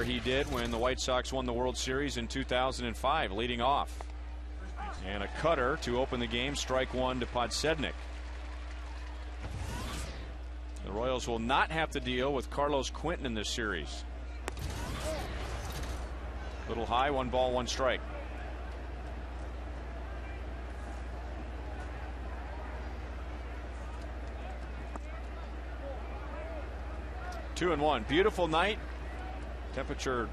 where he did when the White Sox won the World Series in 2005, leading off. And a cutter to open the game, strike one to Podsednik. The Royals will not have to deal with Carlos Quentin in this series. Little high, one ball, one strike. Two and one. Beautiful night. Temperature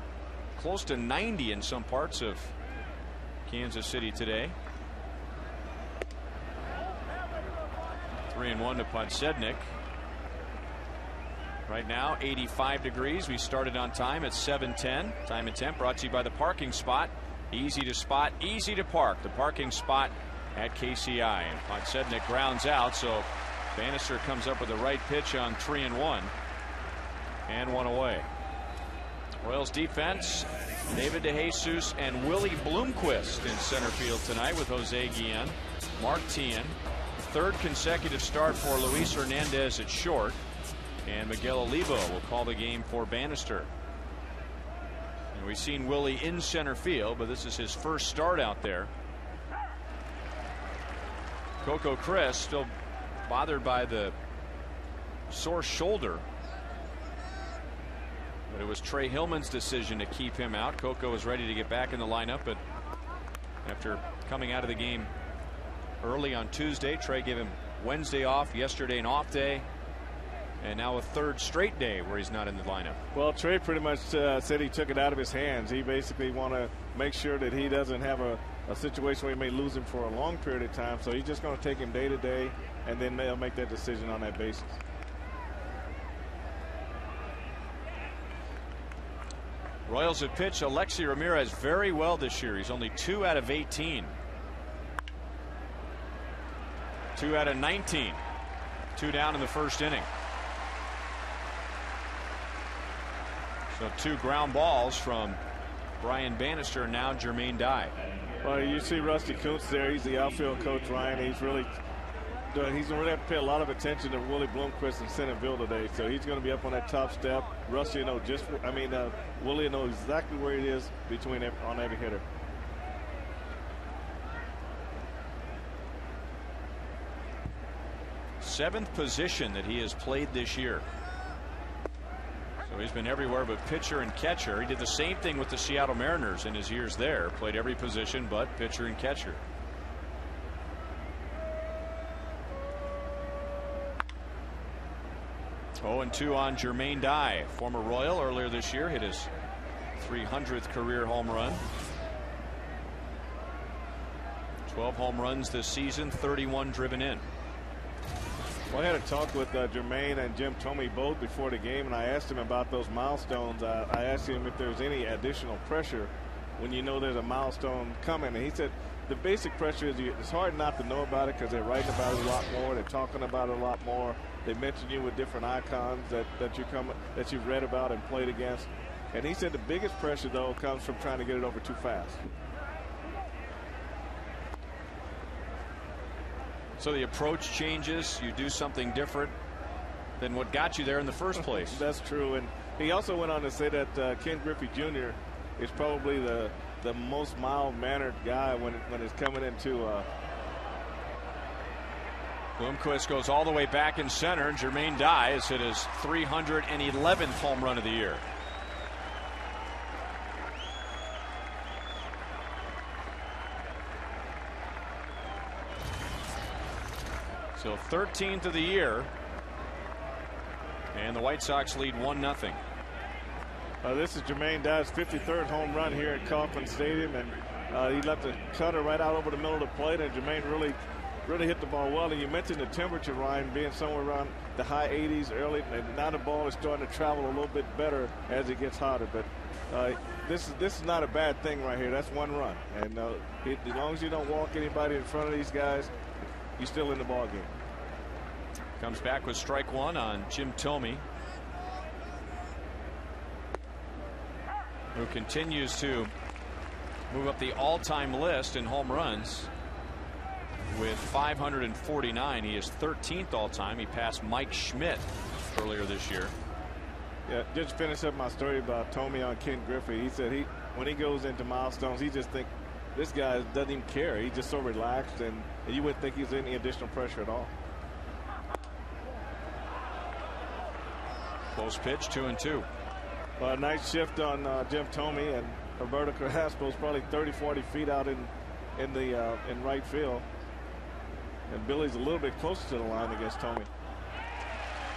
close to 90 in some parts of Kansas City today. Three and one to Podsednik. Right now, 85 degrees. We started on time at 7:10. Time and temp brought to you by the parking spot. Easy to spot, easy to park. The parking spot at KCI. And Podsednik grounds out, so Bannister comes up with the right pitch on three and one, and one away. Royals defense, David DeJesus and Willie Bloomquist in center field tonight with Jose Guillen, Mark Teahen. Third consecutive start for Luis Hernandez at short. And Miguel Olivo will call the game for Bannister. And we've seen Willie in center field, but this is his first start out there. Coco Crisp still bothered by the sore shoulder. But it was Trey Hillman's decision to keep him out. Coco was ready to get back in the lineup, but after coming out of the game early on Tuesday, Trey gave him Wednesday off, yesterday an off day, and now a third straight day where he's not in the lineup. Well, Trey pretty much uh, said he took it out of his hands. He basically want to make sure that he doesn't have a, a situation where he may lose him for a long period of time. So he's just going to take him day to day, and then they'll make that decision on that basis. Royals have pitched Alexei Ramirez very well this year. He's only two out of 18. Two out of 19. Two down in the first inning. So two ground balls from Brian Bannister and now Jermaine Dye. Well, you see Rusty Kuntz there. He's the outfield coach, Ryan. He's really doing, he's going to have to pay a lot of attention to Willie Bloomquist in center field today. So he's going to be up on that top step. Rusty, you know, just I mean, uh, Willie knows exactly where it is between on every hitter. Seventh position that he has played this year. So he's been everywhere but pitcher and catcher. He did the same thing with the Seattle Mariners in his years there. Played every position but pitcher and catcher. Oh, and 2 on Jermaine Dye, former Royal earlier this year, hit his 300th career home run. 12 home runs this season, 31 driven in. Well, I had a talk with uh, Jermaine and Jim Thome both before the game, and I asked him about those milestones. Uh, I asked him if there was any additional pressure when you know there's a milestone coming, and he said the basic pressure is you, it's hard not to know about it because they're writing about it a lot more, they're talking about it a lot more. They mention you with different icons that, that you come that you've read about and played against. And he said the biggest pressure though comes from trying to get it over too fast. So the approach changes. You do something different than what got you there in the first place. That's true. And he also went on to say that uh, Ken Griffey Jr. is probably the the most mild mannered guy when when it's coming into. Uh, Bloomquist goes all the way back in center, and Jermaine Dye has hit his 311th home run of the year. So 13th of the year. And the White Sox lead 1 0. Uh, this is Jermaine Dye's 53rd home run here at Kauffman Stadium, and uh, he left a cutter right out over the middle of the plate, and Jermaine really, really hit the ball well. And you mentioned the temperature, Ryan, being somewhere around the high 80s early, and now the ball is starting to travel a little bit better as it gets hotter. But uh, this is this is not a bad thing right here. That's one run, and uh, it, as long as you don't walk anybody in front of these guys, you're still in the ball game. Comes back with strike one on Jim Thome. Who continues to move up the all-time list in home runs with 549. He is 13th all-time. He passed Mike Schmidt earlier this year. Yeah, just finish up my story about Thome on Ken Griffey. He said he when he goes into milestones, he just think this guy doesn't even care. He's just so relaxed, and, and you wouldn't think he's in any additional pressure at all. Close pitch, two and two. Well, a nice shift on uh, Jim Thome and Alberto Callaspo is probably 30, 40 feet out in in the uh, in right field. And Billy's a little bit closer to the line against Thome.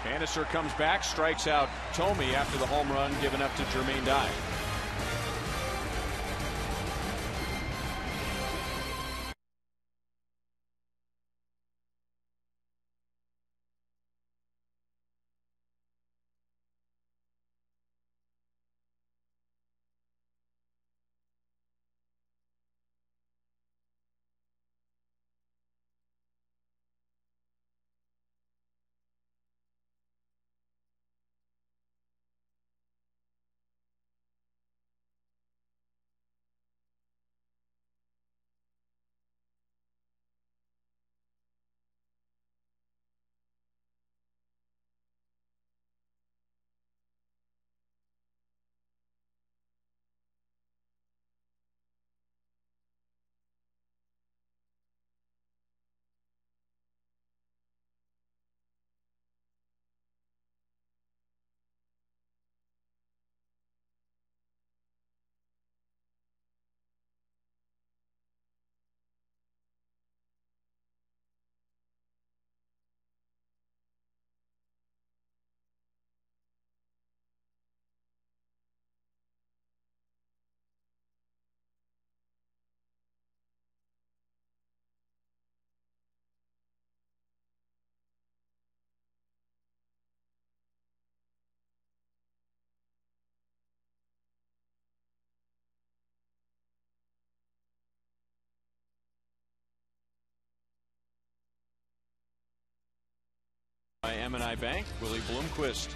Anderson comes back, strikes out Thome after the home run given up to Jermaine Dye. M&I Bank. Willie Bloomquist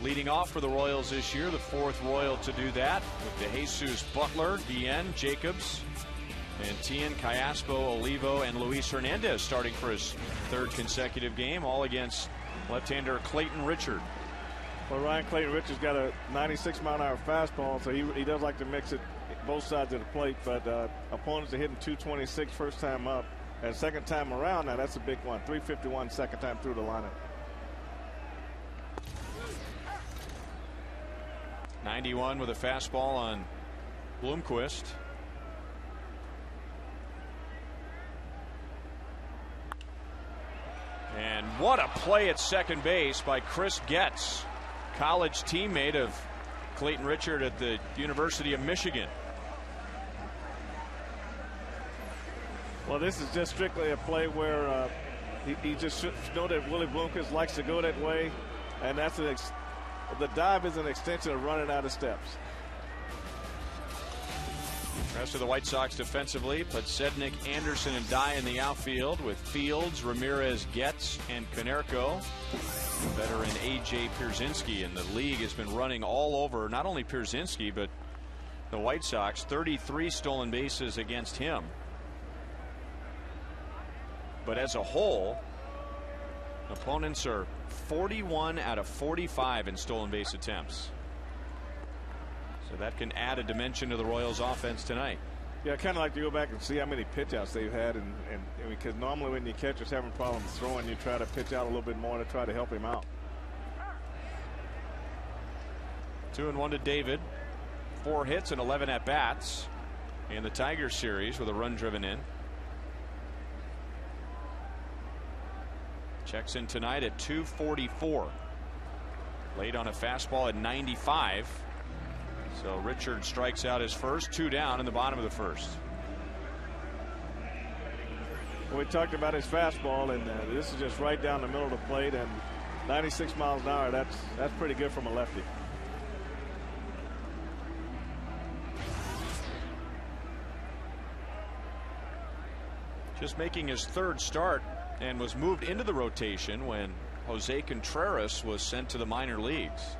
leading off for the Royals this year, the fourth Royal to do that with DeJesus Butler, DN, Jacobs, and Teahen, Callaspo, Olivo, and Luis Hernandez starting for his third consecutive game, all against left-hander Clayton Richard. Well, Ryan Clayton Richard's got a 96 mile an hour fastball, so he, he does like to mix it both sides of the plate. But uh, opponents are hitting 226 first time up. And second time around, now that's a big one. 351 second time through the lineup. 91 with a fastball on Bloomquist. And what a play at second base by Chris Getz, college teammate of Clayton Richard at the University of Michigan. Well, this is just strictly a play where uh, he, he, just should know that Willie Bloomquist likes to go that way, and that's an the dive is an extension of running out of steps. Rest of the White Sox defensively, Podsednik, Anderson, and Dye in the outfield with Fields, Ramirez, Getz, and Konerko. Veteran A.J. Pierzynski, and the league has been running all over not only Pierzynski, but the White Sox. 33 stolen bases against him. But as a whole, opponents are 41 out of 45 in stolen base attempts. So that can add a dimension to the Royals offense tonight. Yeah, I kind of like to go back and see how many pitch outs they've had. And, and, and because normally when your catcher's having problems throwing, you try to pitch out a little bit more to try to help him out. Two and one to David. Four hits and 11 at bats in the Tigers series with a run driven in. Checks in tonight at 244. Late on a fastball at 95. So Richard strikes out his first, two down in the bottom of the first. we talked about his fastball, and uh, this is just right down the middle of the plate, and 96 miles an hour. That's that's pretty good from a lefty. Just making his third start and was moved into the rotation when Jose Contreras was sent to the minor leagues.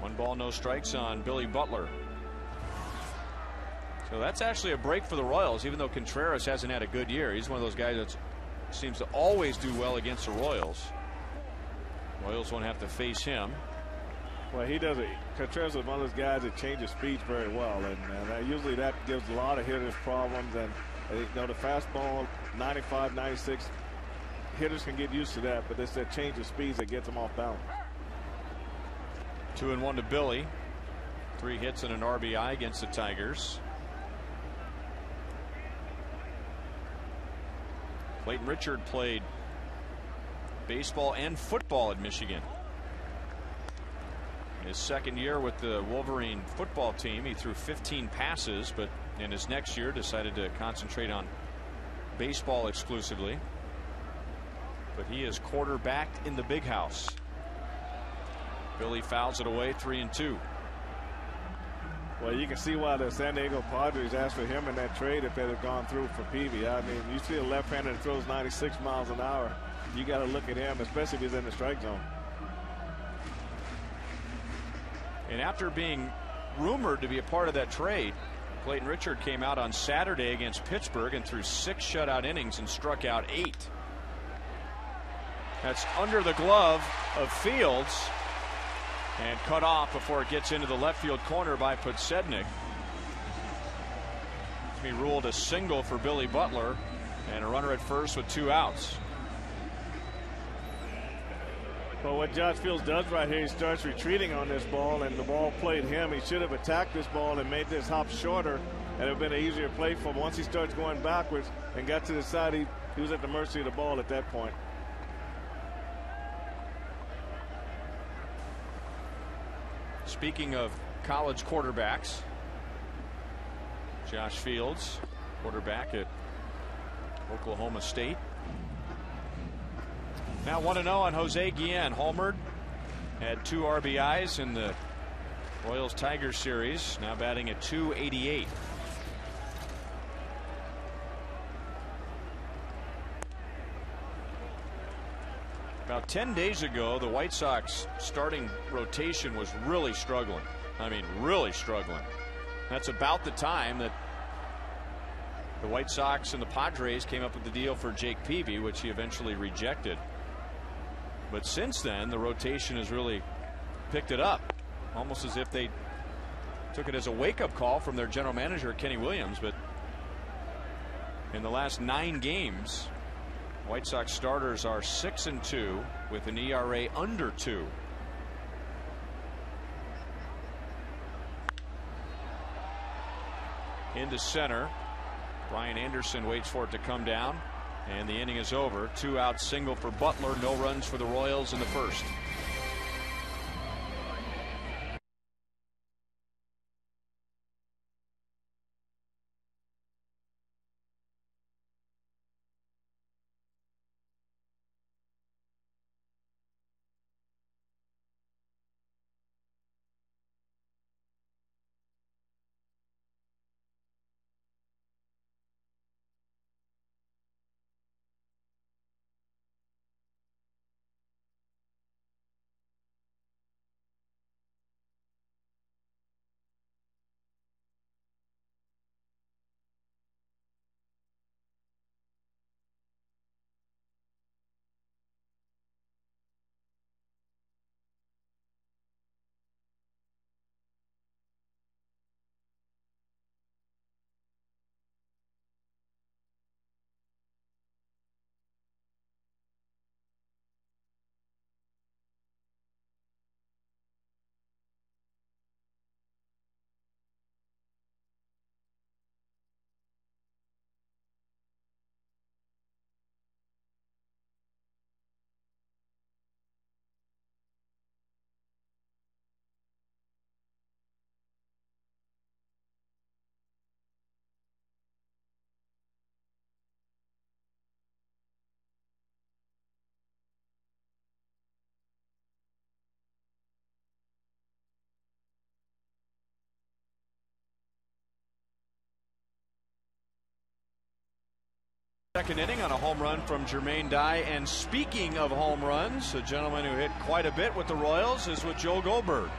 One ball, no strikes on Billy Butler. So that's actually a break for the Royals, even though Contreras hasn't had a good year. He's one of those guys that seems to always do well against the Royals. Royals won't have to face him. Well, he does it. Contreras is one of those guys that changes speeds very well, and, and usually that gives a lot of hitters problems. And uh, you know the fastball, 95, 96, hitters can get used to that, but it's that change of speeds that gets them off balance. Two and one to Billy. Three hits and an RBI against the Tigers. Clayton Richard played baseball and football at Michigan. His second year with the Wolverine football team, he threw 15 passes, but in his next year decided to concentrate on baseball exclusively. But he is quarterbacked in the big house. Billy fouls it away, three and two. Well, you can see why the San Diego Padres asked for him in that trade if they had gone through for Peavy. I mean, you see a left-hander that throws 96 miles an hour. You got to look at him, especially if he's in the strike zone. And after being rumored to be a part of that trade, Clayton Richard came out on Saturday against Pittsburgh and threw six shutout innings and struck out eight. That's under the glove of Fields and cut off before it gets into the left field corner by Podsednik. He ruled a single for Billy Butler and a runner at first with two outs. But what Josh Fields does right here, he starts retreating on this ball, and the ball played him. He should have attacked this ball and made this hop shorter, and it would have been an easier play for him. Once he starts going backwards and got to the side, he, he was at the mercy of the ball at that point. Speaking of college quarterbacks, Josh Fields, quarterback at Oklahoma State. Now 1 0 on Jose Guillen. Homered had two RBIs in the Royals Tigers series. Now batting at 288. About 10 days ago, the White Sox starting rotation was really struggling. I mean, really struggling. That's about the time that the White Sox and the Padres came up with the deal for Jake Peavy, which he eventually rejected. But since then, the rotation has really picked it up, almost as if they took it as a wake up call from their general manager, Kenny Williams. But in the last nine games, White Sox starters are 6 and 2 with an ERA under 2. Into center. Brian Anderson waits for it to come down. And the inning is over. Two out single for Butler. No runs for the Royals in the first. Second inning on a home run from Jermaine Dye. And speaking of home runs, a gentleman who hit quite a bit with the Royals is with Joel Goldberg.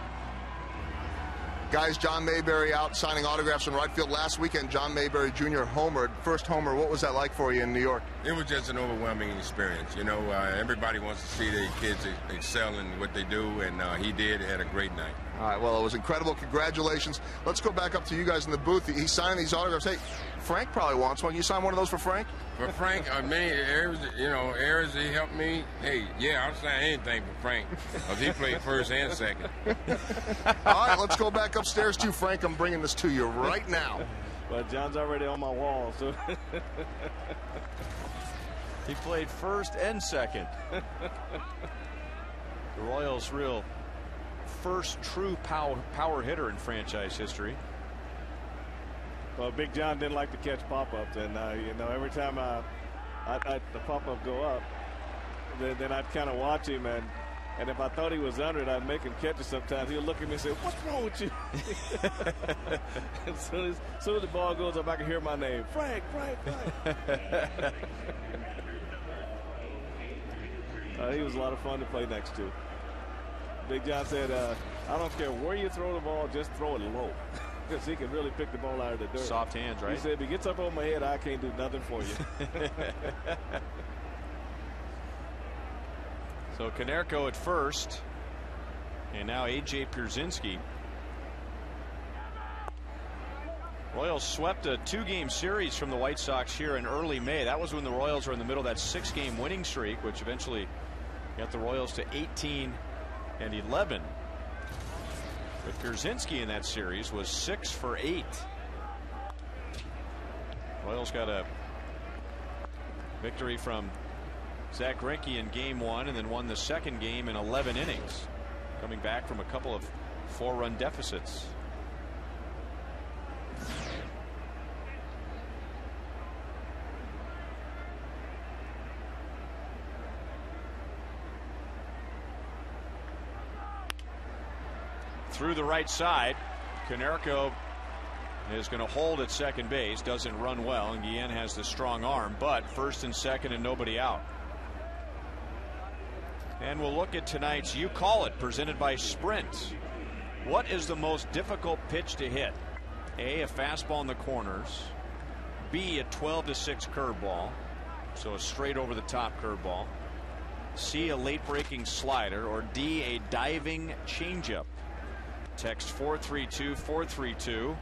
Guys, John Mayberry out signing autographs in right field last weekend. John Mayberry Jr. homered. First homer. What was that like for you in New York? It was just an overwhelming experience. You know, uh, everybody wants to see their kids excel in what they do, and uh, he did. Had a great night. All right. Well, it was incredible. Congratulations. Let's go back up to you guys in the booth. He's signing these autographs. Hey, Frank probably wants one. You sign one of those for Frank? For Frank, I mean, Ayers, you know, Ayers, he helped me. Hey, yeah, I'll sign anything for Frank because he played first and second. All right, let's go back upstairs to Frank. I'm bringing this to you right now. But John's already on my wall, so. he played first and second. the Royals' real first true power, power hitter in franchise history. Well, Big John didn't like to catch pop-ups, and uh, you know every time I, I, I the pop-up go up, then, then I'd kind of watch him, and and if I thought he was under it, I'd make him catch it. Sometimes he'd look at me and say, "What's wrong with you?" as, soon as, as soon as the ball goes up, I can hear my name, Frank, Frank, Frank. uh, he was a lot of fun to play next to. Big John said, uh, "I don't care where you throw the ball, just throw it low." because he can really pick the ball out of the dirt. Soft hands, right? He said, if he gets up on my head, I can't do nothing for you. so Konerko at first, and now A.J. Pierzynski. Royals swept a two-game series from the White Sox here in early May. That was when the Royals were in the middle of that six-game winning streak, which eventually got the Royals to 18 and 11. But Pierzynski in that series was six for eight. Royals got a victory from Zack Greinke in game one and then won the second game in 11 innings coming back from a couple of four run deficits. Through the right side. Konerko is going to hold at second base. Doesn't run well, and Guillen has the strong arm, but first and second and nobody out. And we'll look at tonight's You Call It, presented by Sprint. What is the most difficult pitch to hit? A, a fastball in the corners. B, a 12 to 6 curveball. So a straight over the top curveball. C, a late breaking slider. Or D, a diving changeup. Text 432 432.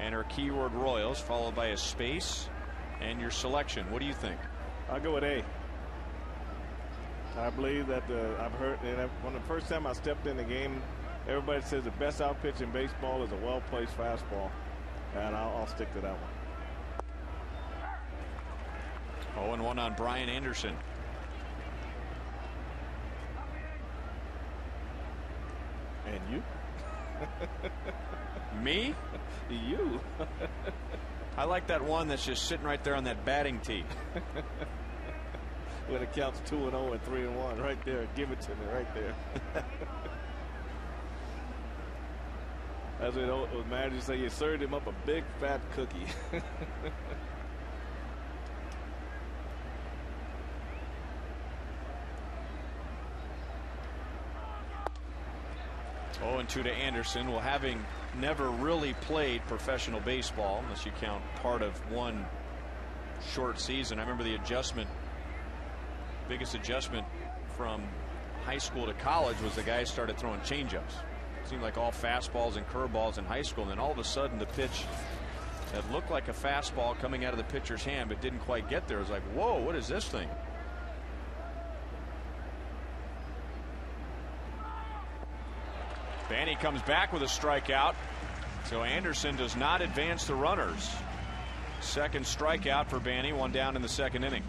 Enter keyword Royals followed by a space and your selection. What do you think? I'll go with A. I believe that the, I've heard and when the first time I stepped in the game, everybody says the best out pitch in baseball is a well placed fastball, and I'll, I'll stick to that one. 0 and 1 on Brian Anderson. And you? Me? You. I like that one that's just sitting right there on that batting tee. when it counts 2 and 0 and 3 and 1 right there. Give it to me right there. As we know, managers say, you served him up a big fat cookie. 0 2 to Anderson. Well, having never really played professional baseball, unless you count part of one short season, I remember the adjustment, biggest adjustment from high school to college was the guys started throwing changeups. Seemed like all fastballs and curveballs in high school, and then all of a sudden the pitch that looked like a fastball coming out of the pitcher's hand but didn't quite get there. It was like, whoa, what is this thing? Banny comes back with a strikeout. So Anderson does not advance the runners. Second strikeout for Banny, one down in the second inning.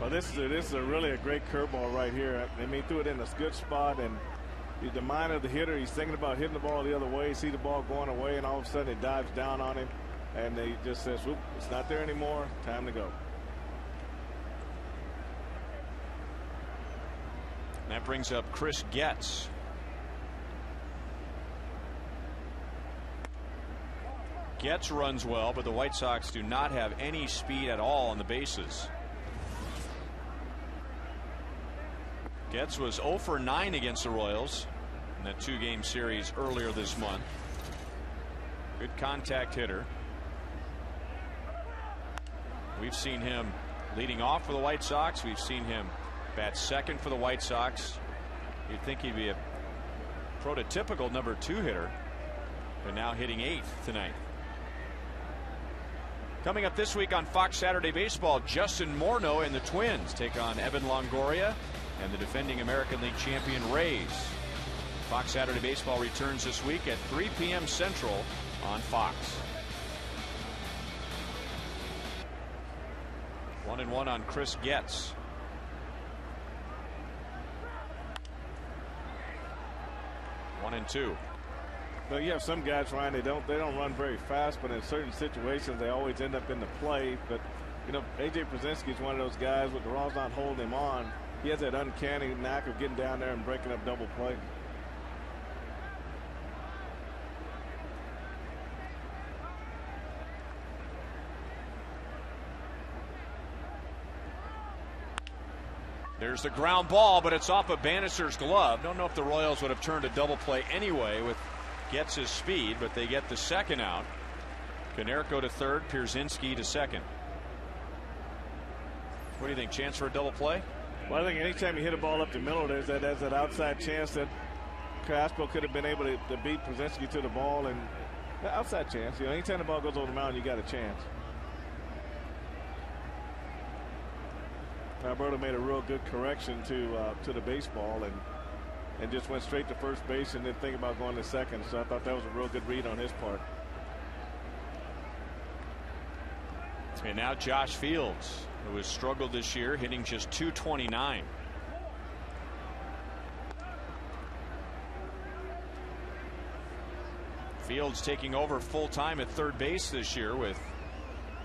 Well, this is a, this is a really a great curveball right here. I mean, threw it in a good spot, and the mind of the hitter, he's thinking about hitting the ball the other way, see the ball going away, and all of a sudden it dives down on him, and he just says, "Whoop, it's not there anymore. Time to go." That brings up Chris Getz. Getz runs well, but the White Sox do not have any speed at all on the bases. Getz was 0 for 9 against the Royals. in that two game series earlier this month. Good contact hitter. We've seen him leading off for the White Sox. We've seen him bat second for the White Sox. You'd think he'd be a prototypical number two hitter, but now hitting eighth tonight. Coming up this week on Fox Saturday Baseball, Justin Morneau and the Twins take on Evan Longoria and the defending American League champion Rays. Fox Saturday Baseball returns this week at 3 p.m. Central on Fox. One and one on Chris Getz. One and two. But you have some guys, Ryan, they don't they don't run very fast, but in certain situations they always end up in the play. But you know, AJ Pierzynski is one of those guys with the Royals not holding him on. He has that uncanny knack of getting down there and breaking up double play. There's the ground ball, but it's off of Bannister's glove. Don't know if the Royals would have turned a double play anyway with Getz' speed, but they get the second out. Konerko to third, Pierzynski to second. What do you think? Chance for a double play? Well, I think anytime you hit a ball up the middle, there's that, there's that outside chance that Callaspo could have been able to, to beat Pierzynski to the ball, and the outside chance. You know, anytime the ball goes over the mound, you got a chance. Alberto made a real good correction to uh, to the baseball and and just went straight to first base and didn't think about going to second. So I thought that was a real good read on his part. And now Josh Fields, who has struggled this year, hitting just 229. Fields taking over full time at third base this year with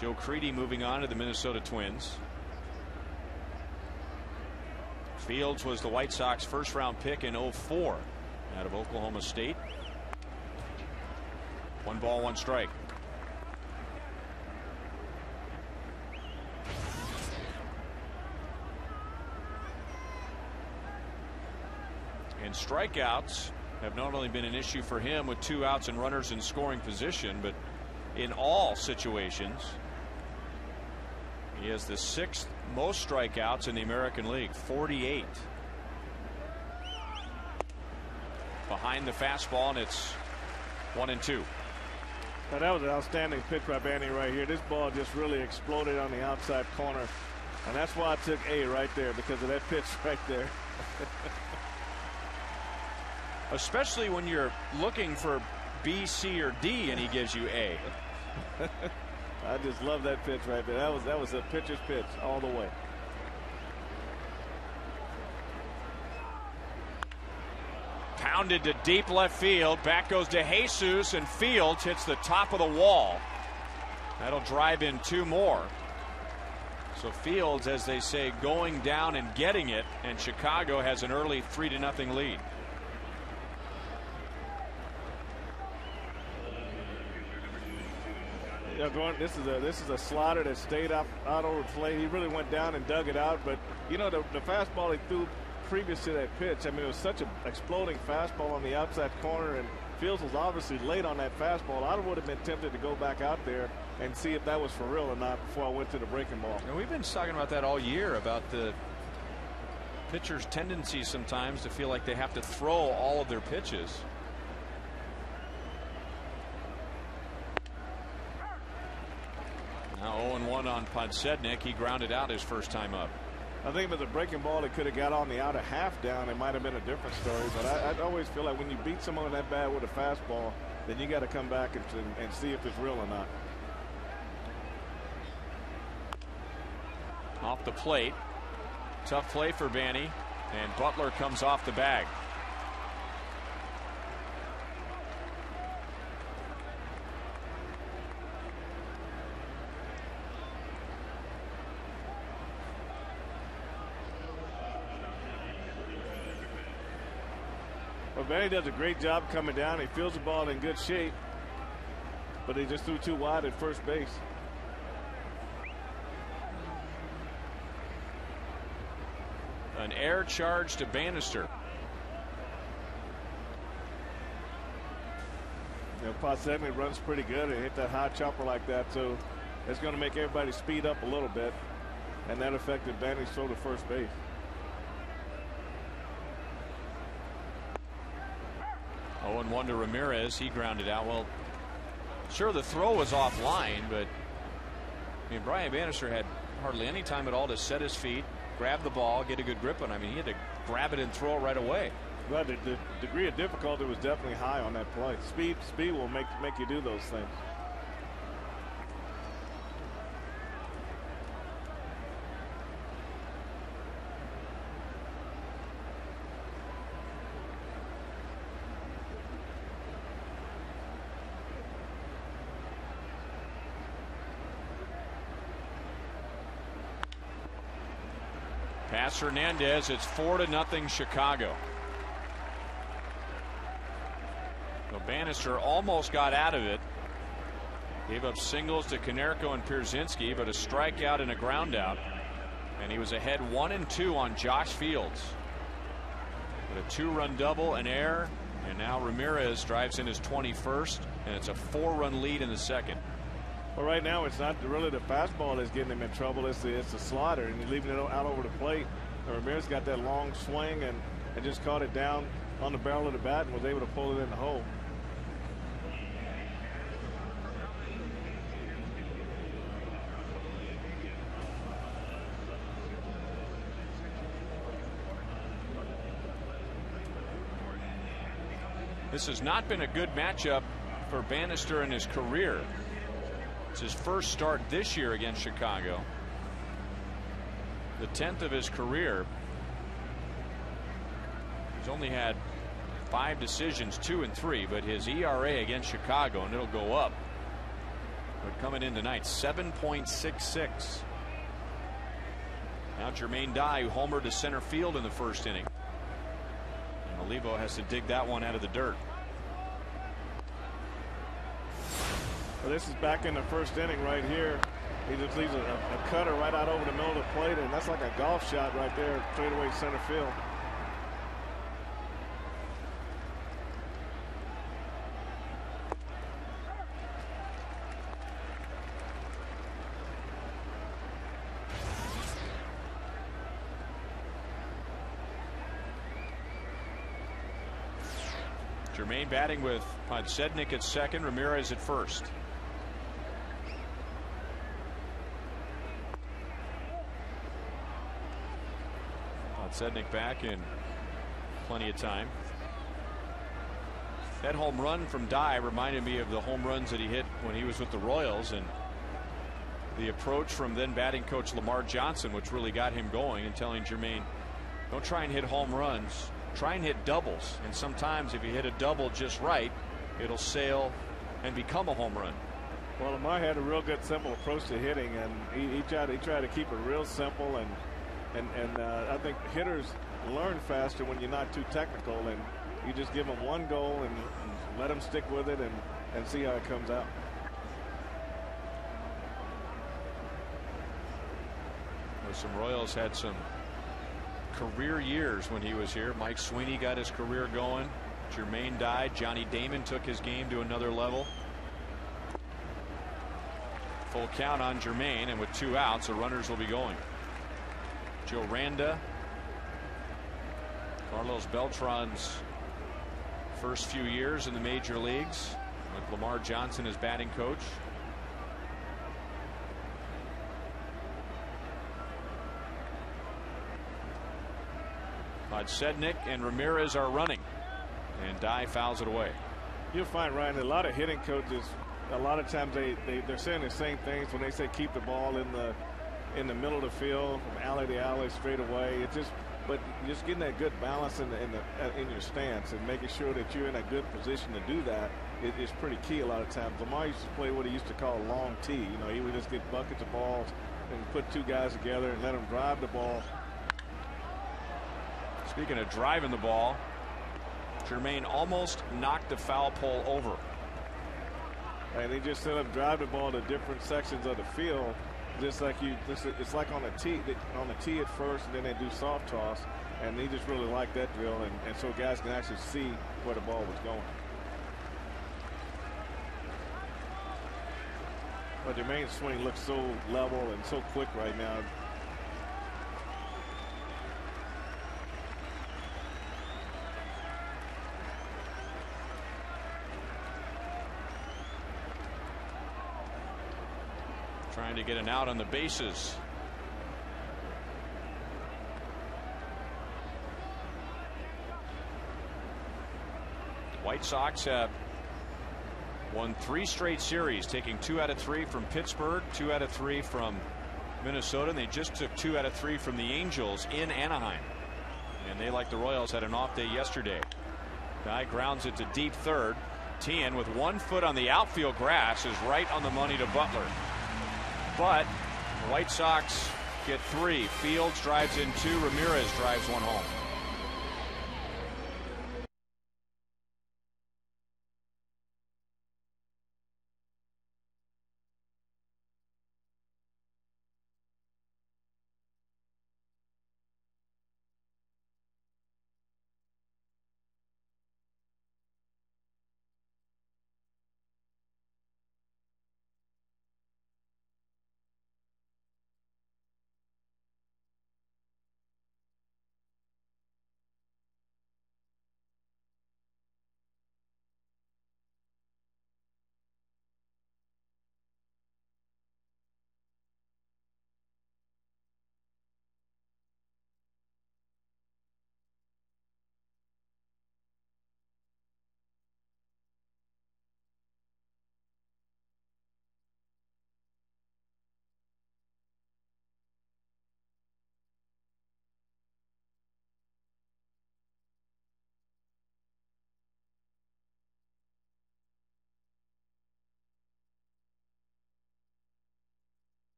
Joe Crede moving on to the Minnesota Twins. Fields was the White Sox first round pick in 04 out of Oklahoma State. One ball, one strike. And strikeouts have not only been an issue for him with two outs and runners in scoring position, but in all situations. He has the sixth most strikeouts in the American League 48. Behind the fastball, and it's one and two. Now that was an outstanding pitch by Banny right here. This ball just really exploded on the outside corner. And that's why I took A right there because of that pitch right there. Especially when you're looking for B, C, or D, and he gives you A. I just love that pitch right there. That was that was a pitcher's pitch all the way. Pounded to deep left field. Back goes DeJesus, and Fields hits the top of the wall. That'll drive in two more. So Fields, as they say, going down and getting it, and Chicago has an early three to nothing lead. This is a this is a slider that stayed up out over the plate. He really went down and dug it out, but you know the, the fastball he threw previous to that pitch. I mean, it was such an exploding fastball on the outside corner, and Fields was obviously late on that fastball. I would have been tempted to go back out there and see if that was for real or not before I went to the breaking ball. And we've been talking about that all year about the pitcher's tendency sometimes to feel like they have to throw all of their pitches. Now 0-1 on Podsednik. He grounded out his first time up. I think if was a breaking ball that could have got on the outer half down, it might have been a different story. But I, I always feel like when you beat someone that bad with a fastball, then you got to come back and, and see if it's real or not. Off the plate. Tough play for Banny. And Butler comes off the bag. Well, does a great job coming down. He feels the ball in good shape, but he just threw too wide at first base. An air charge to Bannister. You know, Podsednik runs pretty good and hit that high chopper like that, so it's going to make everybody speed up a little bit, and that affected Bannister to first base. Oh, and one to Ramirez. He grounded out. Well, sure, the throw was offline, but I mean, Brian Bannister had hardly any time at all to set his feet, grab the ball, get a good grip on. it. I mean, he had to grab it and throw it right away. But the, the degree of difficulty was definitely high on that play. Speed, speed will make make you do those things. Pass Hernandez. It's four to nothing Chicago. So Bannister almost got out of it. Gave up singles to Konerko and Pierzynski, but a strikeout and a groundout. And he was ahead one and two on Josh Fields. But a two run double, an error, and now Ramirez drives in his 21st, and it's a four run lead in the second. Well, right now it's not really the fastball that's getting him in trouble. It's the it's the slider, and he's leaving it out over the plate. And Ramirez got that long swing and, and just caught it down on the barrel of the bat and was able to pull it in the hole. This has not been a good matchup for Bannister in his career. It's his first start this year against Chicago. The 10th of his career. He's only had five decisions, two and three, but his ERA against Chicago, and it'll go up. But coming in tonight, 7.66. Now Jermaine Dye, who homered to center field in the first inning. And Olivo has to dig that one out of the dirt. Well, this is back in the first inning right here. He just leaves a, a, cutter right out over the middle of the plate, and that's like a golf shot right there, straight away center field. Jermaine batting with Podsednik at second, Ramirez at first. Podsednik back in plenty of time. That home run from Dye reminded me of the home runs that he hit when he was with the Royals and the approach from then batting coach Lamar Johnson, which really got him going and telling Jermaine, don't try and hit home runs, try and hit doubles. And sometimes if you hit a double just right, it'll sail and become a home run. Well, Lamar had a real good simple approach to hitting, and he, he tried he tried to keep it real simple and and and uh, I think hitters learn faster when you're not too technical and you just give them one goal and, and let them stick with it and and see how it comes out. Well, some Royals had some career years when he was here. Mike Sweeney got his career going. Jermaine Dye. Johnny Damon took his game to another level. Full count on Jermaine, and with two outs, the runners will be going. Joe Randa. Carlos Beltran's first few years in the major leagues with Lamar Johnson as batting coach. Podsednik and Ramirez are running. And Dye fouls it away. You'll find, Ryan, a lot of hitting coaches, a lot of times they, they, they're saying the same things when they say keep the ball in the in the middle of the field, from alley to alley, straight away. It just, but just getting that good balance in the, in, the, uh, in your stance and making sure that you're in a good position to do that is pretty key a lot of times. Lamar used to play what he used to call a long tee. You know, he would just get buckets of balls and put two guys together and let them drive the ball. Speaking of driving the ball, Jermaine almost knocked the foul pole over. And he just set up drive the ball to different sections of the field just like you, just, it's like on a tee, on a tee at first, and then they do soft toss, and they just really like that drill, and, and so guys can actually see where the ball was going. But Jermaine's swing looks so level and so quick right now. Trying to get an out on the bases. White Sox have won three straight series, taking two out of three from Pittsburgh, two out of three from Minnesota, and they just took two out of three from the Angels in Anaheim. And they, like the Royals, had an off day yesterday. Guy grounds it to deep third. Teahen, with one foot on the outfield grass, is right on the money to Butler. But the White Sox get three. Fields drives in two. Ramirez drives one home.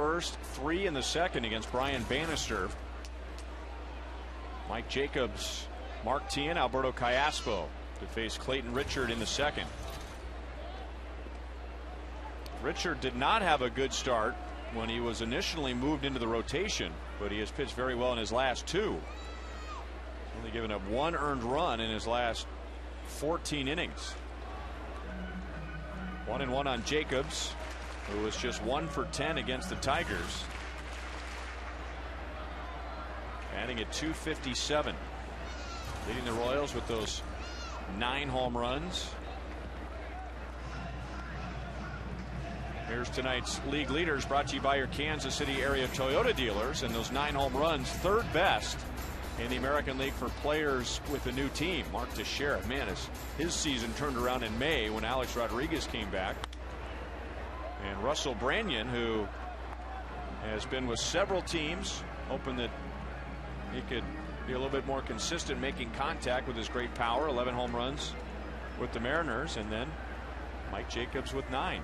First, three in the second against Brian Bannister. Mike Jacobs, Mark Teahen, Alberto Callaspo to face Clayton Richard in the second. Richard did not have a good start when he was initially moved into the rotation, but he has pitched very well in his last two. Only given up one earned run in his last 14 innings. One and one on Jacobs who was just one for 10 against the Tigers. Adding at 257. Leading the Royals with those nine home runs. Here's tonight's league leaders brought to you by your Kansas City area Toyota dealers and those nine home runs third best in the American League for players with a new team. Mark Teixeira, man, his, his season turned around in May when Alex Rodriguez came back. And Russell Branyan, who has been with several teams, hoping that he could be a little bit more consistent making contact with his great power. 11 home runs with the Mariners, and then Mike Jacobs with nine.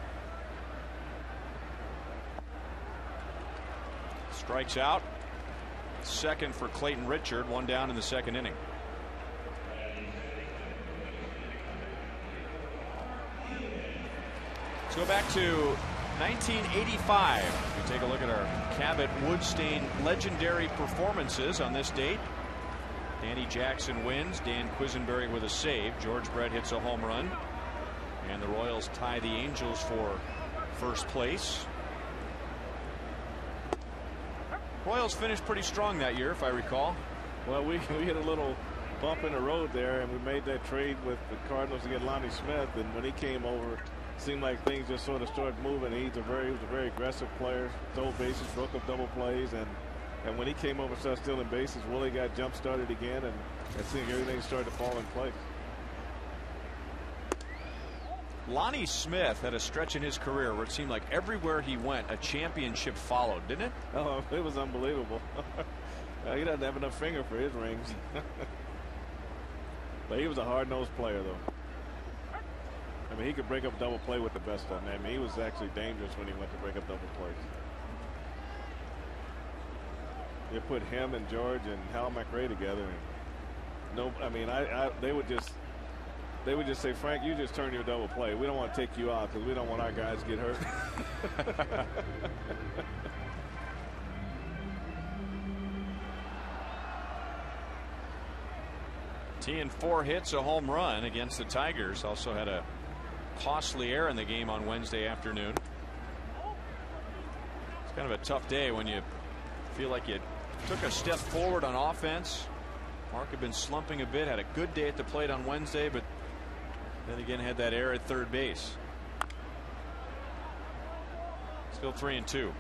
Strikes out. Second for Clayton Richard, one down in the second inning. Let's go back to 1985. We take a look at our Cabot Woodstained legendary performances on this date. Danny Jackson wins. Dan Quisenberry with a save. George Brett hits a home run. And the Royals tie the Angels for first place. Royals finished pretty strong that year, if I recall. Well, we, we hit a little bump in the road there, and we made that trade with the Cardinals to get Lonnie Smith. And when he came over, seemed like things just sort of started moving. He's a very, he was a very aggressive player, stole bases, broke up double plays, and and when he came over, started stealing bases. Willie got jump started again, and it seemed everything started to fall in place. Lonnie Smith had a stretch in his career where it seemed like everywhere he went, a championship followed, didn't it? Oh, it was unbelievable. Uh, he doesn't have enough finger for his rings. but he was a hard-nosed player, though. I mean, he could break up double play with the best of them. I mean, he was actually dangerous when he went to break up double plays. You put him and George and Hal McRae together, and no, I mean, I, I they would just they would just say, Frank, you just turn your double play. We don't want to take you out because we don't want our guys to get hurt. Teahen four hits, a home run against the Tigers. Also had a costly error in the game on Wednesday afternoon. It's kind of a tough day when you feel like you took a step forward on offense. Mark had been slumping a bit, had a good day at the plate on Wednesday, but then again had that error at third base. Still three and two.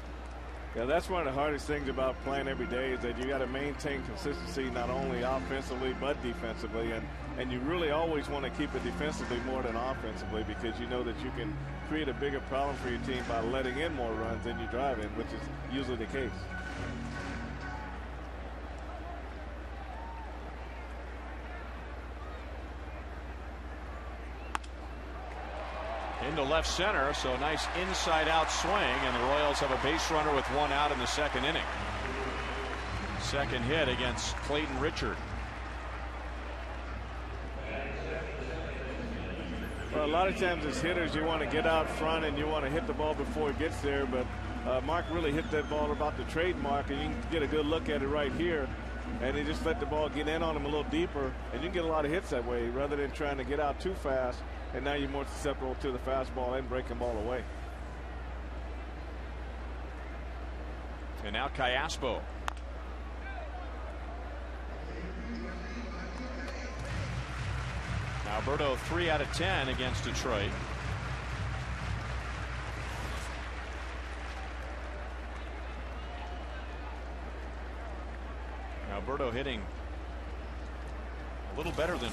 Yeah, that's one of the hardest things about playing every day is that you got to maintain consistency not only offensively but defensively, and and you really always want to keep it defensively more than offensively because you know that you can create a bigger problem for your team by letting in more runs than you drive in, which is usually the case. into left center. So nice inside out swing and the Royals have a base runner with one out in the second inning. Second hit against Clayton Richard. A lot of times as hitters you want to get out front and you want to hit the ball before it gets there but uh, Mark really hit that ball about the trademark and you can get a good look at it right here and he just let the ball get in on him a little deeper and you can get a lot of hits that way rather than trying to get out too fast and now you're more susceptible to the fastball and breaking ball away. And now Callaspo. Alberto three out of ten against Detroit. Alberto hitting a little better than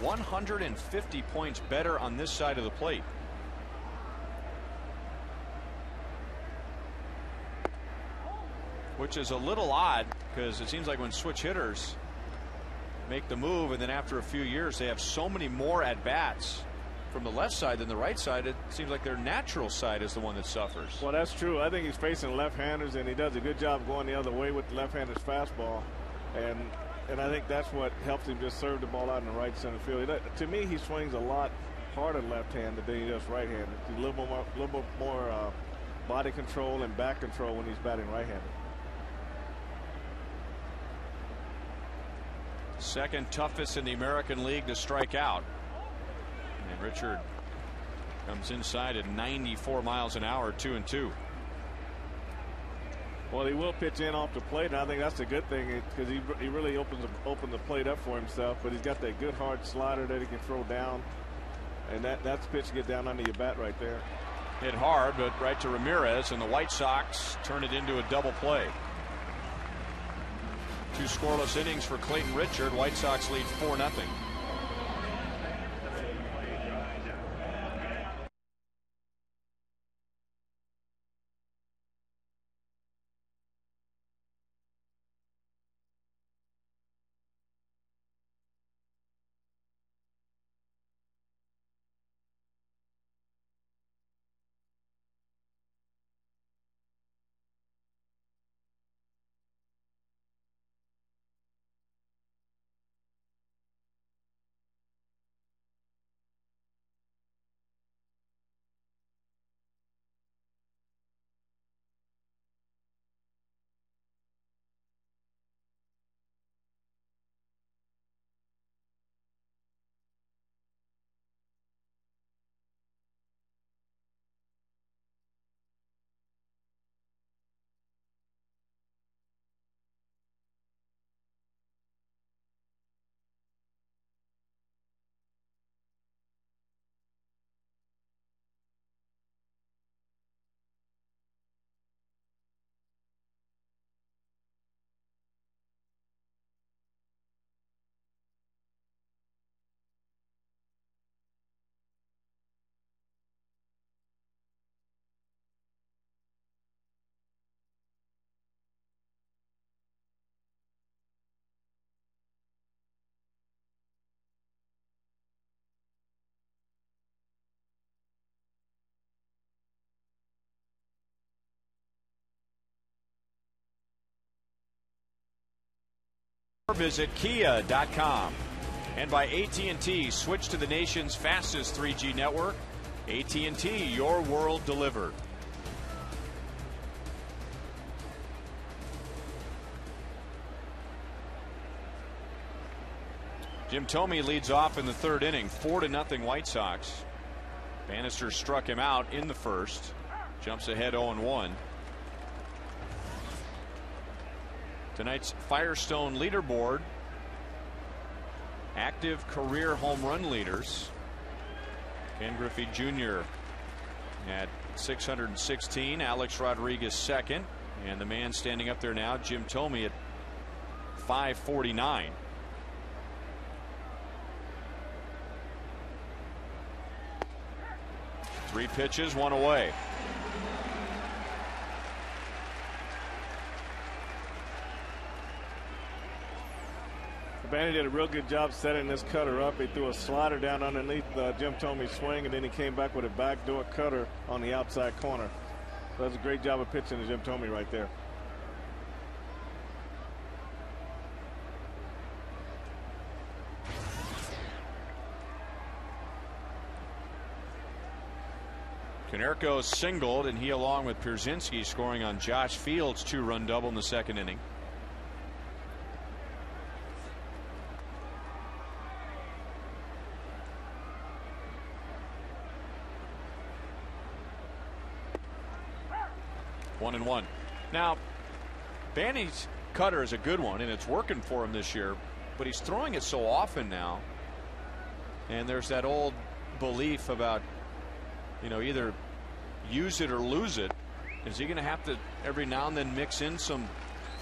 150 points better on this side of the plate. Which is a little odd because it seems like when switch hitters make the move and then after a few years they have so many more at bats from the left side than the right side. It seems like their natural side is the one that suffers. Well, that's true. I think he's facing left handers and he does a good job going the other way with the left handers fastball. And and I think that's what helps him just serve the ball out in the right center field. To me, he swings a lot harder left-handed than he does right-handed. A little more, a little more uh, body control and back control when he's batting right-handed. Second toughest in the American League to strike out. And Richard comes inside at 94 miles an hour, two and two. Well, he will pitch in off the plate, and I think that's a good thing because he, he really opens open the plate up for himself. But he's got that good hard slider that he can throw down, and that that's pitch to get down under your bat right there. Hit hard, but right to Ramirez, and the White Sox turn it into a double play. Two scoreless innings for Clayton Richard. White Sox lead 4 0. Visit kia.com. And by AT&T, switch to the nation's fastest 3G network. AT&T, your world delivered. Jim Thome leads off in the third inning, four to nothing White Sox. Bannister struck him out in the first. Jumps ahead 0 1. Tonight's Firestone leaderboard. Active career home run leaders. Ken Griffey Jr. at 616. Alex Rodriguez second. And the man standing up there now, Jim Thome at 549. Three pitches, one away. Banny did a real good job setting this cutter up. He threw a slider down underneath uh, Jim Thome's swing, and then he came back with a backdoor cutter on the outside corner. So that's a great job of pitching to Jim Thome right there. Konerko singled, and he, along with Pierzynski, scoring on Josh Fields' two run double in the second inning. One and one. Now, Banny's cutter is a good one, and it's working for him this year, but he's throwing it so often now. And there's that old belief about you know, either use it or lose it. Is he going to have to every now and then mix in some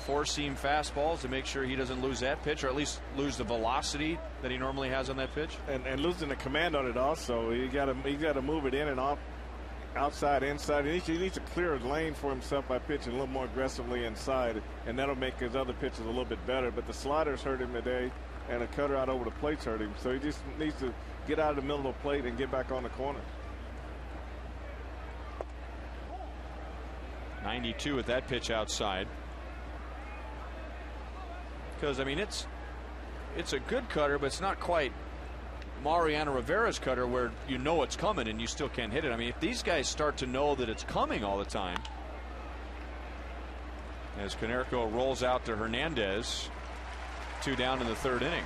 four seam fastballs to make sure he doesn't lose that pitch or at least lose the velocity that he normally has on that pitch? And, and losing the command on it also. You got to you got to move it in and off, outside, inside. He needs, he needs to clear a lane for himself by pitching a little more aggressively inside, and that'll make his other pitches a little bit better. But the sliders hurt him today, and a cutter out over the plates hurt him. So he just needs to get out of the middle of the plate and get back on the corner. 92 with that pitch outside. Because I mean it's it's a good cutter, but it's not quite Mariano Rivera's cutter where you know it's coming and you still can't hit it. I mean, if these guys start to know that it's coming all the time, as Konerko rolls out to Hernandez, two down in the third inning.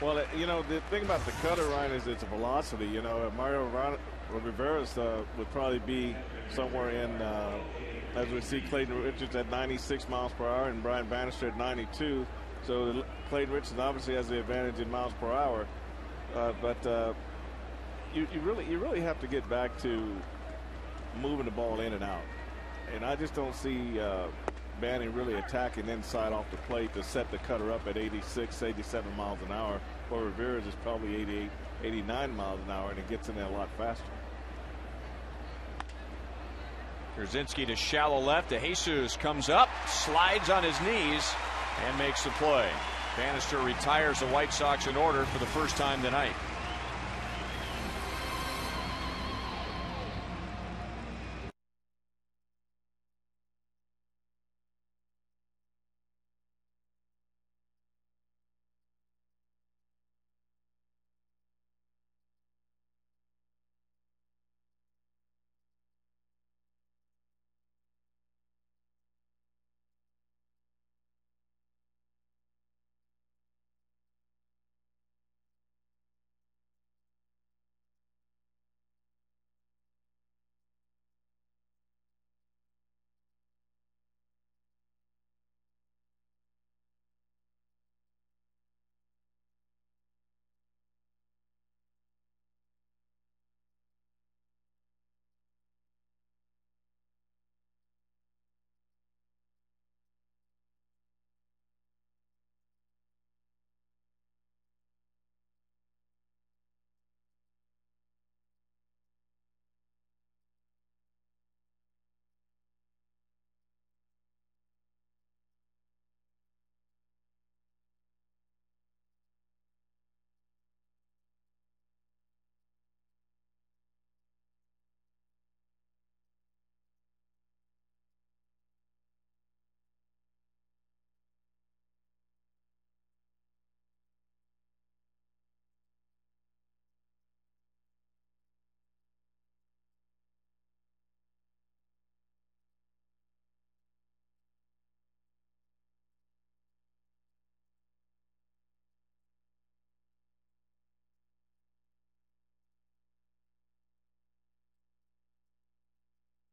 Well, you know, the thing about the cutter, Ryan, is its velocity. You know, Mario Rivera's uh, would probably be somewhere in, uh, as we see Clayton Richards at 96 miles per hour and Brian Bannister at 92. So Clayton Richards obviously has the advantage in miles per hour. Uh, but uh, you, you, really you really have to get back to moving the ball in and out. And I just don't see uh, Banny really attacking inside off the plate to set the cutter up at 86, 87 miles an hour. Or Rivera's is probably 88, 89 miles an hour, and it gets in there a lot faster. Pierzynski to shallow left. DeJesus comes up, slides on his knees, and makes the play. Bannister retires the White Sox in order for the first time tonight.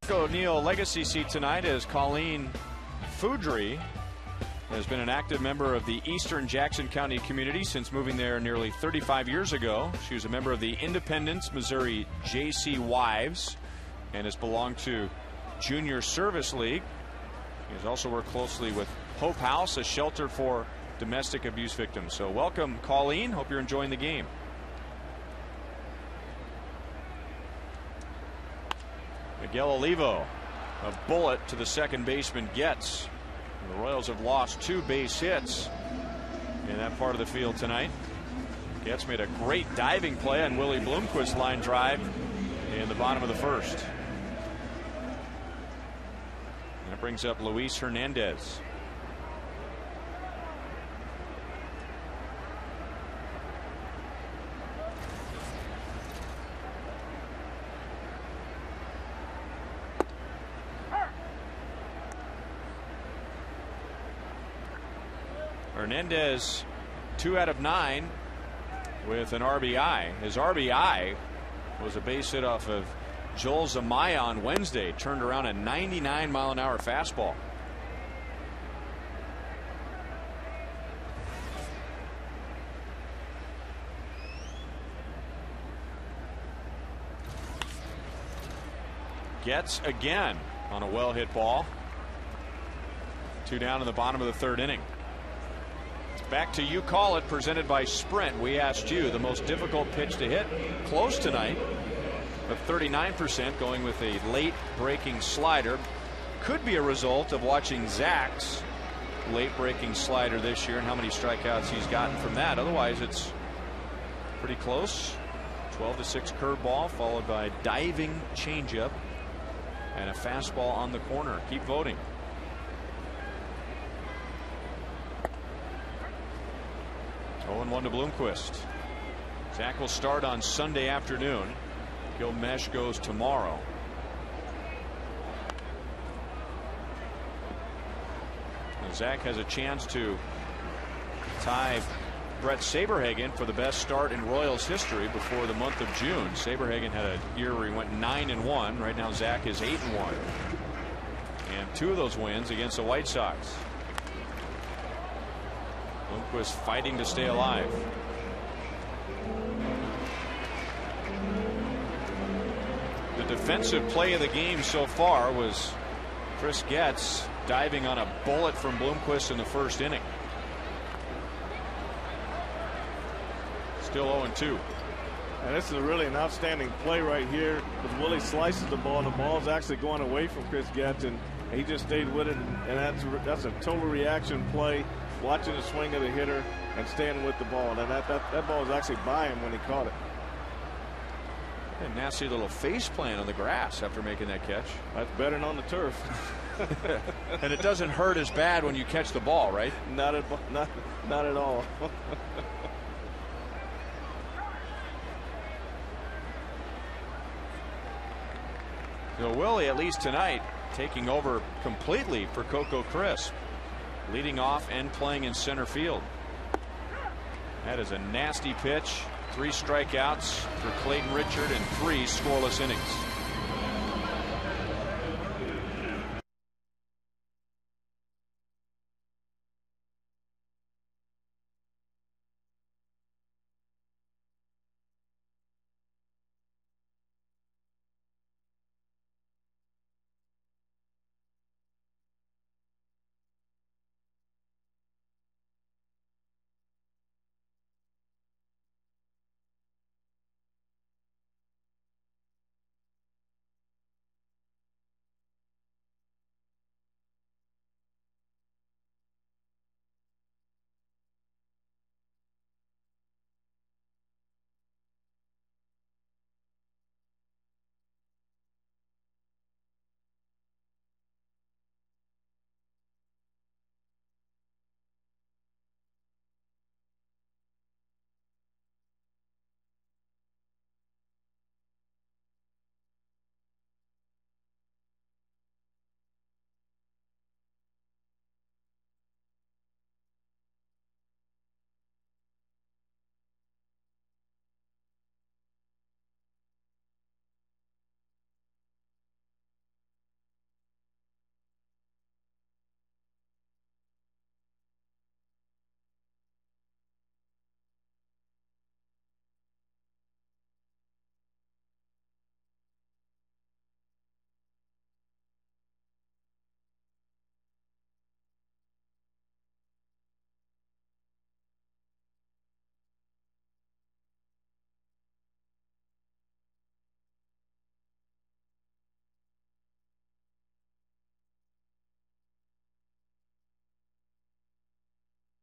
Mark O'Neill legacy seat tonight is Colleen Foudry. Has been an active member of the Eastern Jackson County community since moving there nearly 35 years ago. She was a member of the Independence Missouri JC Wives and has belonged to Junior Service League. He has also worked closely with Hope House, a shelter for domestic abuse victims. So welcome, Colleen. Hope you're enjoying the game. Miguel Olivo, a bullet to the second baseman Getz. The Royals have lost two base hits in that part of the field tonight. Getz made a great diving play on Willie Bloomquist's line drive in the bottom of the first. That brings up Luis Hernandez. Hernandez, two out of nine with an RBI. His RBI was a base hit off of Joel Zumaya on Wednesday. Turned around a 99 mile an hour fastball. Getz again on a well hit ball. Two down in the bottom of the third inning. Back to you call it presented by Sprint. We asked you the most difficult pitch to hit close tonight of 39% going with a late breaking slider. Could be a result of watching Zack's late breaking slider this year and how many strikeouts he's gotten from that. Otherwise, it's pretty close. 12 to 6 curveball followed by diving changeup and a fastball on the corner. Keep voting. 0-1 to Bloomquist. Zack will start on Sunday afternoon. Gil Meche goes tomorrow. And Zack has a chance to tie Brett Saberhagen for the best start in Royals history before the month of June. Saberhagen had a year where he went 9 and 1. Right now Zack is 8 and 1. And two of those wins against the White Sox. Bloomquist fighting to stay alive. The defensive play of the game so far was Chris Getz diving on a bullet from Bloomquist in the first inning. Still 0 2. And this is really an outstanding play right here. Because Willie slices the ball, the ball's actually going away from Chris Getz, and he just stayed with it. And that's that's a total reaction play watching the swing of the hitter and standing with the ball. And that, that, that ball was actually by him when he caught it. A nasty little face plant on the grass after making that catch. That's better than on the turf. and it doesn't hurt as bad when you catch the ball, right? Not at not not at all. So Willie, at least tonight, taking over completely for Coco Crisp leading off and playing in center field. That is a nasty pitch. Three strikeouts for Clayton Richard and three scoreless innings.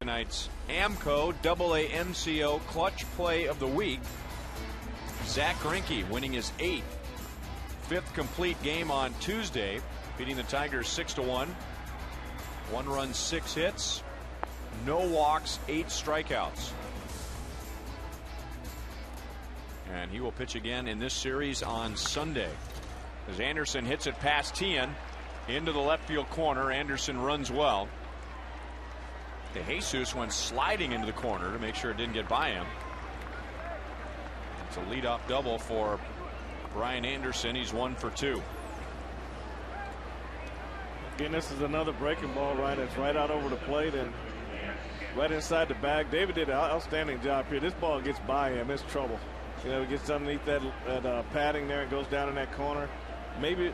Tonight's AAMCO Double A MCO Clutch Play of the Week. Zack Greinke winning his eighth, fifth complete game on Tuesday, beating the Tigers six to one. One run, six hits, no walks, eight strikeouts. And he will pitch again in this series on Sunday. As Anderson hits it past Teahen into the left field corner, Anderson runs well. DeJesus went sliding into the corner to make sure it didn't get by him. It's a leadoff double for Brian Anderson. He's one for two. Again, this is another breaking ball, right? It's right out over the plate and right inside the bag. David did an outstanding job here. This ball gets by him. It's trouble. You know, it gets underneath that, that uh, padding there and goes down in that corner. Maybe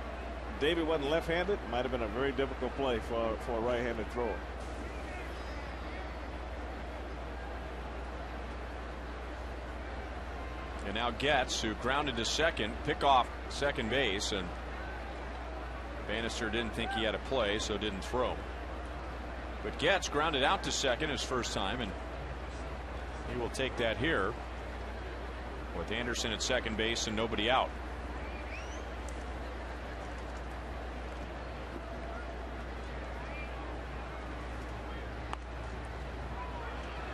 David wasn't left-handed. Might have been a very difficult play for, for a right-handed thrower. And now Getz, who grounded to second, pick off second base, and Bannister didn't think he had a play, so didn't throw. But Getz grounded out to second his first time, and he will take that here with Anderson at second base and nobody out.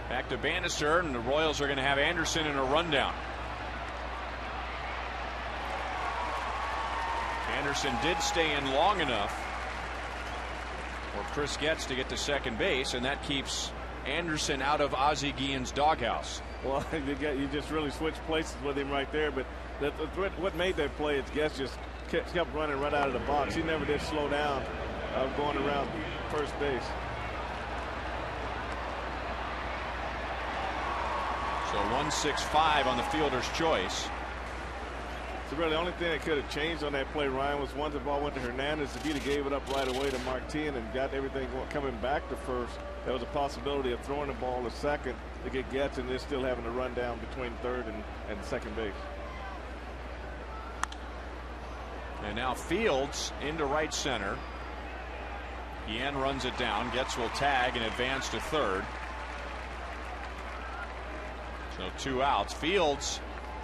Back to Bannister, and the Royals are going to have Anderson in a rundown. Anderson did stay in long enough for Chris Getz to get to second base, and that keeps Anderson out of Ozzie Guillen's doghouse. Well, you, got, you just really switched places with him right there. But what made that play is Getz just kept, kept, running right out of the box. He never did slow down uh, going around first base. So 165 on the fielder's choice. So really, the only thing that could have changed on that play, Ryan, was once the ball went to Hernandez. Have gave it up right away to Martin and got everything coming back to first, there was a possibility of throwing the ball to second to get Getz and they're still having to run down between third and, and second base. And now Fields into right center. Ian runs it down. Getz will tag and advance to third. So two outs. Fields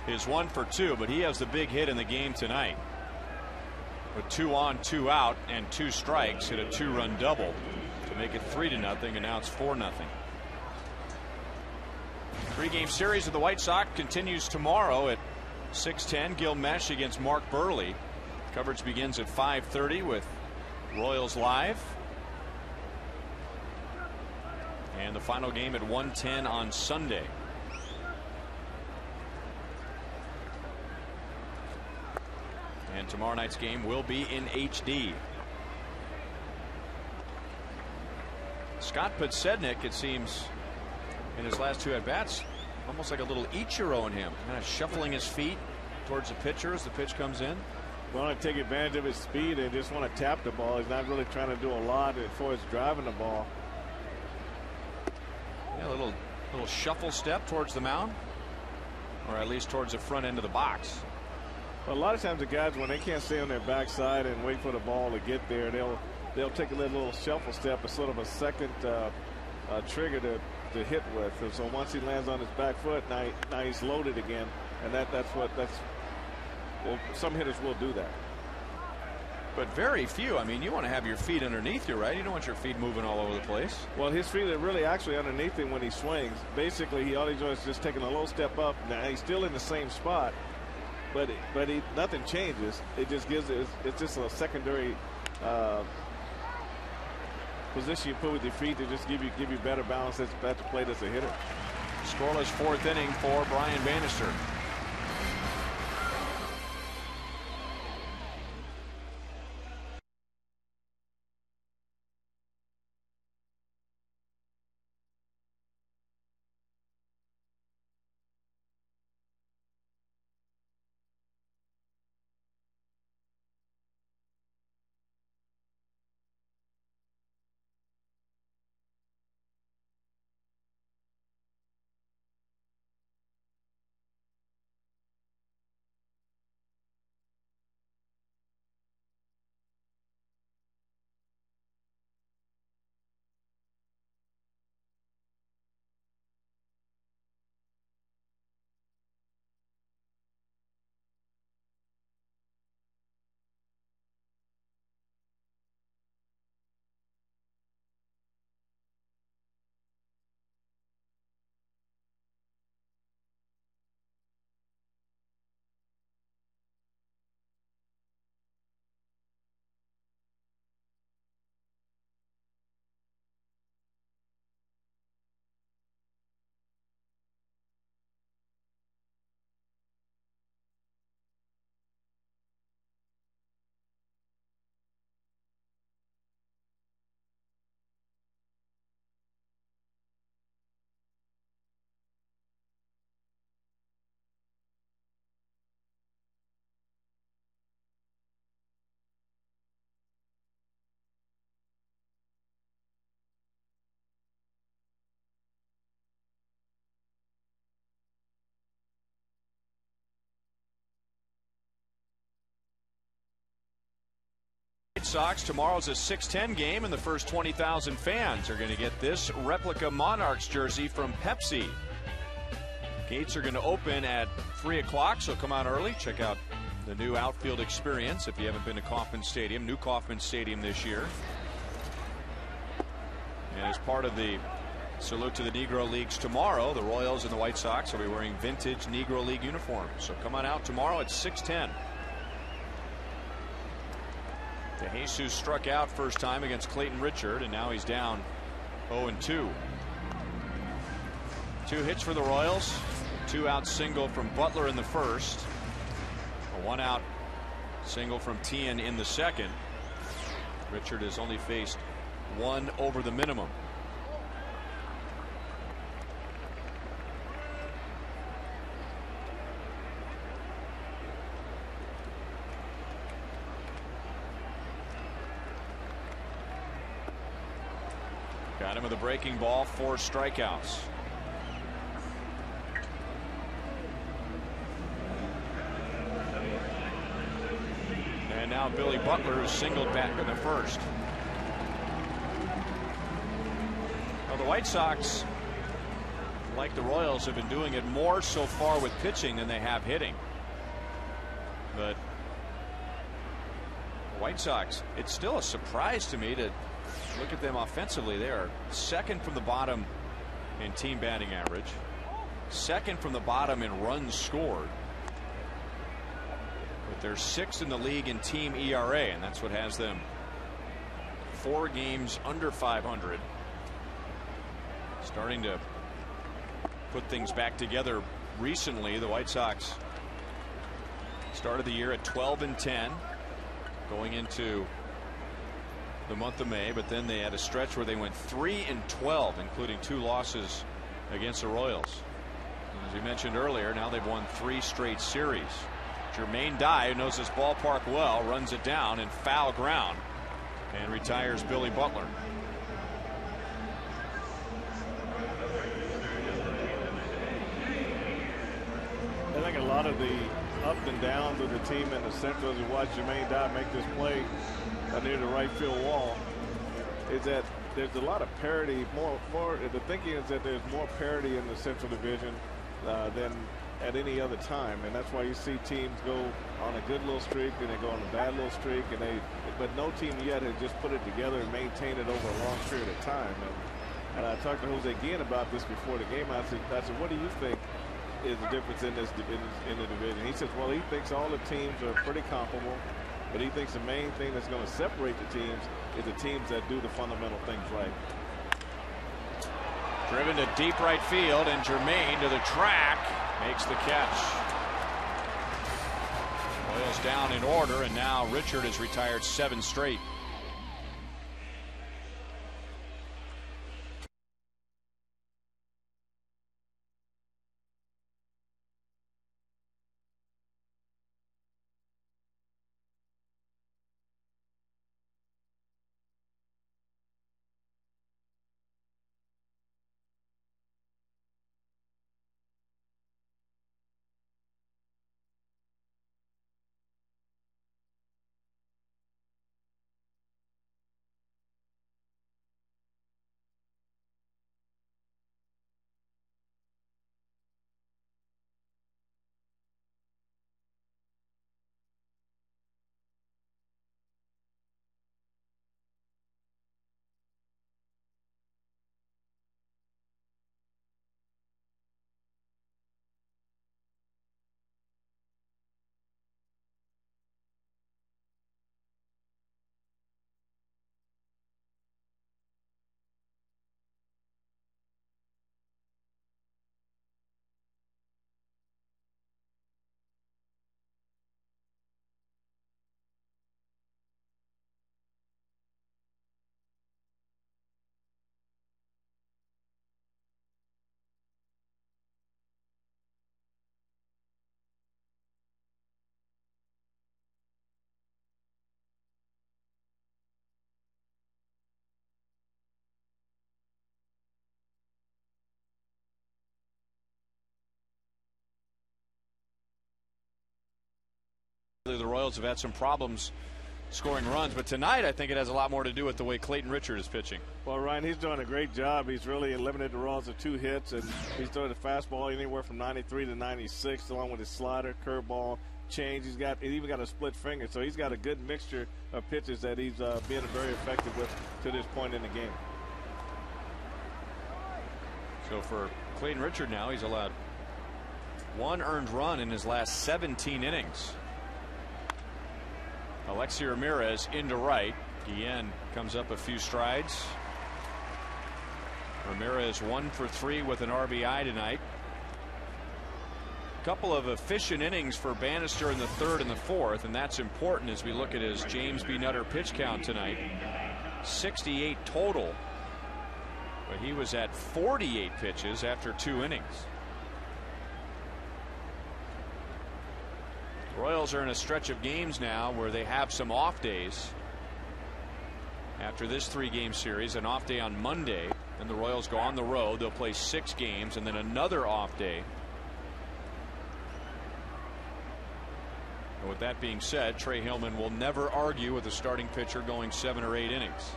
is one for two, but he has the big hit in the game tonight. With two on, two out, and two strikes, hit a two-run double to make it three to nothing, and now it's four nothing. Three-game series of the White Sox continues tomorrow at 6:10. Gil Meche against Mark Buehrle. Coverage begins at 5:30 with Royals live. And the final game at 1:10 on Sunday. And tomorrow night's game will be in HD. Scott Podsednik, it seems, in his last two at bats, almost like a little Ichiro in him, kind of shuffling his feet towards the pitcher as the pitch comes in. Want to take advantage of his speed and just want to tap the ball. He's not really trying to do a lot as far as driving the ball. Yeah, a little little shuffle step towards the mound, or at least towards the front end of the box. Well, a lot of times the guys when they can't stay on their backside and wait for the ball to get there, they'll they'll take a little, little shuffle step a sort of a second uh, uh, trigger to to hit with. And so once he lands on his back foot, now now he's loaded again, and that that's what that's. Well, some hitters will do that. But very few. I mean, you want to have your feet underneath you, right? You don't want your feet moving all over the place. Well, his feet are really actually underneath him when he swings. Basically, he all he's doing is just taking a little step up. Now he's still in the same spot, but but nothing changes. It just gives it. It's just a secondary uh, position you put with your feet to just give you give you better balance at the plate as a hitter. Scoreless fourth inning for Brian Bannister. Sox. Tomorrow's a 610 game, and the first 20,000 fans are going to get this replica Monarchs jersey from Pepsi. Gates are going to open at 3 o'clock, so come out early. Check out the new outfield experience if you haven't been to Kauffman Stadium. New Kauffman Stadium this year. And as part of the salute to the Negro Leagues tomorrow, the Royals and the White Sox will be wearing vintage Negro League uniforms. So come on out tomorrow at 610. DeJesus struck out first time against Clayton Richard, and now he's down 0 2. Two hits for the Royals, two out single from Butler in the first, a one out single from Teahen in the second. Richard has only faced one over the minimum. With a breaking ball, four strikeouts. And now Billy Butler who's singled back in the first. Well, the White Sox, like the Royals, have been doing it more so far with pitching than they have hitting. But White Sox, it's still a surprise to me to look at them offensively. They are second from the bottom in team batting average, second from the bottom in runs scored. But they're sixth in the league in team ERA, and that's what has them four games under 500. Starting to put things back together recently. The White Sox started the year at 12 and 10 going into the month of May, but then they had a stretch where they went 3 and 12, including two losses against the Royals. As we mentioned earlier, now they've won three straight series. Jermaine Dye, who knows this ballpark well, runs it down in foul ground and retires Billy Butler. I think a lot of the up and downs of the team in the Central as you watch Jermaine Dye make this play near the right field wall. Is that there's a lot of parity more more the thinking is that there's more parity in the Central Division uh, than at any other time. And that's why you see teams go on a good little streak and they go on a bad little streak and they but no team yet has just put it together and maintained it over a long period of time. And and I talked to Jose again about this before the game. I said I said what do you think is the difference in this in the division. He says, well, he thinks all the teams are pretty comparable, but he thinks the main thing that's going to separate the teams is the teams that do the fundamental things right. Driven to deep right field, and Jermaine to the track makes the catch. Royals down in order, and now Richard has retired seven straight. The Royals have had some problems scoring runs. But tonight, I think it has a lot more to do with the way Clayton Richard is pitching. Well, Ryan, he's doing a great job. He's really limited the Royals of two hits, and he's throwing the fastball anywhere from 93 to 96, along with his slider, curveball, change. He's got, he's even got a split finger, so he's got a good mixture of pitches that he's uh, being very effective with to this point in the game. So for Clayton Richard now, he's allowed one earned run in his last 17 innings. Alexei Ramirez into right. Guillen comes up a few strides. Ramirez one for three with an RBI tonight. A couple of efficient innings for Bannister in the third and the fourth, and that's important as we look at his James B. Nutter pitch count tonight. 68 total, but he was at 48 pitches after two innings. Royals are in a stretch of games now where they have some off days. After this three game series, an off day on Monday, and the Royals go on the road. They'll play six games and then another off day. But with that being said, Trey Hillman will never argue with a starting pitcher going seven or eight innings.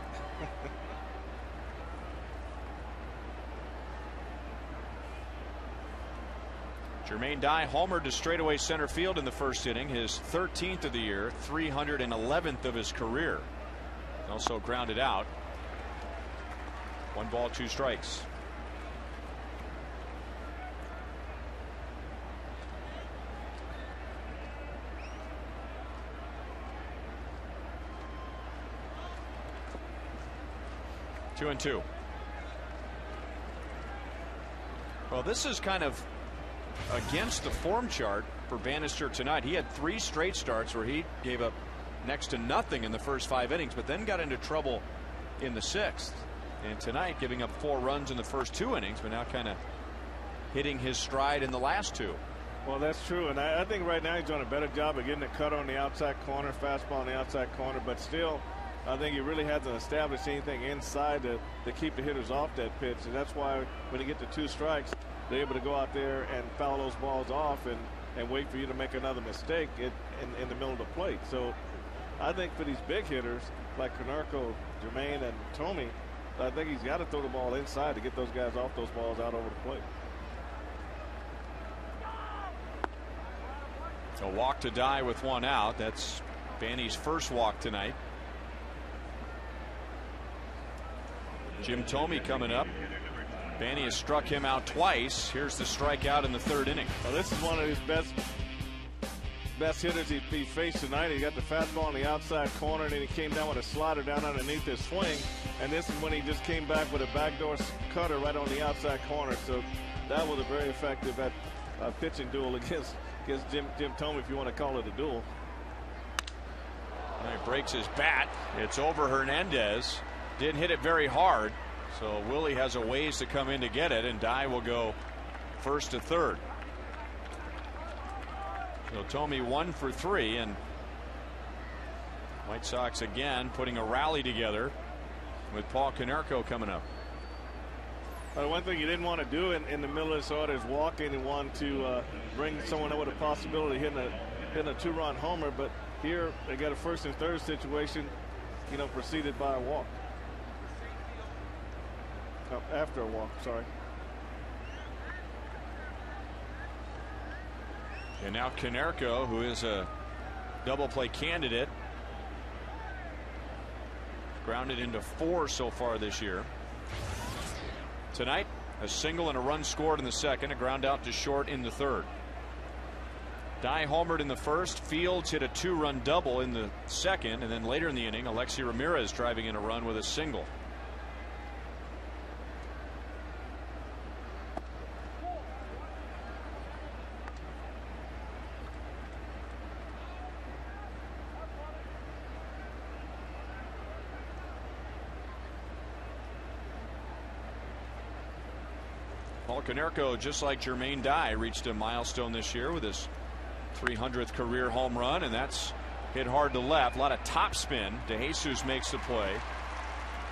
Jermaine Dye homered to straightaway center field in the first inning, his 13th of the year, 311th of his career. Also grounded out. One ball, two strikes. Two and two. Well, this is kind of against the form chart for Bannister tonight. He had three straight starts where he gave up next to nothing in the first five innings, but then got into trouble in the sixth. And tonight, giving up four runs in the first two innings, but now kind of hitting his stride in the last two. Well, that's true, and I, I, think right now he's doing a better job of getting a cut on the outside corner, fastball on the outside corner, but still, I think he really hasn't established anything inside to, to keep the hitters off that pitch, and that's why when you get to two strikes, they're able to go out there and foul those balls off and, and wait for you to make another mistake in, in, in the middle of the plate. So I think for these big hitters like Konerko, Jermaine, and Thome, I think he's got to throw the ball inside to get those guys off those balls out over the plate. A walk to Dye with one out. That's Banny's first walk tonight. Jim Thome coming up. Banny has struck him out twice. Here's the strikeout in the third inning. Well, this is one of his best best hitters he, he faced tonight. He got the fastball on the outside corner, and then he came down with a slider down underneath his swing. And this is when he just came back with a backdoor cutter right on the outside corner. So that was a very effective at, uh, pitching duel against against Jim Jim Thome, if you want to call it a duel. And he breaks his bat. It's over Hernandez. Didn't hit it very hard. So Willie has a ways to come in to get it, and Dye will go first to third. So Thome one for three, and White Sox again putting a rally together with Paul Konerko coming up. Uh, one thing you didn't want to do in, in the middle of this order is walk in and want to uh, bring someone up with a possibility of hitting a, hitting a two-run homer, but here they got a first and third situation, you know, preceded by a walk. After a walk, sorry. And now Konerko, who is a double play candidate, grounded into four so far this year. Tonight, a single and a run scored in the second, a ground out to short in the third. Dye homered in the first. Fields hit a two run double in the second. And then later in the inning, Alexei Ramirez driving in a run with a single. Konerko, just like Jermaine Dye, reached a milestone this year with his 300th career home run, and that's hit hard to left. A lot of top spin. DeJesus makes the play.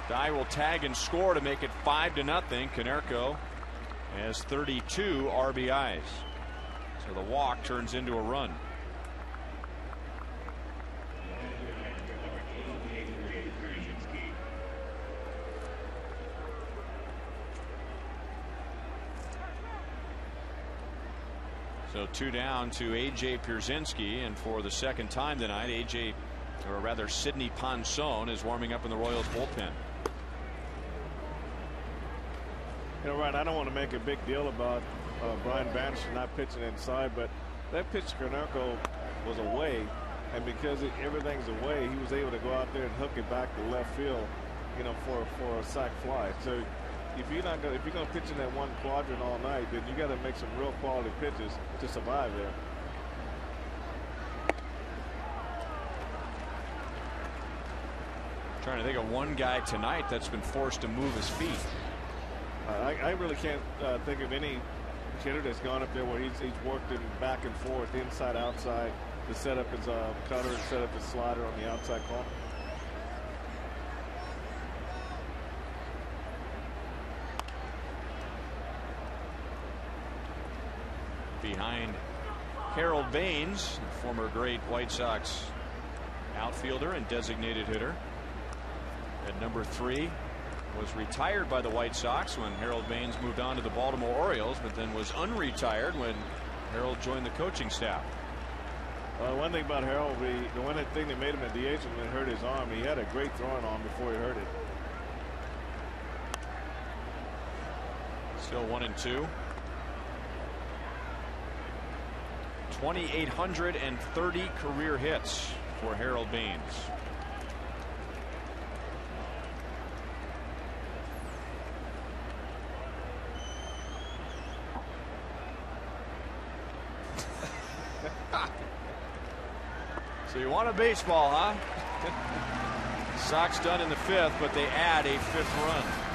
Dye will tag and score to make it five to nothing. Konerko has 32 RBIs. So the walk turns into a run. Two down to AJ Pierzynski and for the second time tonight AJ or rather Sidney Ponson is warming up in the Royals bullpen. You know, right, I don't want to make a big deal about uh, Brian Bannister not pitching inside, but that pitch to was away, and because it, everything's away, he was able to go out there and hook it back to left field, you know, for for a sac fly. So if you're not gonna, if you're going to pitch in that one quadrant all night, then you got to make some real quality pitches to survive there. Trying to think of one guy tonight that's been forced to move his feet. Uh, I, I, really can't uh, think of any hitter that's gone up there where he's, he's worked him back and forth, inside, outside, to set up his uh, cutter set up his slider on the outside corner. Behind Harold Baines, former great White Sox outfielder and designated hitter. At number three, was retired by the White Sox when Harold Baines moved on to the Baltimore Orioles, but then was unretired when Harold joined the coaching staff. Uh, one thing about Harold, the, the one thing that made him a DH when he hurt his arm, he had a great throwing arm before he hurt it. Still one and two. 2,830 career hits for Harold Baines. So you want a baseball, huh? Sox done in the fifth, but they add a fifth run.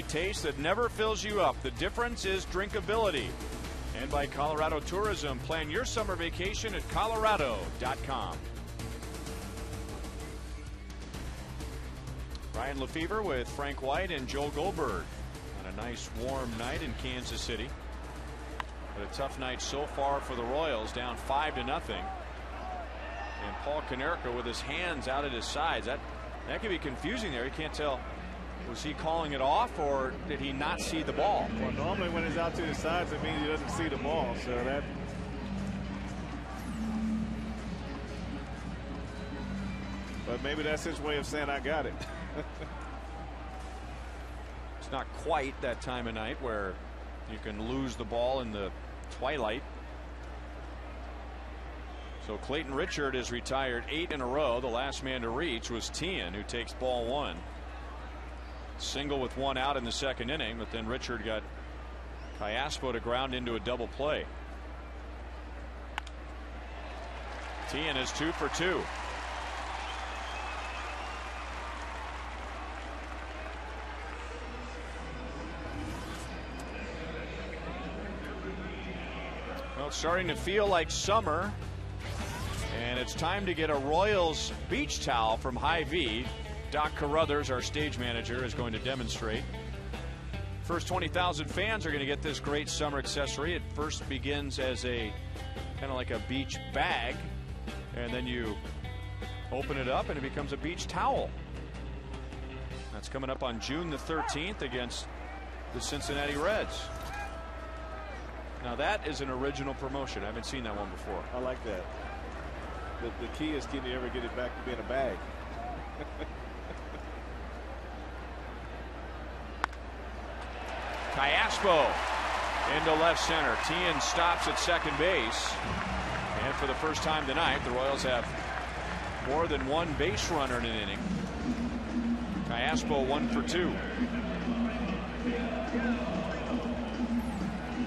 Taste that never fills you up. The difference is drinkability. And by Colorado Tourism, plan your summer vacation at Colorado.com. Ryan Lefebvre with Frank White and Joel Goldberg on a nice warm night in Kansas City. But a tough night so far for the Royals, down five to nothing. And Paul Konerko with his hands out at his sides. That that can be confusing there. You can't tell was he calling it off or did he not see the ball? Well, normally when he's out to the sides, it means he doesn't see the ball. So that. But maybe that's his way of saying I got it. it's not quite that time of night where you can lose the ball in the twilight. So Clayton Richard is retired eight in a row. The last man to reach was Teahen, who takes ball one single with one out in the second inning, but then Richard got Callaspo to ground into a double play. Teahen is two for two. Well, it's starting to feel like summer, and it's time to get a Royals beach towel from Hy-Vee. Doc Carruthers, our stage manager, is going to demonstrate. First 20,000 fans are going to get this great summer accessory. It first begins as a kind of like a beach bag, and then you open it up and it becomes a beach towel. That's coming up on June the 13th against the Cincinnati Reds. Now that is an original promotion. I haven't seen that one before. I like that. The, the key is can you ever get it back to being a bag? Callaspo into left center. Teahen stops at second base. And for the first time tonight, the Royals have more than one base runner in an inning. Callaspo one for two.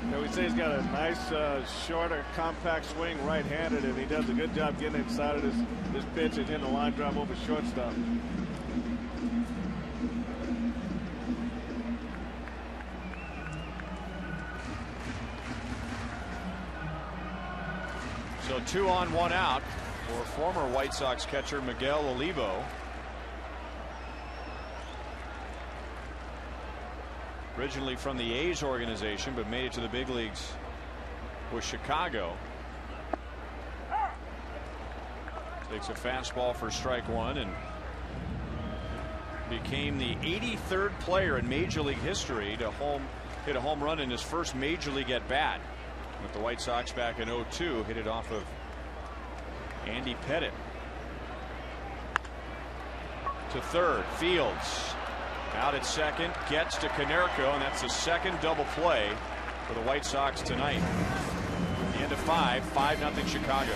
Yeah, we say he's got a nice, uh, shorter, compact swing, right-handed, and he does a good job getting inside of this this pitch and hitting the line drive over shortstop. Two on, one out for former White Sox catcher Miguel Olivo. Originally from the A's organization, but made it to the big leagues with Chicago. Takes a fastball for strike one and became the 83rd player in Major League history to home hit a home run in his first Major League at bat. With the White Sox back in 0-2 hit it off of Andy Pettitte. To third, Fields out at second, gets to Konerko, and that's the second double play for the White Sox tonight. The end of five, 5 nothing Chicago.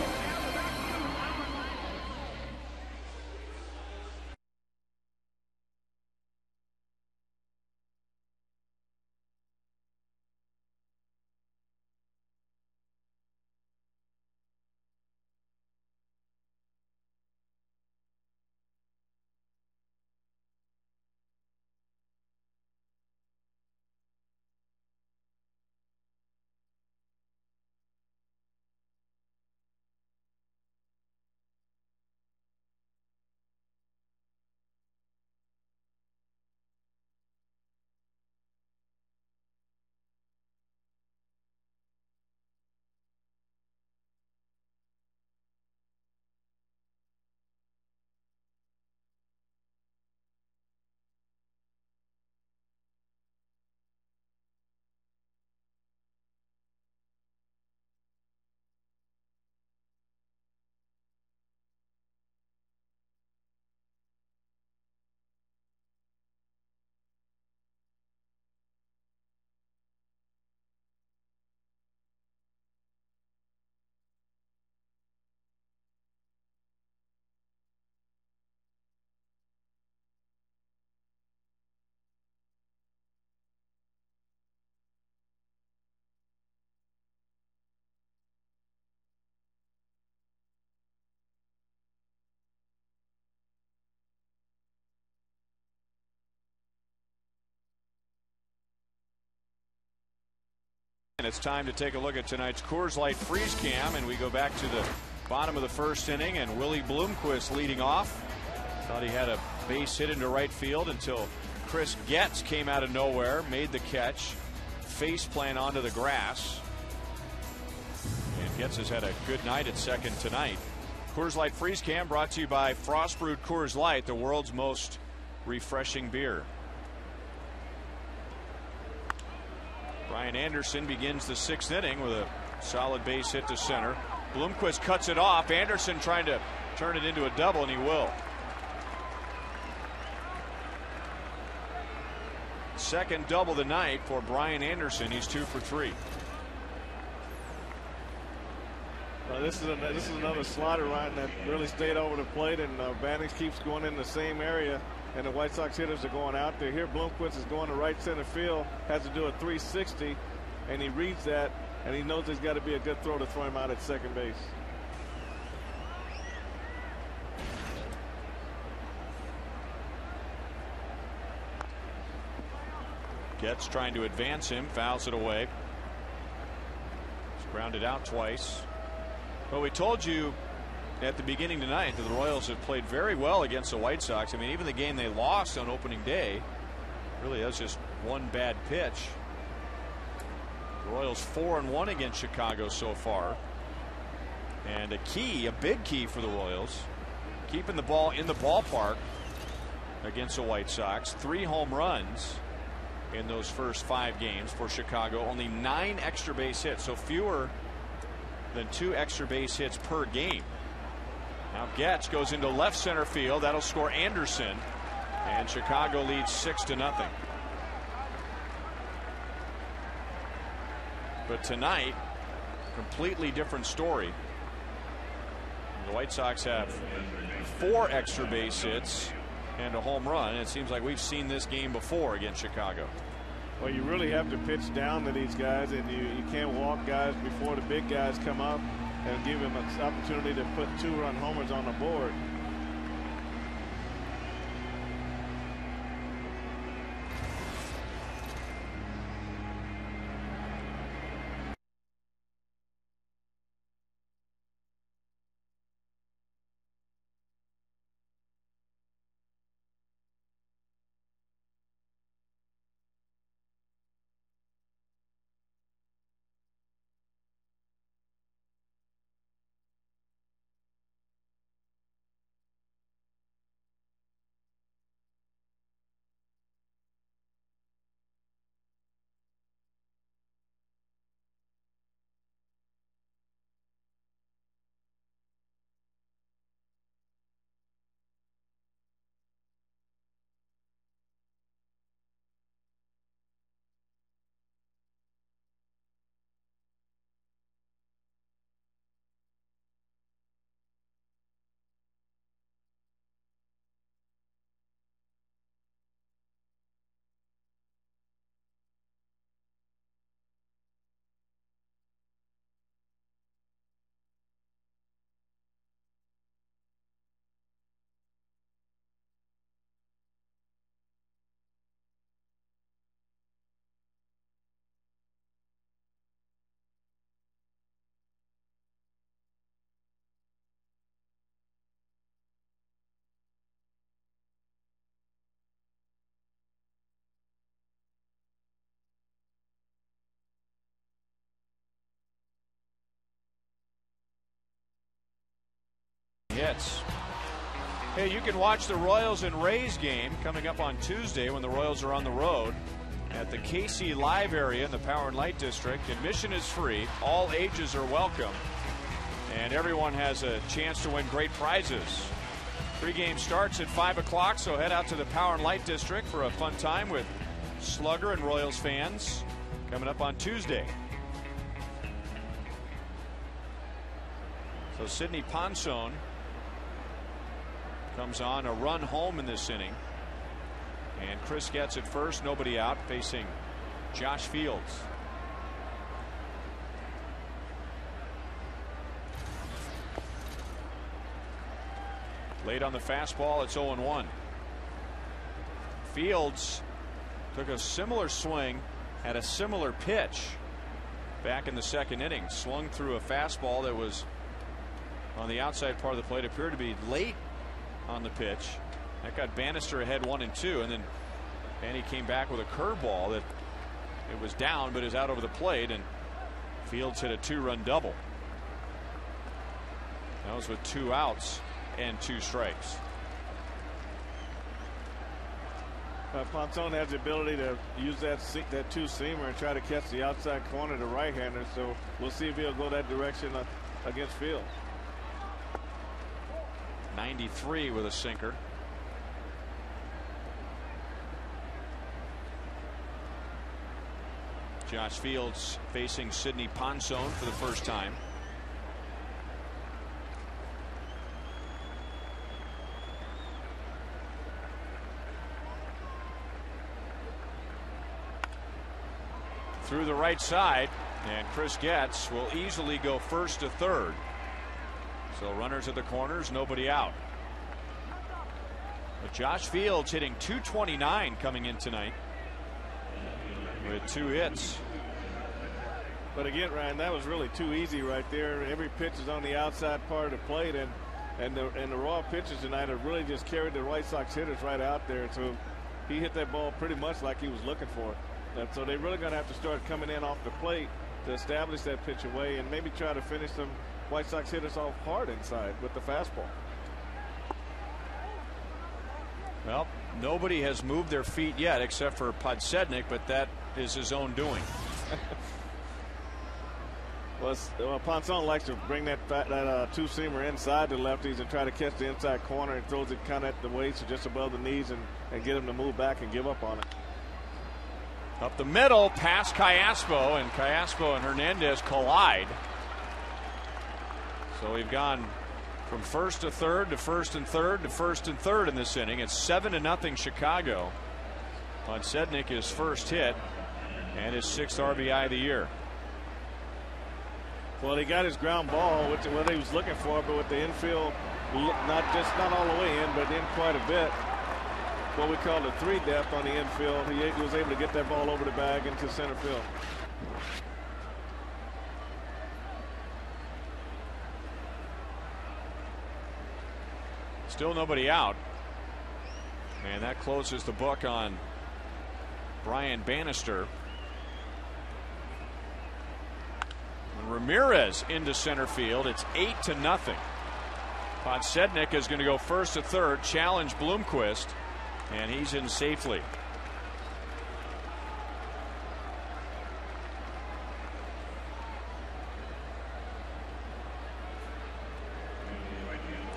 And it's time to take a look at tonight's Coors Light Freeze Cam, and we go back to the bottom of the first inning, and Willie Bloomquist leading off. Thought he had a base hit into right field until Chris Getz came out of nowhere, made the catch, face plant onto the grass. And Getz has had a good night at second tonight. Coors Light Freeze Cam brought to you by Frost Brewed Coors Light, the world's most refreshing beer. Brian Anderson begins the sixth inning with a solid base hit to center. Bloomquist cuts it off. Anderson trying to turn it into a double, and he will. Second double the night for Brian Anderson. He's two for three. Uh, this is a, this is another slider line that really stayed over the plate, and uh, Bannings keeps going in the same area and the White Sox hitters are going out there. Here, Bloomquist is going to right center field, has to do a 360, and he reads that, and he knows there's got to be a good throw to throw him out at second base. Getz trying to advance him, fouls it away. He's Grounded out twice. But we told you at the beginning tonight the Royals have played very well against the White Sox. I mean, even the game they lost on opening day really is just one bad pitch. The Royals four and one against Chicago so far. And a key, a big key for the Royals, keeping the ball in the ballpark against the White Sox. Three home runs in those first five games for Chicago. Only nine extra base hits, so fewer than two extra base hits per game. Now Getz goes into left center field. That'll score Anderson. And Chicago leads six to nothing. But tonight, completely different story. The White Sox have four extra base hits and a home run. It seems like we've seen this game before against Chicago. Well, you really have to pitch down to these guys, and you, you can't walk guys before the big guys come up and give them an opportunity to put two run homers on the board. Hey, you can watch the Royals and Rays game coming up on Tuesday when the Royals are on the road at the KC Live area in the Power and Light District. Admission is free. All ages are welcome. And everyone has a chance to win great prizes. Pre-game starts at 5 o'clock, so head out to the Power and Light District for a fun time with Slugger and Royals fans coming up on Tuesday. So Sidney Ponson comes on a run home in this inning. And Chris Getz at first, nobody out, facing Josh Fields. Late on the fastball, it's 0 1. Fields took a similar swing at a similar pitch back in the second inning. Swung through a fastball that was on the outside part of the plate, appeared to be late on the pitch. That got Bannister ahead one and two, and then Banny came back with a curveball that it was down, but is out over the plate, and Fields hit a two-run double. That was with two outs and two strikes. Uh, has the ability to use that that two seamer and try to catch the outside corner the right hander. So we'll see if he'll go that direction uh, against Fields. 93 with a sinker. Josh Fields facing Sidney Ponson for the first time. Through the right side, and Chris Getz will easily go first to third. So runners at the corners, nobody out. But Josh Fields hitting 229 coming in tonight with two hits. But again, Ryan, that was really too easy right there. Every pitch is on the outside part of the plate, and and the and the raw pitches tonight have really just carried the White Sox hitters right out there. So he hit that ball pretty much like he was looking for. And so they're really going to have to start coming in off the plate to establish that pitch away and maybe try to finish some White Sox hit us off hard inside with the fastball. Well, nobody has moved their feet yet except for Podsednik, but that is his own doing. well, well, Ponson likes to bring that that uh, two seamer inside the lefties and try to catch the inside corner and throws it kind of at the waist or just above the knees and, and get him to move back and give up on it. Up the middle, past Callaspo, and Callaspo and Hernandez collide. So we've gone from first to third to first and third to first and third in this inning. It's seven to nothing Chicago Podsednik his first hit and his sixth RBI of the year. Well, he got his ground ball, which what he was looking for, but with the infield, not just not all the way in, but in quite a bit. What we call the three depth on the infield. He was able to get that ball over the bag into center field. Still nobody out. And that closes the book on Brian Bannister. Ramirez into center field. It's eight to nothing. Podsednik is going to go first to third, challenge Bloomquist, and he's in safely.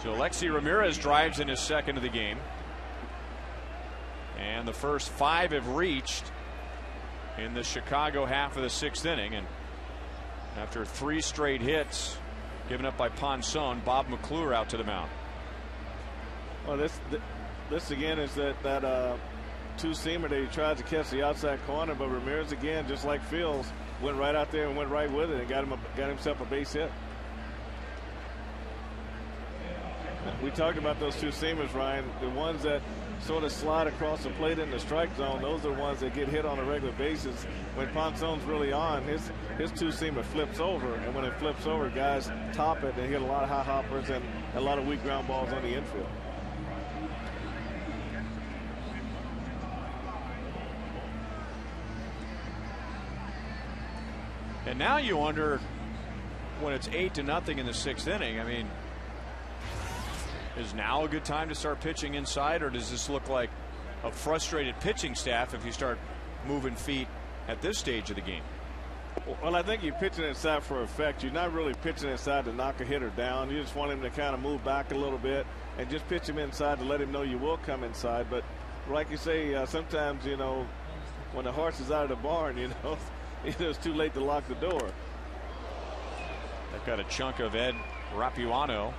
So Alexei Ramirez drives in his second of the game. And the first five have reached in the Chicago half of the sixth inning. And after three straight hits given up by Ponson, Bob McClure out to the mound. Well, this this again is that that uh, two seamer that he tried to catch the outside corner, but Ramirez again, just like Fields, went right out there and went right with it and got him a, got himself a base hit. We talked about those two seamers, Ryan. The ones that sort of slide across the plate in the strike zone, those are the ones that get hit on a regular basis. When Ponson's really on, his his two seamer flips over, and when it flips over, guys top it and hit a lot of high hoppers and a lot of weak ground balls on the infield. And now you wonder when it's eight to nothing in the sixth inning. I mean, is now a good time to start pitching inside, or does this look like a frustrated pitching staff if you start moving feet at this stage of the game? Well, I think you're pitching inside for effect. You're not really pitching inside to knock a hitter down. You just want him to kind of move back a little bit and just pitch him inside to let him know you will come inside. But like you say, uh, sometimes, you know, when the horse is out of the barn, you know, it's too late to lock the door. They've got a chunk of Ed Rapuano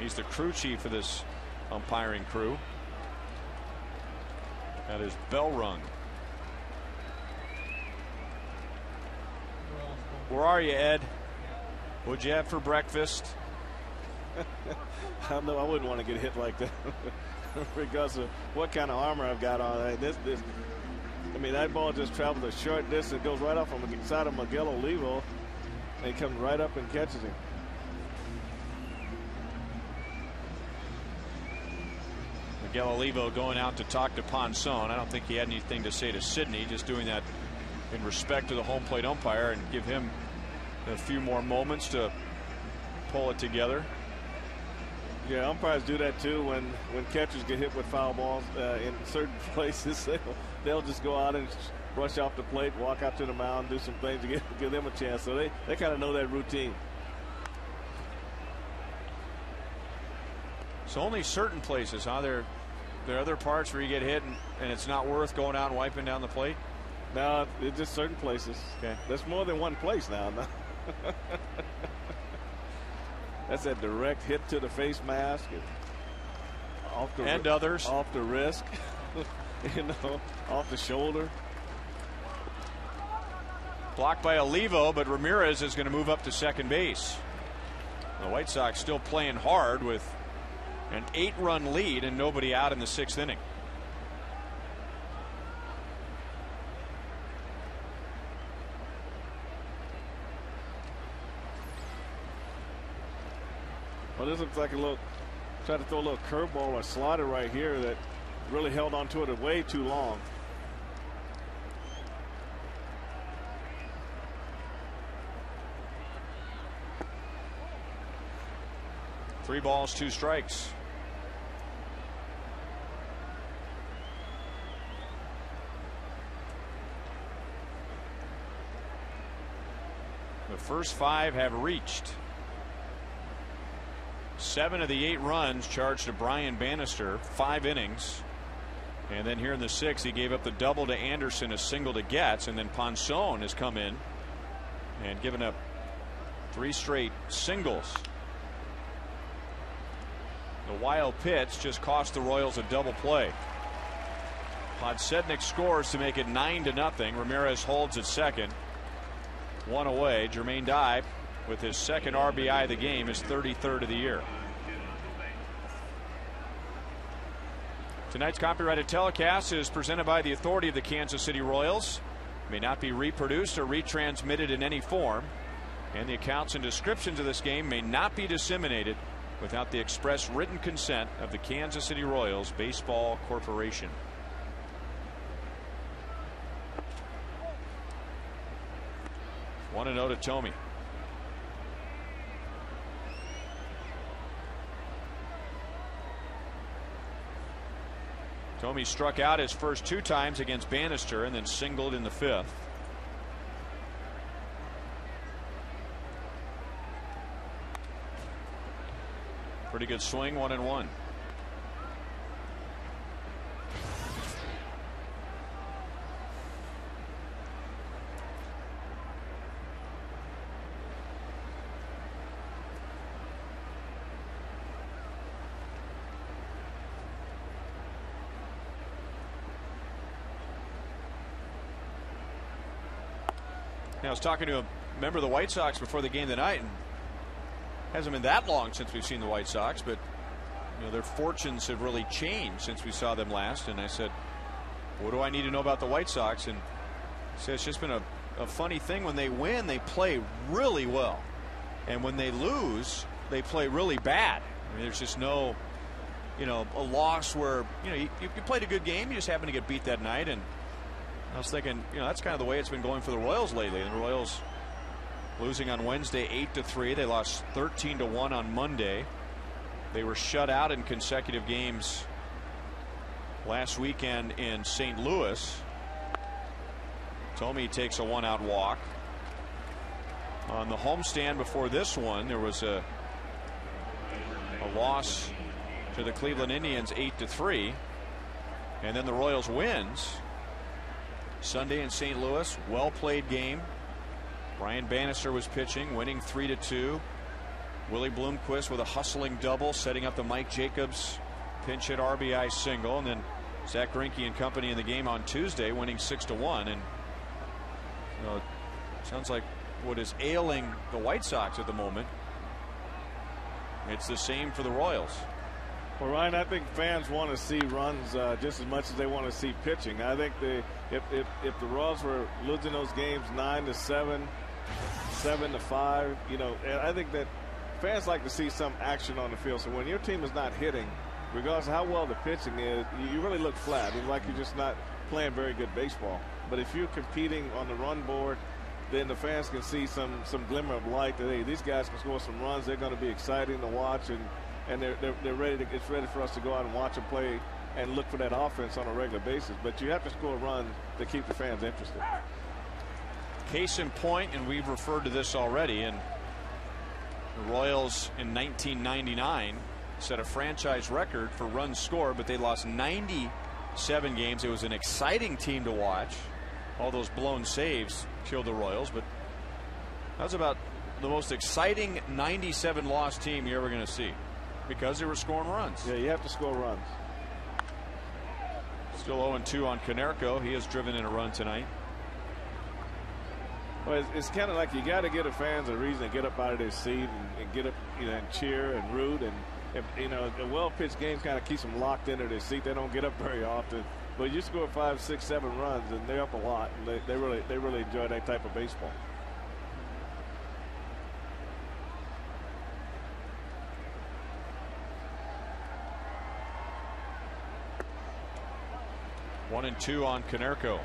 He's the crew chief of this umpiring crew. That is bell rung. Where are you, Ed? What'd you have for breakfast? I know. I wouldn't want to get hit like that, regardless of what kind of armor I've got on. This, this, I mean, that ball just traveled a short distance, goes right off on the side of Miguel Olivo, and he comes right up and catches him. Miguel Olivo going out to talk to Ponson. I don't think he had anything to say to Sidney, just doing that in respect to the home plate umpire and give him a few more moments to pull it together. Yeah, umpires do that too when when catchers get hit with foul balls uh, in certain places. They'll, they'll just go out and rush off the plate, walk out to the mound, do some things to get, give them a chance. So they, they kind of know that routine. So only certain places, huh? There, there are other parts where you get hit and, and it's not worth going out and wiping down the plate? No, it's just certain places. Okay. There's more than one place now. That's a direct hit to the face mask. And off the, and others. Off the wrist. you know, off the shoulder. Blocked by Olivo, but Ramirez is going to move up to second base. The White Sox still playing hard with an eight run lead and nobody out in the sixth inning. Well, this looks like a little, try to throw a little curveball or slider right here that really held onto it way too long. Three balls, two strikes. First five have reached. Seven of the eight runs charged to Brian Bannister, five innings. And then here in the sixth, he gave up the double to Anderson, a single to Getz, and then Ponson has come in and given up three straight singles. The wild pitch just cost the Royals a double play. Podsednik scores to make it nine to nothing. Ramirez holds at second. One away. Jermaine Dye with his second RBI of the game, his 33rd of the year. Tonight's copyrighted telecast is presented by the authority of the Kansas City Royals. May not be reproduced or retransmitted in any form. And the accounts and descriptions of this game may not be disseminated without the express written consent of the Kansas City Royals Baseball Corporation. One to oh to Thome. Thome struck out his first two times against Bannister and then singled in the fifth. Pretty good swing, one and one. I was talking to a member of the White Sox before the game tonight, and hasn't been that long since we've seen the White Sox, but you know their fortunes have really changed since we saw them last. And I said, "What do I need to know about the White Sox?" And he said, "It's just been a, a funny thing. When they win, they play really well, and when they lose, they play really bad. I mean, there's just no, you know, a loss where you know you, you played a good game, you just happen to get beat that night, and." I was thinking, you know, that's kind of the way it's been going for the Royals lately. The Royals losing on Wednesday 8 to 3. They lost 13 to 1 on Monday. They were shut out in consecutive games last weekend in St. Louis. Thome takes a one out walk. On the homestand before this one, there was a a loss to the Cleveland Indians 8 to 3. And then the Royals wins Sunday in St. Louis. Well played game. Brian Bannister was pitching, winning 3 to 2. Willie Bloomquist with a hustling double, setting up the Mike Jacobs pinch hit RBI single. And then Zack Greinke and company in the game on Tuesday, winning 6 to 1. And you know, sounds like what is ailing the White Sox at the moment. It's the same for the Royals. Well, Ryan, I think fans want to see runs uh, just as much as they want to see pitching. I think if, if if the Royals were losing those games nine to seven, seven to five, you know, I think that fans like to see some action on the field. So when your team is not hitting, regardless of how well the pitching is, you really look flat. It's like you're just not playing very good baseball. But if you're competing on the run board, then the fans can see some some glimmer of light that hey, these guys can score some runs. They're going to be exciting to watch and and they're, they're, they're ready to it's ready for us to go out and watch them play and look for that offense on a regular basis. But you have to score runs to keep the fans interested. Case in point, and we've referred to this already, and the Royals in 1999 set a franchise record for runs scored, but they lost 97 games. It was an exciting team to watch. All those blown saves killed the Royals, but that was about the most exciting 97 loss team you're ever going to see because they were scoring runs. Yeah, you have to score runs. Still 0 2 on Konerko. He has driven in a run tonight. Well, it's, it's kind of like you got to get the fans a reason to get up out of their seat and, and get up, you know, and cheer and root. And if, you know, a well-pitched game kind of keeps them locked into their seat. They don't get up very often. But you score five, six, seven runs, and they're up a lot. And they, they really, they really enjoy that type of baseball. One and two on Konerko.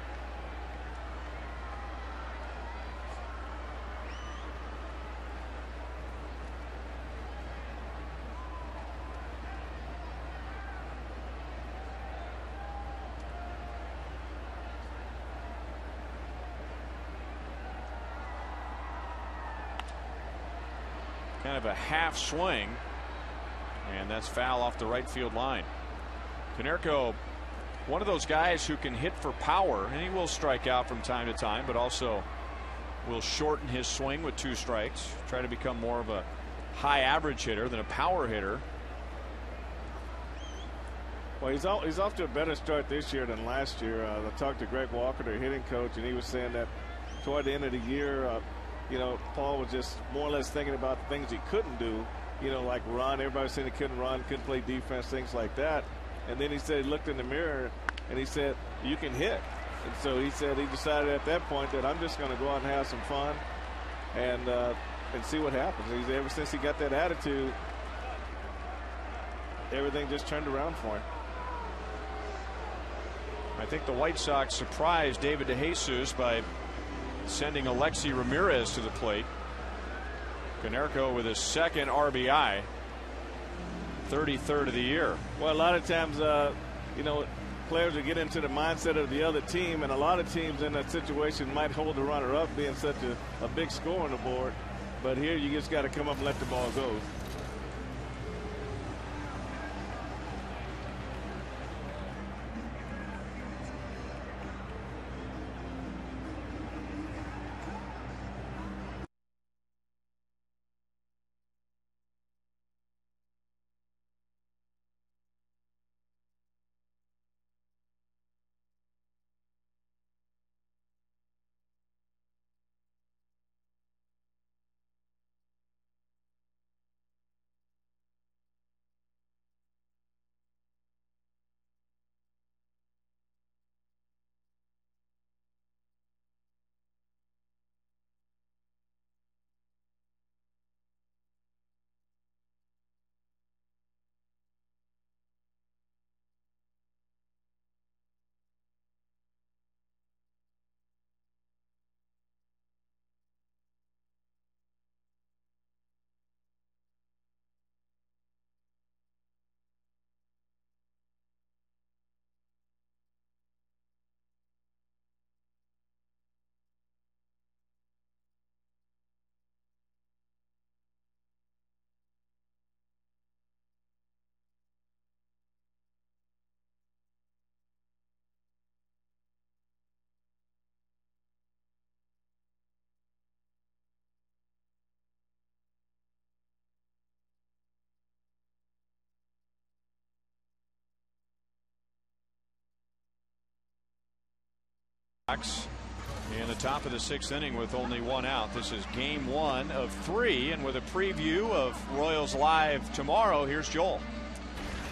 kind of a half swing. And that's foul off the right field line. Konerko, one of those guys who can hit for power, and he will strike out from time to time, but also will shorten his swing with two strikes, try to become more of a high average hitter than a power hitter. Well, he's, he's off to a better start this year than last year. Uh, I talked to Greg Walker, their hitting coach, and he was saying that toward the end of the year, uh, you know, Paul was just more or less thinking about the things he couldn't do, you know, like run. Everybody saying he couldn't run, couldn't play defense, things like that. And then he said he looked in the mirror and he said, You can hit. And so he said he decided at that point that I'm just going to go out and have some fun and uh, and see what happens. He's ever since he got that attitude, everything just turned around for him. I think the White Sox surprised David DeJesus by sending Alexei Ramirez to the plate. Konerko with his second RBI, 33rd of the year. Well, a lot of times, uh, you know, players will get into the mindset of the other team, and a lot of teams in that situation might hold the runner up being such a, a big score on the board. But here you just got to come up and let the ball go. In the top of the sixth inning with only one out. This is game one of three. And with a preview of Royals Live tomorrow, here's Joel.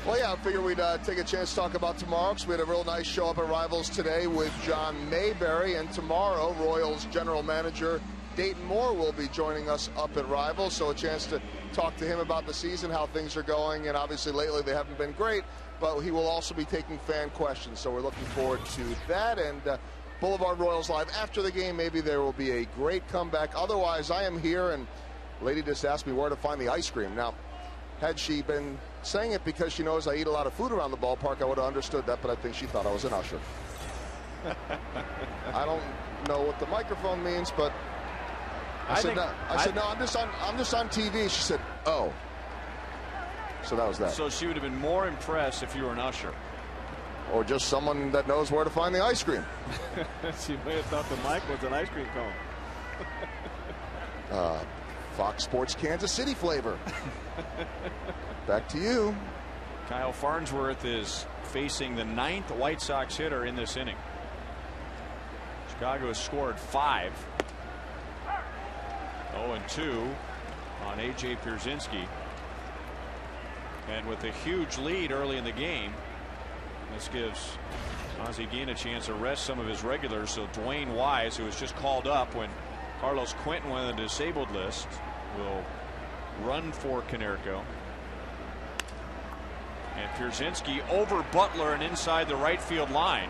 Well, yeah, I figured we'd uh, take a chance to talk about tomorrow because we had a real nice show up at Rivals today with John Mayberry. And tomorrow, Royals general manager Dayton Moore will be joining us up at Rivals. So a chance to talk to him about the season, how things are going. And obviously, lately they haven't been great, but he will also be taking fan questions. So we're looking forward to that. And uh, Boulevard Royals Live after the game. Maybe there will be a great comeback. Otherwise, I am here, and lady just asked me where to find the ice cream. Now, had she been saying it because she knows I eat a lot of food around the ballpark, I would have understood that, but I think she thought I was an usher. I don't know what the microphone means, but I, I said no. I, I said no. I'm just on. I'm just on TV. She said, "Oh." So that was that. So she would have been more impressed if you were an usher or just someone that knows where to find the ice cream. she may have thought the mic was an ice cream cone. uh, Fox Sports Kansas City flavor. Back to you. Kyle Farnsworth is facing the ninth White Sox hitter in this inning. Chicago has scored five. 0 and 2 on AJ Pierzynski. And with a huge lead early in the game, this gives Ozzie Guillen a chance to rest some of his regulars. So DeWayne Wise, who was just called up when Carlos Quentin went on the disabled list, will run for Konerko. And Pierzynski over Butler and inside the right field line.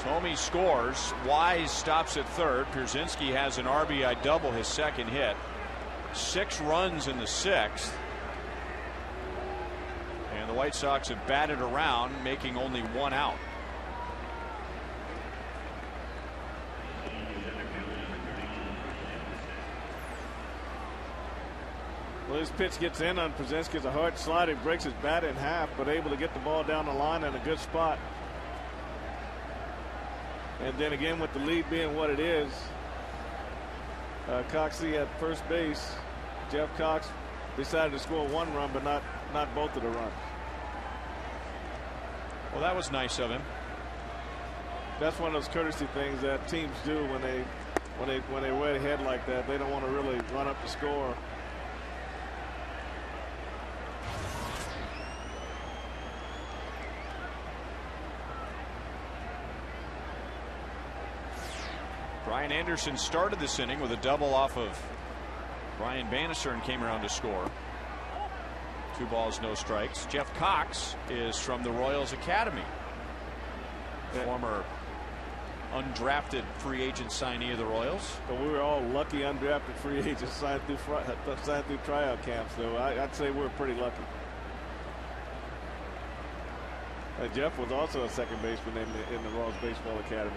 Thome scores. Wise stops at third. Pierzynski has an RBI double, his second hit. Six runs in the sixth. The White Sox have batted around, making only one out. Well, this pitch gets in on. It's a hard slide. He breaks his bat in half, but able to get the ball down the line in a good spot. And then again, with the lead being what it is, uh, Coxie at first base. Jeff Cox decided to score one run, but not not both of the runs. Well, that was nice of him. That's one of those courtesy things that teams do when they when they when they way ahead like that. They don't want to really run up the score. Brian Anderson started this inning with a double off of Brian Bannister and came around to score. Two balls, no strikes. Jeff Cox is from the Royals Academy. Former undrafted free agent signee of the Royals. But we were all lucky undrafted free agents signed through signed through tryout camps. So I, would say we're pretty lucky. Uh, Jeff was also a second baseman in the, in the Royals Baseball Academy.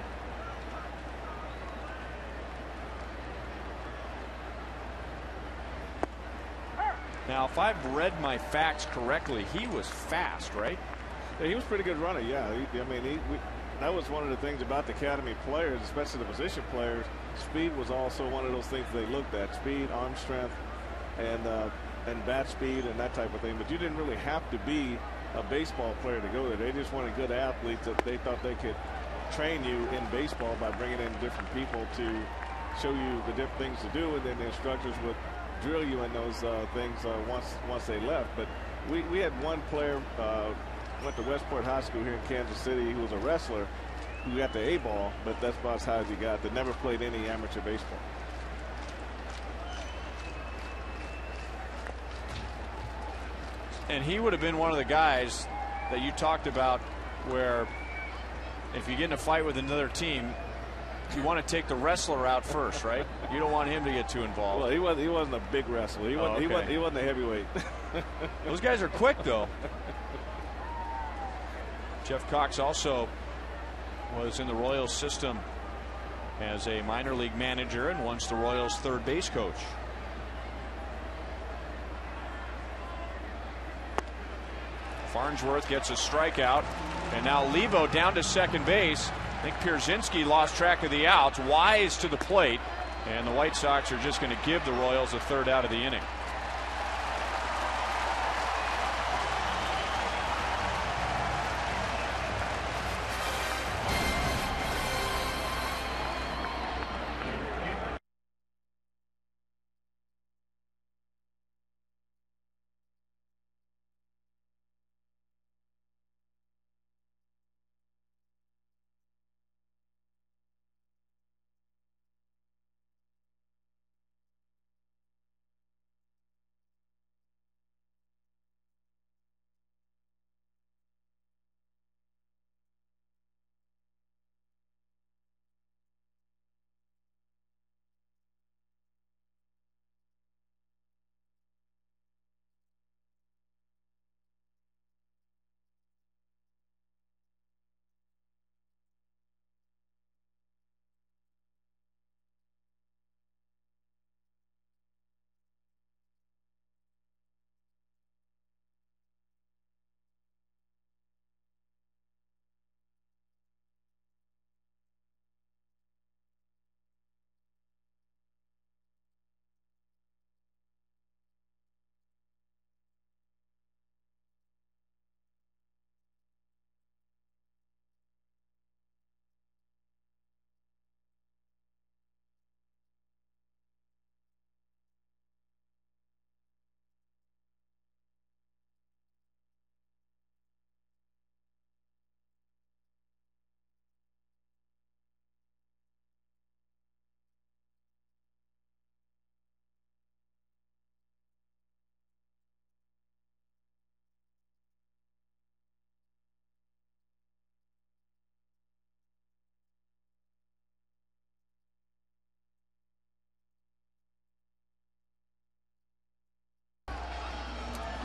Now, if I've read my facts correctly, he was fast, right? Yeah, he was pretty good runner. Yeah, he, I mean, he, we, that was one of the things about the academy players, especially the position players. Speed was also one of those things they looked at: speed, arm strength, and uh, and bat speed and that type of thing. But you didn't really have to be a baseball player to go there. They just wanted good athletes that they thought they could train you in baseball by bringing in different people to show you the different things to do, and then the instructors would drill you in those uh, things uh, once once they left. But we, we had one player uh, went to Westport High School here in Kansas City. He was a wrestler who got the A ball, but that's about as high as he got. That never played any amateur baseball. And he would have been one of the guys that you talked about where if you get in a fight with another team, you want to take the wrestler out first, right? You don't want him to get too involved. Well, he wasn't. He wasn't a big wrestler. He wasn't. Oh, okay. he, wasn't he wasn't a heavyweight. Those guys are quick, though. Jeff Cox also was in the Royals system as a minor league manager and once the Royals third base coach. Farnsworth gets a strikeout and now Levo down to second base I think Pierzynski lost track of the outs. Wise to the plate. And the White Sox are just going to give the Royals a third out of the inning.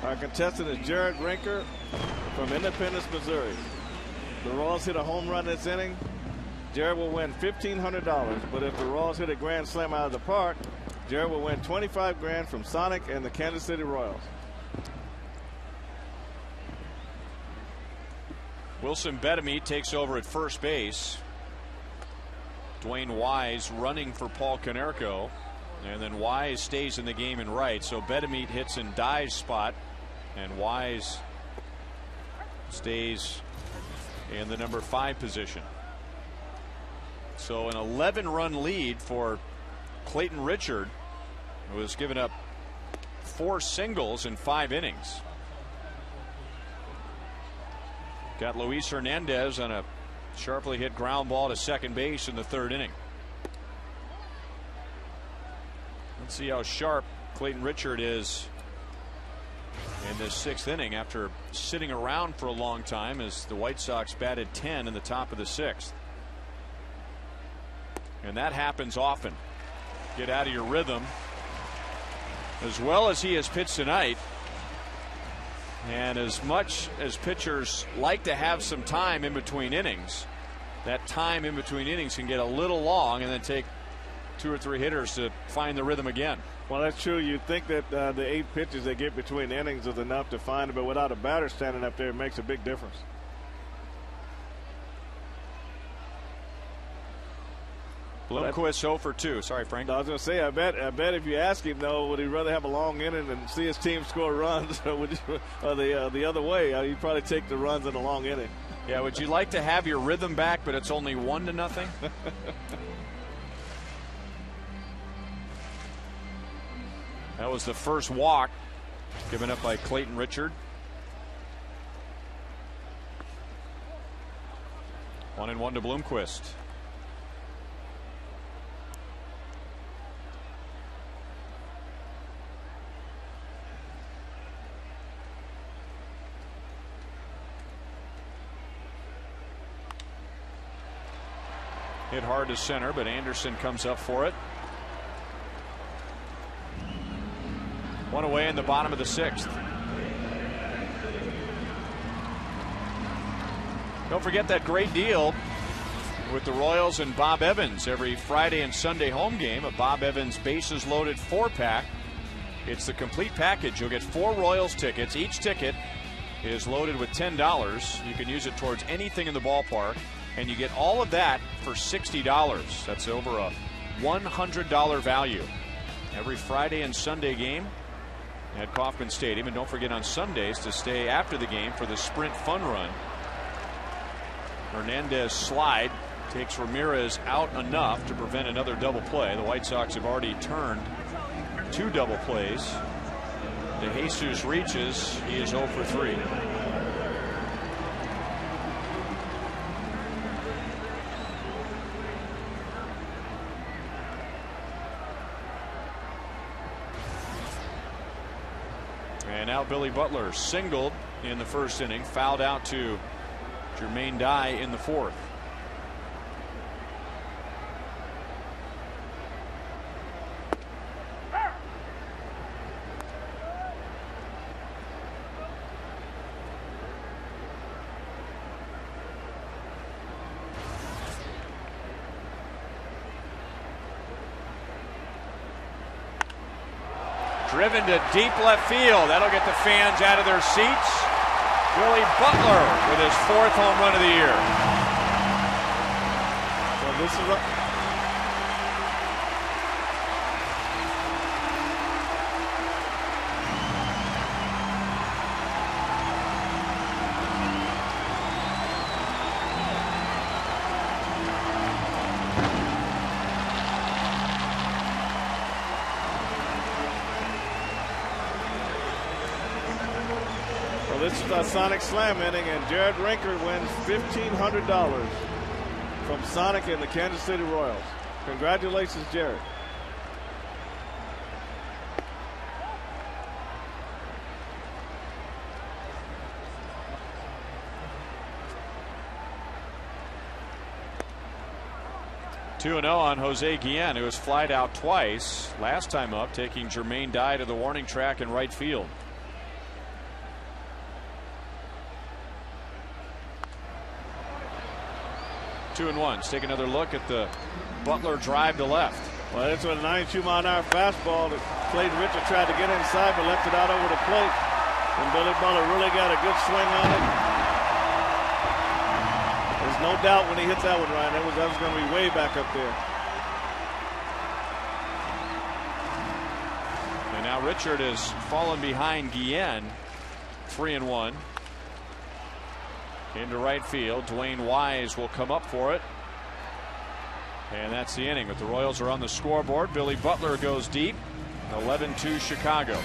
Our contestant is Jared Rinker from Independence, Missouri. The Royals hit a home run this inning. Jared will win $1,500. But if the Royals hit a grand slam out of the park, Jared will win 25 grand from Sonic and the Kansas City Royals. Wilson Betemit takes over at first base. DeWayne Wise running for Paul Konerko. And then Wise stays in the game in right. So Betemit hits in Dye's spot. And Wise stays in the number five position. So an 11 run lead for Clayton Richard, who has given up four singles in five innings. Got Luis Hernandez on a sharply hit ground ball to second base in the third inning. Let's see how sharp Clayton Richard is in this sixth inning after sitting around for a long time as the White Sox batted 10 in the top of the sixth. And that happens often. Get out of your rhythm. As well as he has pitched tonight, and as much as pitchers like to have some time in between innings, that time in between innings can get a little long and then take two or three hitters to find the rhythm again. Well, that's true. You'd think that uh, the eight pitches they get between innings is enough to find it, but without a batter standing up there, it makes a big difference. Bloomquist 0 for 2. Sorry, Frank. I was going to say, I bet, I bet if you ask him though, would he rather have a long inning and see his team score runs, or would you, or the uh, the other way? Uh, you'd probably take the runs in a long inning. Yeah. Would you like to have your rhythm back, but it's only one to nothing? that was the first walk given up by Clayton Richard. One and one to Bloomquist. Hit hard to center, but Anderson comes up for it. One away in the bottom of the sixth. Don't forget that great deal with the Royals and Bob Evans every Friday and Sunday home game. A Bob Evans bases loaded four pack. It's the complete package. You'll get four Royals tickets. Each ticket is loaded with $10. You can use it towards anything in the ballpark and you get all of that for $60. That's over a $100 value. Every Friday and Sunday game at Kauffman Stadium. And don't forget on Sundays to stay after the game for the Sprint Fun Run. Hernandez slide takes Ramirez out enough to prevent another double play. The White Sox have already turned two double plays. De Jesus reaches. He is 0 for 3. Billy Butler singled in the first inning, fouled out to Jermaine Dye in the fourth. Driven to deep left field. That'll get the fans out of their seats. Billy Butler with his fourth home run of the year. Well, this is Sonic Slam inning, and Jared Rinker wins $1,500 from Sonic and the Kansas City Royals. Congratulations, Jared. Two and zero oh on Jose Guillen, who has flied out twice. Last time up, taking Jermaine Dye to the warning track in right field. Two and one. Let's take another look at the Butler drive to left. Well, it's a 92 mile an hour fastball that Clayton Richard tried to get inside, but left it out over the plate. And Billy Butler really got a good swing on it. There's no doubt when he hit that one, Ryan, that was, that was going to be way back up there. And now Richard has fallen behind Guillen. Three and one. Into right field. DeWayne Wise will come up for it. And that's the inning. But the Royals are on the scoreboard. Billy Butler goes deep. 11 2 Chicago.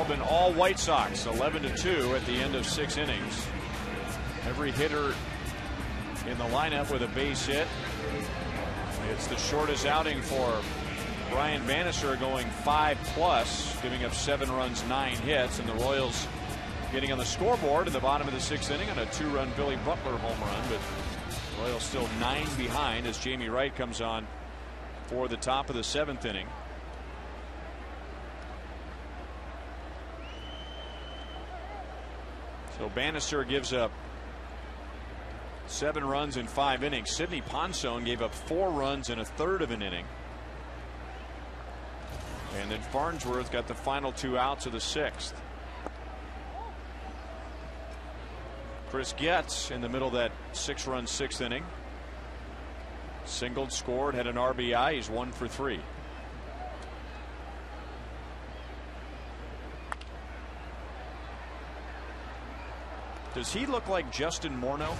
It's all White Sox, 11 to 2 at the end of six innings. Every hitter in the lineup with a base hit. It's the shortest outing for Brian Bannister going five plus, giving up seven runs, nine hits, and the Royals getting on the scoreboard in the bottom of the sixth inning on a two run Billy Butler home run. But Royals still nine behind as Jamey Wright comes on for the top of the seventh inning. So Bannister gives up seven runs in five innings. Sidney Ponson gave up four runs in a third of an inning. And then Farnsworth got the final two outs of the sixth. Chris Getz in the middle of that six run sixth inning. Singled, scored, had an RBI. He's one for three. Does he look like Justin Morneau?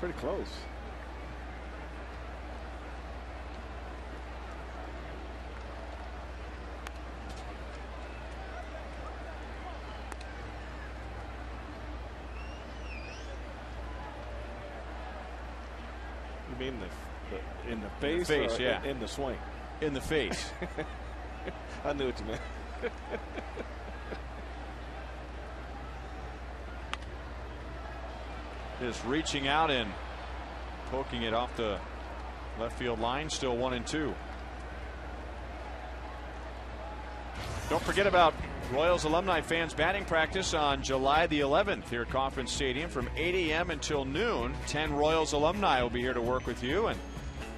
Pretty close. You mean the, the in the face, face, or yeah. in, in the swing? In the face. I knew what you meant. Just reaching out and poking it off the left field line. Still one and two. Don't forget about Royals alumni fans batting practice on July the 11th here at Kauffman Stadium from 8 a.m. until noon. 10 Royals alumni will be here to work with you. And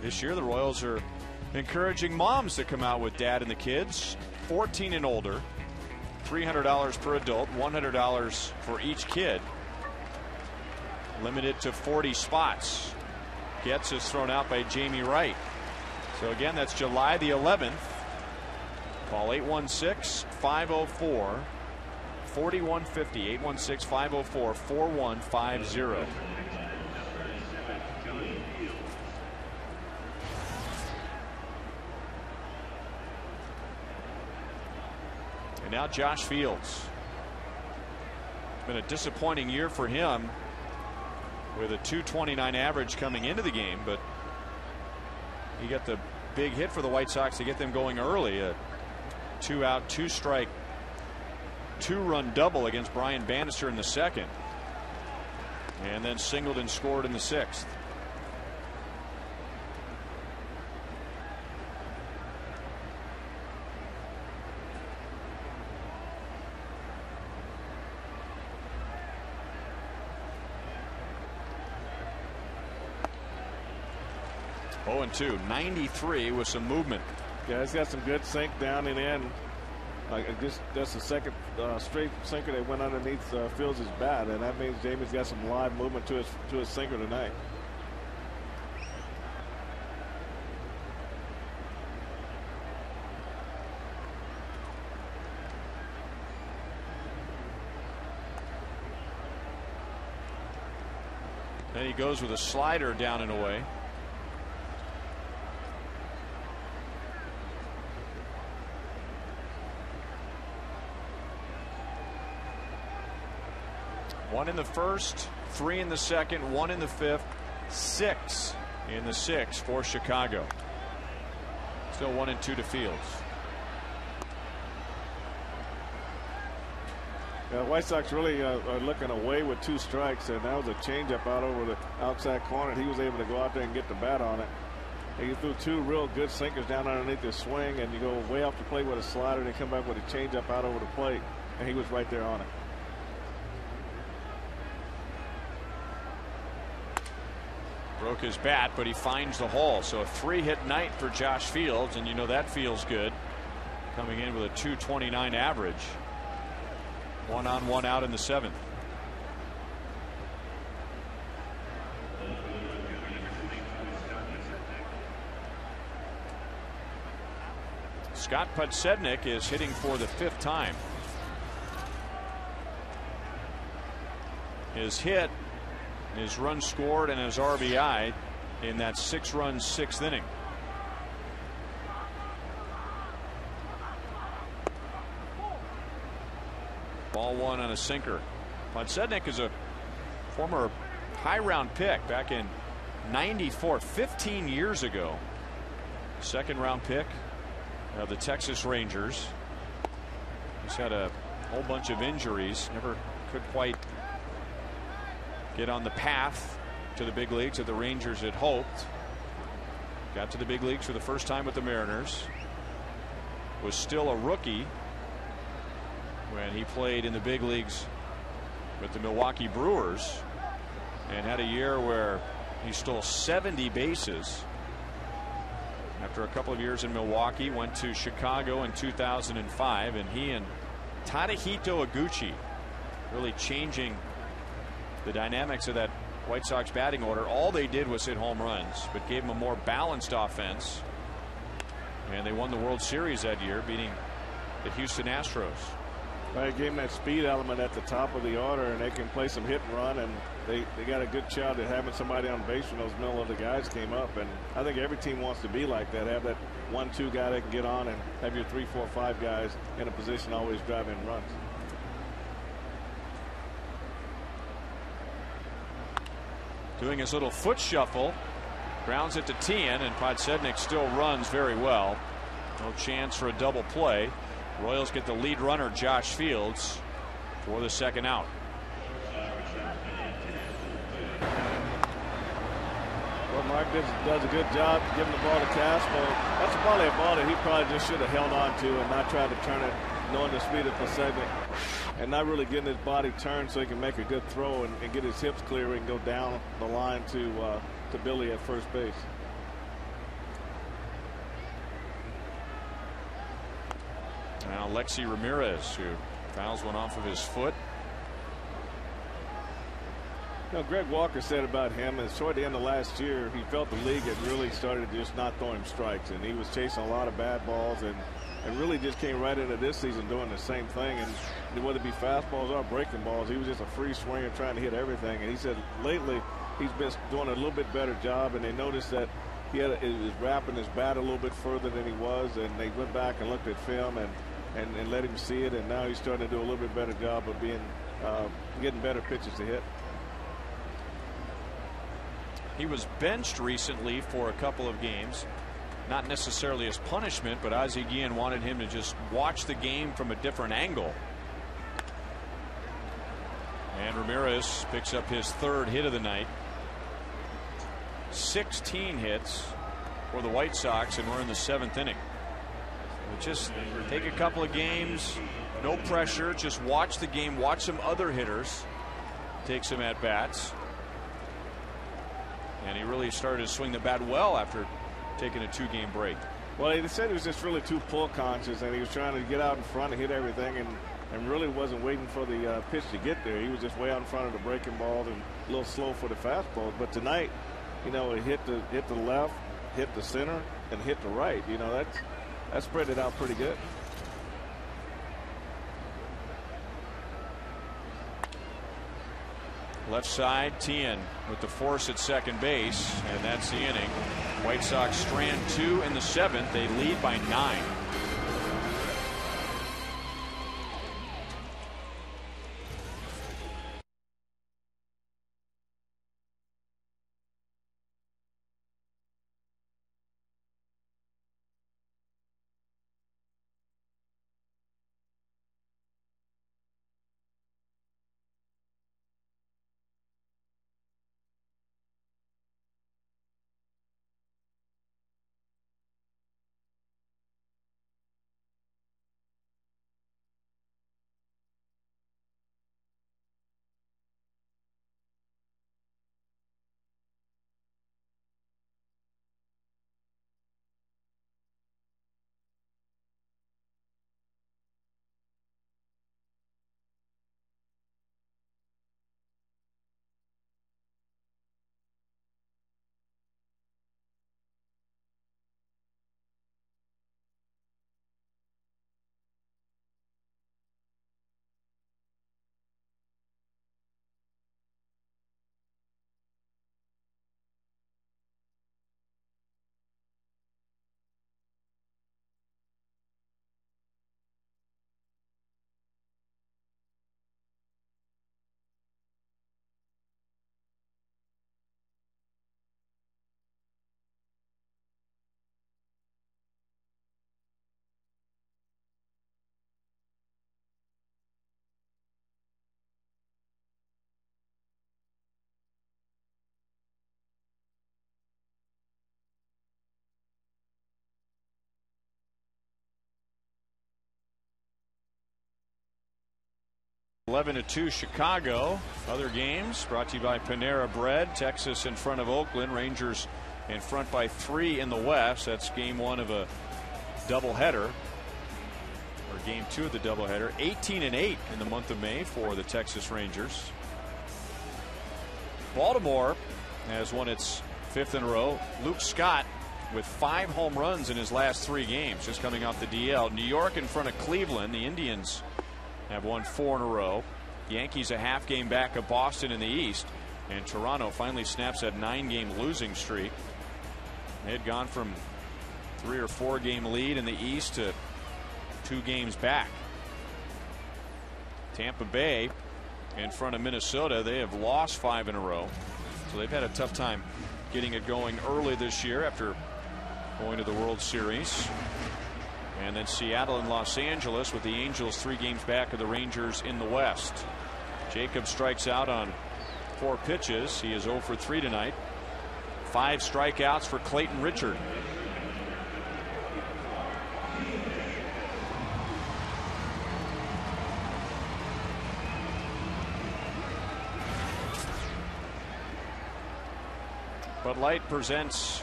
this year the Royals are encouraging moms to come out with dad and the kids. 14 and older. $300 per adult $100 for each kid. Limited to 40 spots. Getz is thrown out by Jamey Wright. So again that's July the 11th call 816 504 4150 816 504 4150 now Josh Fields. It's been a disappointing year for him with a 229 average coming into the game, but he got the big hit for the White Sox to get them going early. A two out, two strike, two run double against Brian Bannister in the second. And then singled and scored in the sixth. 2 93 with some movement. Yeah, he's got some good sink down and in. Like just that's the second uh, straight sinker that went underneath uh, Fields' is bat, and that means Jamey's got some live movement to his to his sinker tonight. Then he goes with a slider down and away. One in the first, three in the second, one in the fifth, six in the sixth for Chicago. Still one and two to Fields. Yeah, White Sox really uh, are looking away with two strikes, and that was a changeup out over the outside corner. He was able to go out there and get the bat on it. And he threw two real good sinkers down underneath his swing, and you go way off the plate with a slider, and come back with a changeup out over the plate, and he was right there on it. Broke his bat, but he finds the hole. So a three hit night for Josh Fields, and you know that feels good. Coming in with a 229 average. One on, one out in the seventh. Scott Podsednik is hitting for the fifth time. His hit his run scored and his RBI in that six run sixth inning. Ball one on a sinker. Podsednik is a former high round pick back in 94 15 years ago. Second round pick of the Texas Rangers. He's had a whole bunch of injuries never could quite get on the path to the big leagues that the Rangers had hoped. Got to the big leagues for the first time with the Mariners. Was still a rookie when he played in the big leagues with the Milwaukee Brewers and had a year where he stole 70 bases. After a couple of years in Milwaukee, went to Chicago in 2005, and he and Tadahito Iguchi really changing the dynamics of that White Sox batting order. All they did was hit home runs, but gave them a more balanced offense. And they won the World Series that year, beating the Houston Astros. They gave them that speed element at the top of the order, and they can play some hit and run, and they, they got a good shot at having somebody on base when those middle of the guys came up. And I think every team wants to be like that, have that one-two guy that can get on, and have your three, four, five guys in a position always driving runs. Doing his little foot shuffle. Grounds it to Teahen, and Podsednik still runs very well. No chance for a double play. Royals get the lead runner, Josh Fields, for the second out. Well, Mark does, a good job giving the ball to Callaspo. That's probably a ball that he probably just should have held on to and not tried to turn it, knowing the speed of Podsednik and not really getting his body turned so he can make a good throw and, and get his hips clear and go down the line to uh, to Billy at first base. Now Lexi Ramirez who fouls one off of his foot. You know, Greg Walker said about him is toward the end of last year he felt the league had really started just not throwing strikes and he was chasing a lot of bad balls and and really just came right into this season doing the same thing and whether it be fastballs or breaking balls, he was just a free swinger trying to hit everything. And he said lately he's been doing a little bit better job, and they noticed that he had wrapping his bat a little bit further than he was, and they went back and looked at film and, and, and let him see it, and now he's starting to do a little bit better job of being uh, getting better pitches to hit. He was benched recently for a couple of games. Not necessarily as punishment, but Ozzie Guillen wanted him to just watch the game from a different angle. And Ramirez picks up his third hit of the night. 16 hits for the White Sox, and we're in the seventh inning. Just take a couple of games, no pressure, just watch the game, watch some other hitters, take some at bats. And he really started to swing the bat well after taking a two game break. Well, they said he was just really too pull conscious, and he was trying to get out in front and hit everything, and, and really wasn't waiting for the uh, pitch to get there. He was just way out in front of the breaking ball and a little slow for the fastball. But tonight, you know, he hit the hit the left, hit the center, and hit the right. You know, that's that spread it out pretty good. Left side, Teahen with the force at second base, and that's the inning. White Sox strand two in the seventh. They lead by nine. 11 to 2 Chicago. Other games brought to you by Panera Bread. Texas in front of Oakland. Rangers in front by three in the West. That's game one of a doubleheader. Or game two of the doubleheader. 18 and 8 in the month of May for the Texas Rangers. Baltimore has won its fifth in a row. Luke Scott with five home runs in his last three games, just coming off the DL. New York in front of Cleveland. The Indians have won four in a row. Yankees a half game back of Boston in the East. And Toronto finally snaps that nine game losing streak. They had gone from three or four game lead in the East to two games back. Tampa Bay in front of Minnesota. They have lost five in a row. So they've had a tough time getting it going early this year after going to the World Series. And then Seattle and Los Angeles with the Angels three games back of the Rangers in the West. Jacob strikes out on four pitches. He is 0 for 3 tonight. Five strikeouts for Clayton Richard. Bud Light presents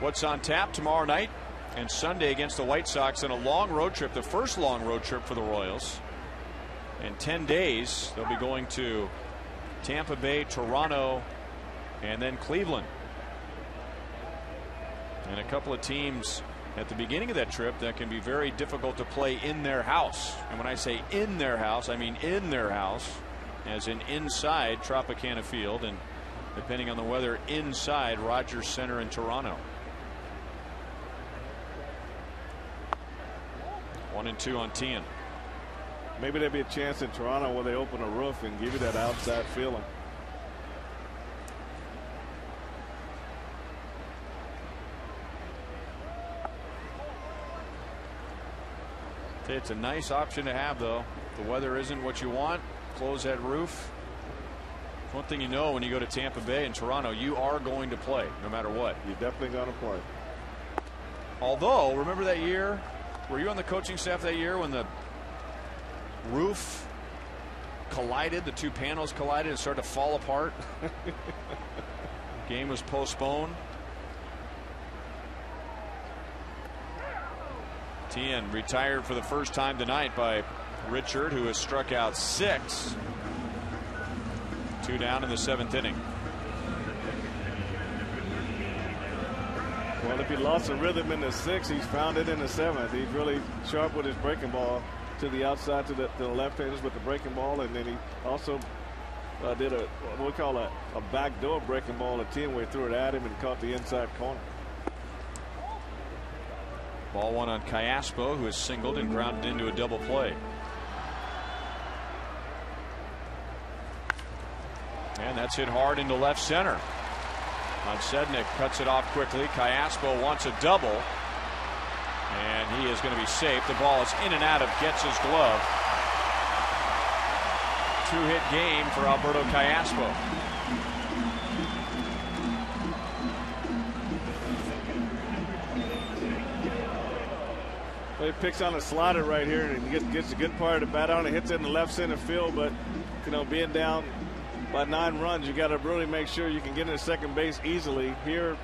what's on tap tomorrow night and Sunday against the White Sox in a long road trip, the first long road trip for the Royals. In 10 days, they'll be going to Tampa Bay, Toronto, and then Cleveland. And a couple of teams at the beginning of that trip that can be very difficult to play in their house. And when I say in their house, I mean in their house, as in inside Tropicana Field, and depending on the weather, inside Rogers Center in Toronto. One and two on Teahen. maybe there'll be a chance in Toronto where they open a roof and give you that outside feeling. It's a nice option to have, though. The weather isn't what you want. Close that roof. One thing you know when you go to Tampa Bay and Toronto, you are going to play no matter what. You're definitely going to play. Although, remember that year? Were you on the coaching staff that year when the roof collided, the two panels collided and started to fall apart? Game was postponed. Teahen retired for the first time tonight by Richard, who has struck out six. Two down in the seventh inning. Well, if he lost the rhythm in the sixth, he's found it in the seventh. He's really sharp with his breaking ball to the outside to the, to the left-handers with the breaking ball, and then he also uh, did a what we call a, a backdoor breaking ball. A ten where he threw it at him and caught the inside corner. Ball one on Callaspo, who is singled and grounded into a double play. And that's hit hard into left center. Podsednik cuts it off quickly. Callaspo wants a double. And he is going to be safe. The ball is in and out of Getz's glove. Two hit game for Alberto Callaspo. Well, he picks on a slider right here and gets, gets a good part of the bat on it, hits it in the left center field. But, you know, being down by nine runs, you got to really make sure you can get into second base easily. Here,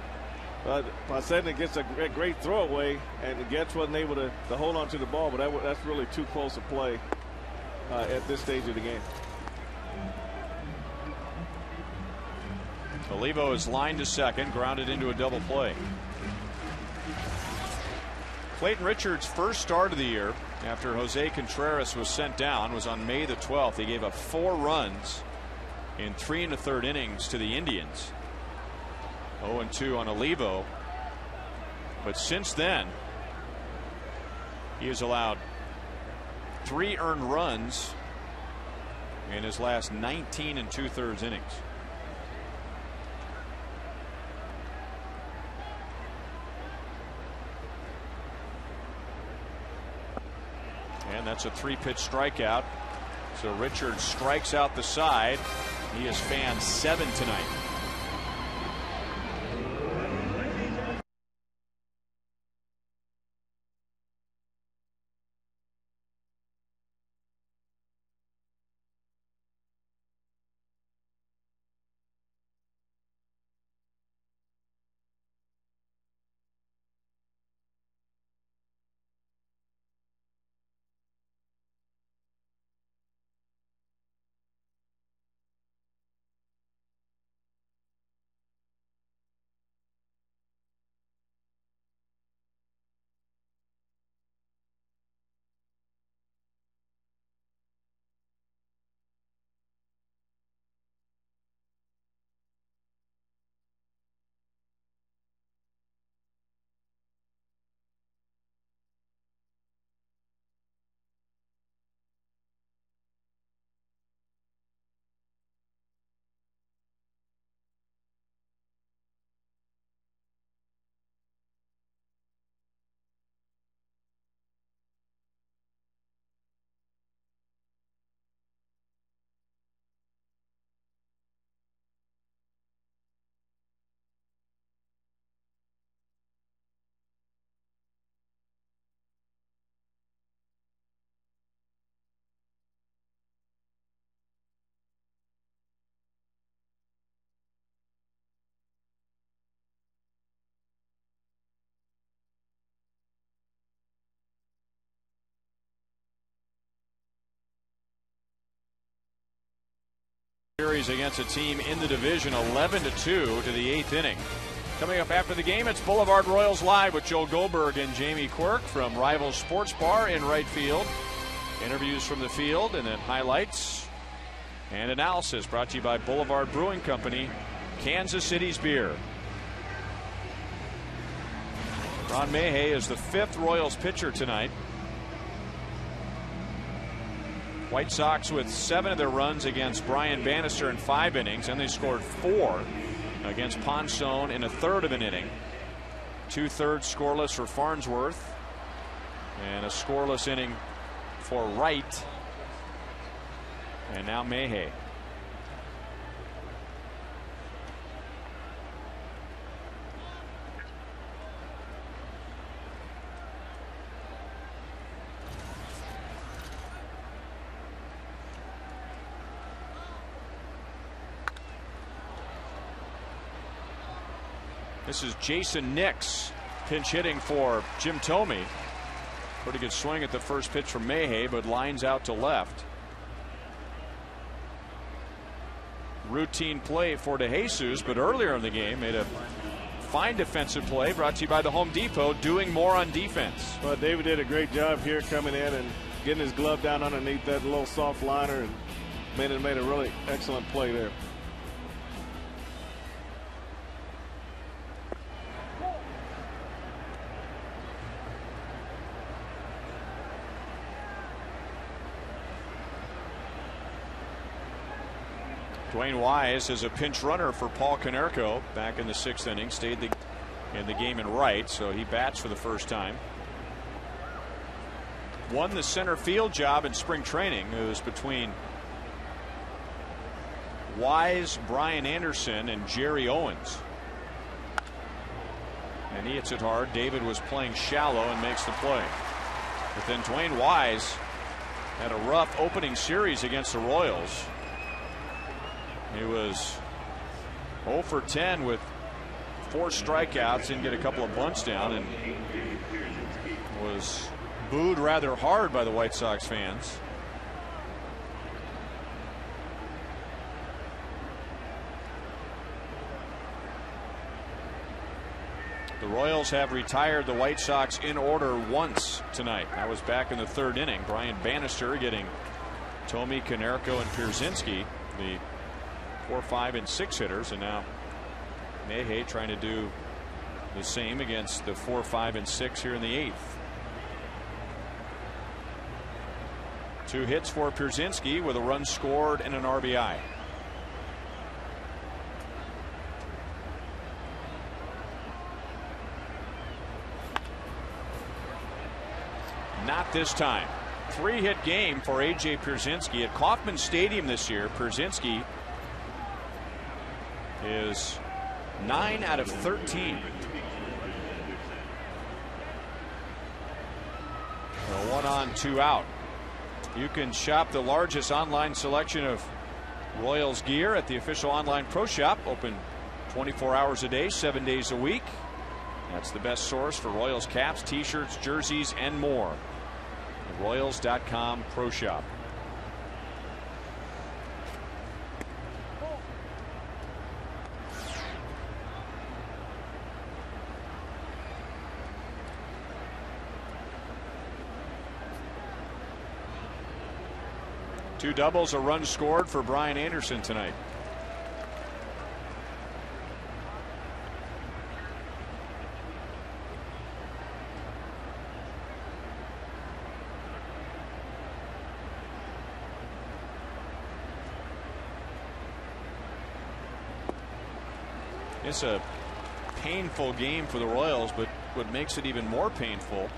uh, Podsednik gets a great, great throwaway, and Getz wasn't able to, to hold on to the ball, but that, that's really too close a play uh, at this stage of the game. Olivo is lined to second, grounded into a double play. Clayton Richards' first start of the year after Jose Contreras was sent down was on May the 12th. He gave up four runs in three and a third innings to the Indians. 0 and 2 on Olivo. But since then, he has allowed three earned runs in his last 19 and two thirds innings. And that's a three pitch strikeout. So Richard strikes out the side. He has fanned seven tonight. Series against a team in the division 11 to 2 to the eighth inning. Coming up after the game, it's Boulevard Royals Live with Joel Goldberg and Jamie Quirk from Rivals Sports Bar in right field. Interviews from the field and then highlights and analysis brought to you by Boulevard Brewing Company, Kansas City's beer. Ron Mahay is the fifth Royals pitcher tonight. White Sox with seven of their runs against Brian Bannister in five innings, and they scored four against Ponson in a third of an inning. Two thirds scoreless for Farnsworth, and a scoreless inning for Wright. And now Mahay. This is Jayson Nix pinch hitting for Jim Thome. Pretty good swing at the first pitch from Mahay, but lines out to left. Routine play for DeJesus, but earlier in the game made a fine defensive play brought to you by the Home Depot, doing more on defense. Well, David did a great job here coming in and getting his glove down underneath that little soft liner and made it made a really excellent play there. DeWayne Wise is a pinch runner for Paul Konerko back in the sixth inning. Stayed the, in the game in right, so he bats for the first time. Won the center field job in spring training. It was between Wise, Brian Anderson, and Jerry Owens. And he hits it hard. David was playing shallow and makes the play. But then DeWayne Wise had a rough opening series against the Royals. He was 0 for 10 with four strikeouts, didn't get a couple of bunts down, and was booed rather hard by the White Sox fans. The Royals have retired the White Sox in order once tonight. That was back in the third inning. Brian Bannister getting Thome, Konerko, and Pierzynski. The four, five, and six hitters, and now Mahay trying to do the same against the four, five, and six here in the eighth. Two hits for Pierzynski with a run scored and an RBI. Not this time. Three hit game for A.J. Pierzynski at Kauffman Stadium this year. Pierzynski is 9 out of 13. So one on, two out. You can shop the largest online selection of Royals gear at the official online pro shop, open 24 hours a day, seven days a week. That's the best source for Royals caps, t shirts, jerseys, and more. Royals.com pro shop. Two doubles, a run scored for Brian Anderson tonight. It's a painful game for the Royals, but what makes it even more painful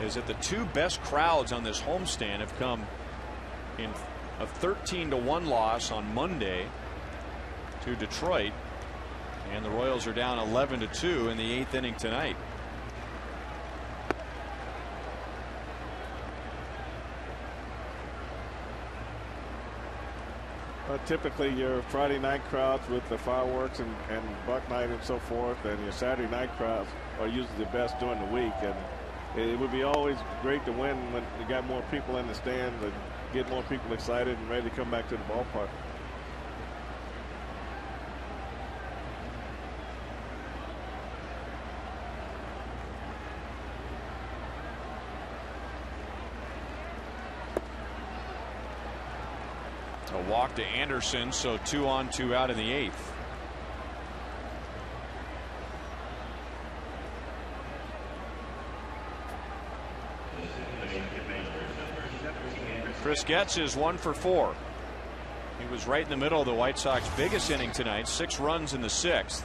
is that the two best crowds on this homestand have come in a 13 to 1 loss on Monday to Detroit and the Royals are down 11 to 2 in the eighth inning tonight. Uh, typically, your Friday night crowds with the fireworks and, and Buck Night and so forth, and your Saturday night crowds are usually the best during the week. And it would be always great to win when you got more people in the stands and get more people excited and ready to come back to the ballpark. A walk to Anderson, so two on, two out in the eighth. Chris Getz is one for four. He was right in the middle of the White Sox biggest inning tonight six runs in the sixth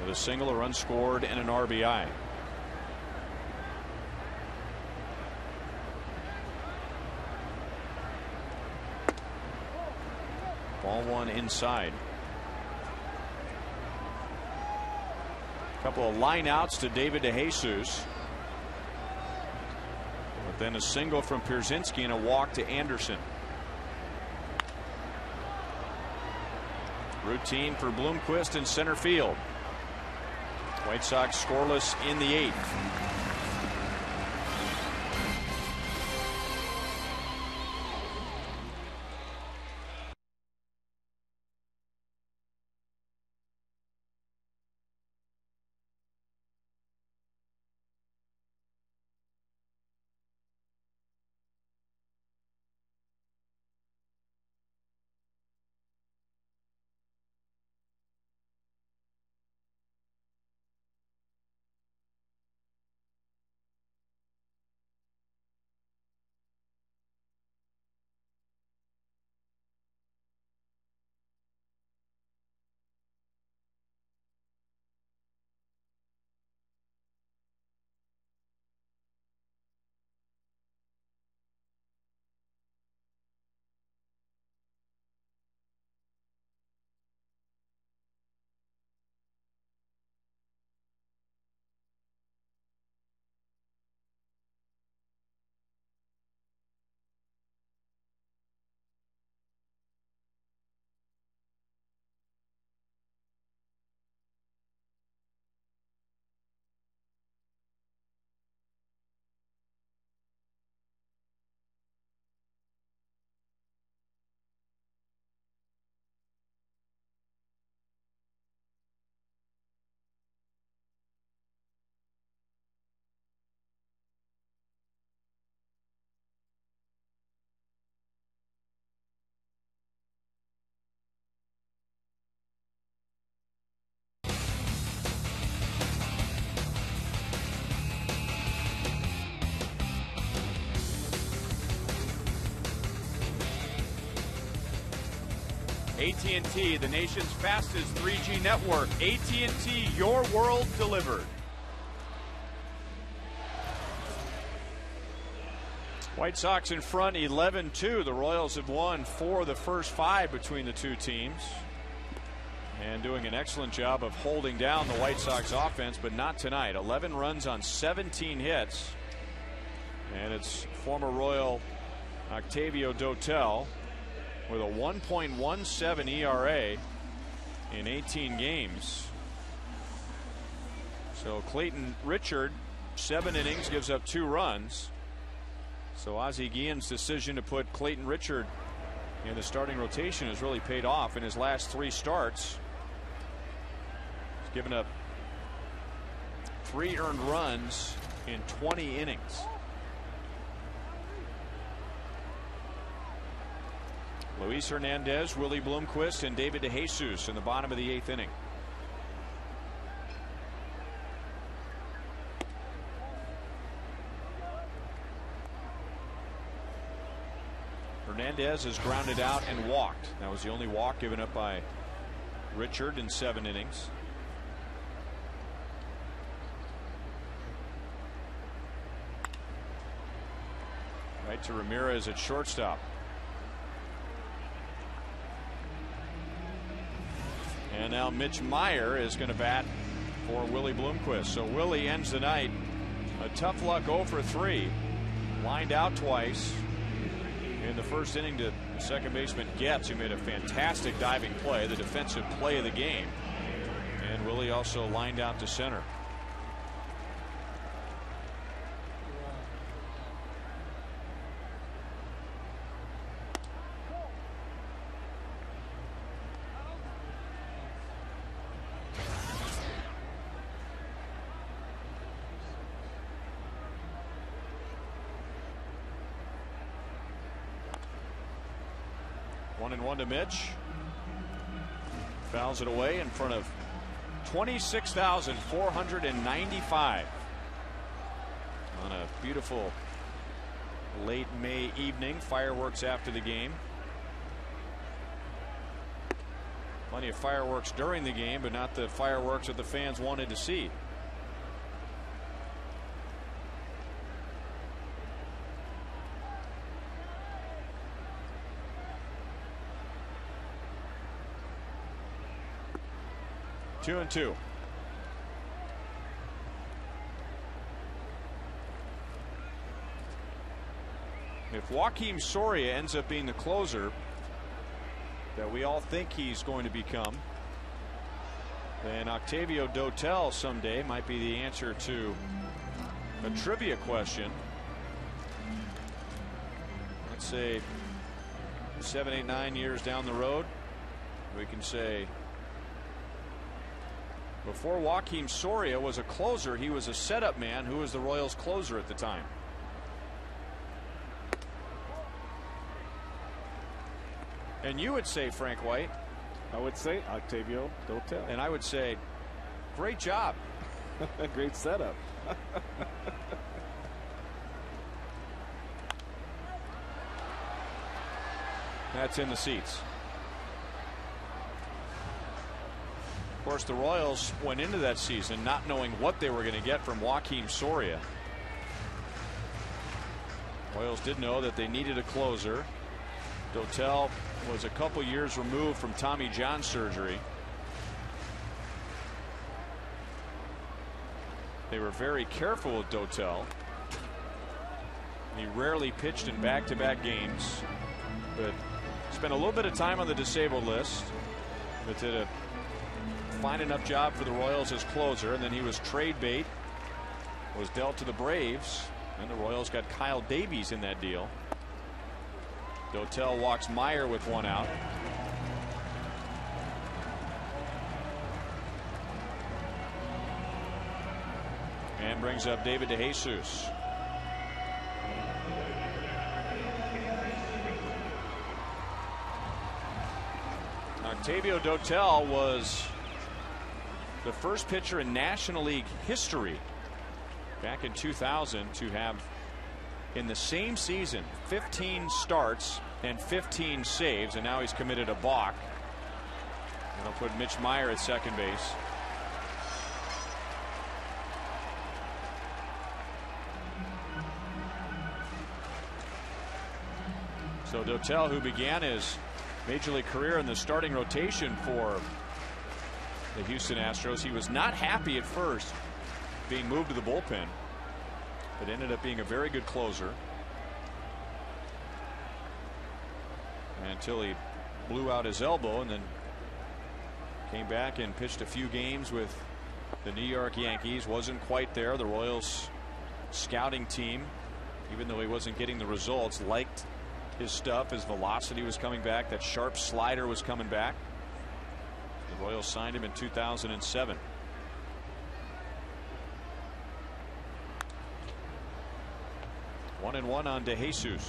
with a single a run scored and an RBI. Ball one inside. A couple of lineouts to David DeJesus. Then a single from Pierzynski and a walk to Anderson. Routine for Bloomquist in center field. White Sox scoreless in the eighth. AT&T, the nation's fastest 3G network. AT&T, your world delivered. White Sox in front 11-2. The Royals have won four of the first five between the two teams. And doing an excellent job of holding down the White Sox offense, but not tonight. 11 runs on 17 hits. And it's former Royal Octavio Dotel with a 1.17 ERA in 18 games. So Clayton Richard, seven innings, gives up two runs. So Ozzie Guillen's decision to put Clayton Richard in the starting rotation has really paid off in his last three starts. He's given up three earned runs in 20 innings. Luis Hernandez, Willie Bloomquist, and David DeJesus in the bottom of the eighth inning. Hernandez is grounded out and walked. That was the only walk given up by Richard in seven innings. Right to Ramirez at shortstop. And now Mitch Maier is going to bat for Willie Bloomquist. So Willie ends the night a tough luck 0 for 3. Lined out twice in the first inning to second baseman Getz, who made a fantastic diving play, the defensive play of the game. And Willie also lined out to center. One and one to Mitch. Fouls it away in front of 26,495 on a beautiful late May evening. Fireworks after the game. Plenty of fireworks during the game, but not the fireworks that the fans wanted to see. Two and two. If Joakim Soria ends up being the closer that we all think he's going to become, then Octavio Dotel someday might be the answer to a trivia question. Let's say seven, eight, nine years down the road, we can say before Joakim Soria was a closer, he was a setup man who was the Royals closer at the time. And you would say Frank White. I would say Octavio Dotel. And I would say, great job. great setup. That's in the seats. Course, the Royals went into that season not knowing what they were going to get from Joakim Soria. Royals did know that they needed a closer. Dotel was a couple years removed from Tommy John surgery. They were very careful with Dotel. He rarely pitched in back to back games, but spent a little bit of time on the disabled list, but did a fine enough job for the Royals as closer. And then he was trade bait, was dealt to the Braves, and the Royals got Kyle Davies in that deal. Dotel walks Maier with one out. And brings up David DeJesus. Octavio Dotel was the first pitcher in National League history back in 2000 to have in the same season 15 starts and 15 saves and now he's committed a balk. That'll put Mitch Maier at second base. So Dotel who began his major league career in the starting rotation for the Houston Astros. He was not happy at first being moved to the bullpen but ended up being a very good closer. Until he blew out his elbow and then came back and pitched a few games with the New York Yankees. Wasn't quite there. The Royals scouting team even though he wasn't getting the results liked his stuff his velocity was coming back that sharp slider was coming back Royals signed him in 2007 One and one on DeJesus.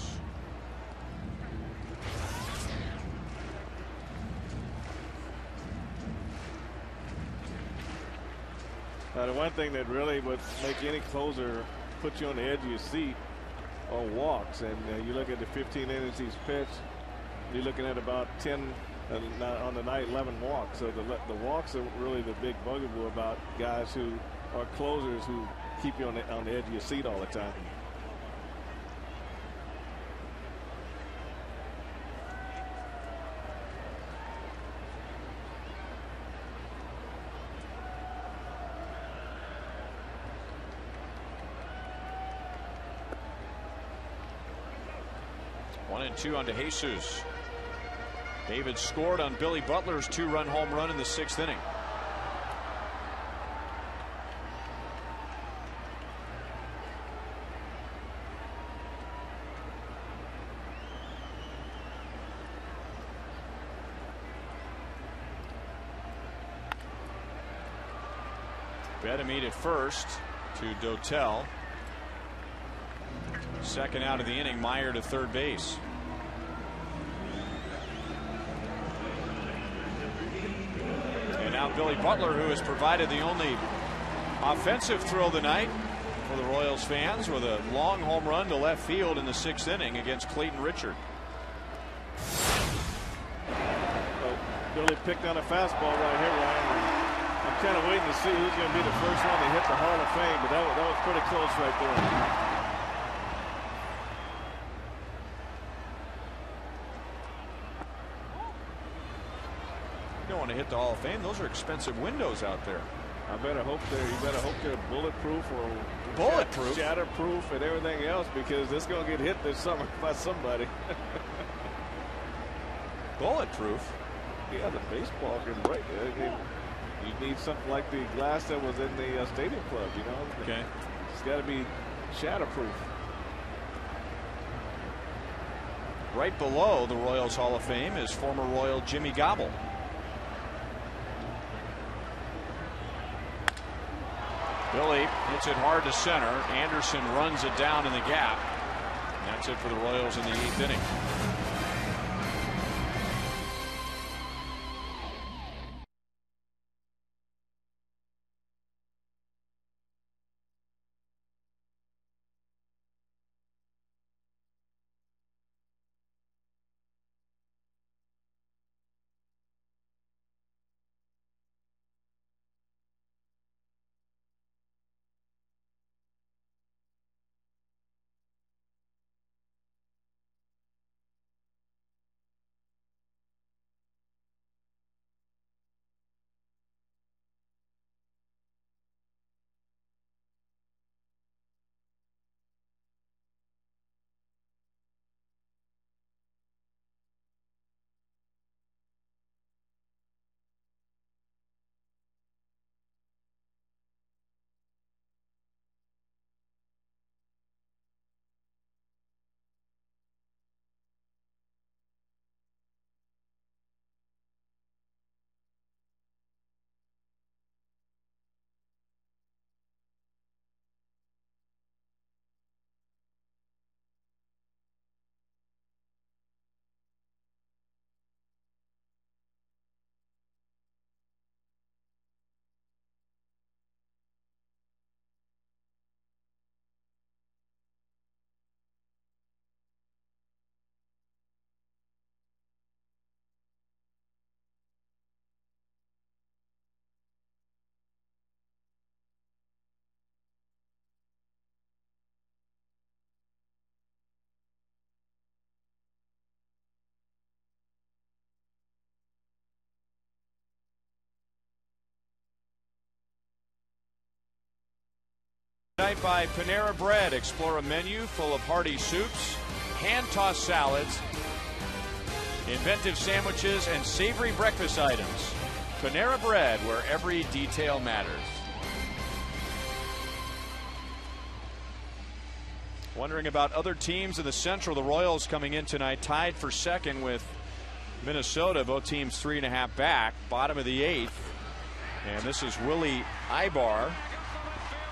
Now, the one thing that really would make any closer put you on the edge of your seat are walks. And uh, you look at the 15 innings he's pitched, you're looking at about 10 uh, on the night, 11 walks. So the, the walks are really the big bugaboo about guys who are closers who keep you on the, on the edge of your seat all the time. One and two on DeJesus. David scored on Billy Butler's two run home run in the sixth inning. Betemit at first to Dotel. Second out of the inning, Maier to third base. Billy Butler, who has provided the only offensive thrill tonight, for the Royals fans with a long home run to left field in the sixth inning against Clayton Richard. Billy picked on a fastball right here, Ryan. I'm kind of waiting to see who's going to be the first one to hit the Hall of Fame, but that, that was pretty close right there. To Hall of Fame. Those are expensive windows out there. I better hope they're you better hope they're bulletproof or bulletproof, shatterproof, and everything else because it's going to get hit this summer by somebody. bulletproof. Yeah, the baseball can break it. You need something like the glass that was in the uh, stadium club, you know. Okay. It's got to be shatterproof. Right below the Royals Hall of Fame is former Royal Jimmy Gobble. Billy hits it hard to center. Anderson runs it down in the gap. And that's it for the Royals in the eighth inning. Tonight by Panera Bread. Explore a menu full of hearty soups, hand tossed salads, inventive sandwiches, and savory breakfast items. Panera Bread, where every detail matters. Wondering about other teams in the Central. The Royals coming in tonight, tied for second with Minnesota. Both teams three and a half back, bottom of the eighth. And this is Willie Aybar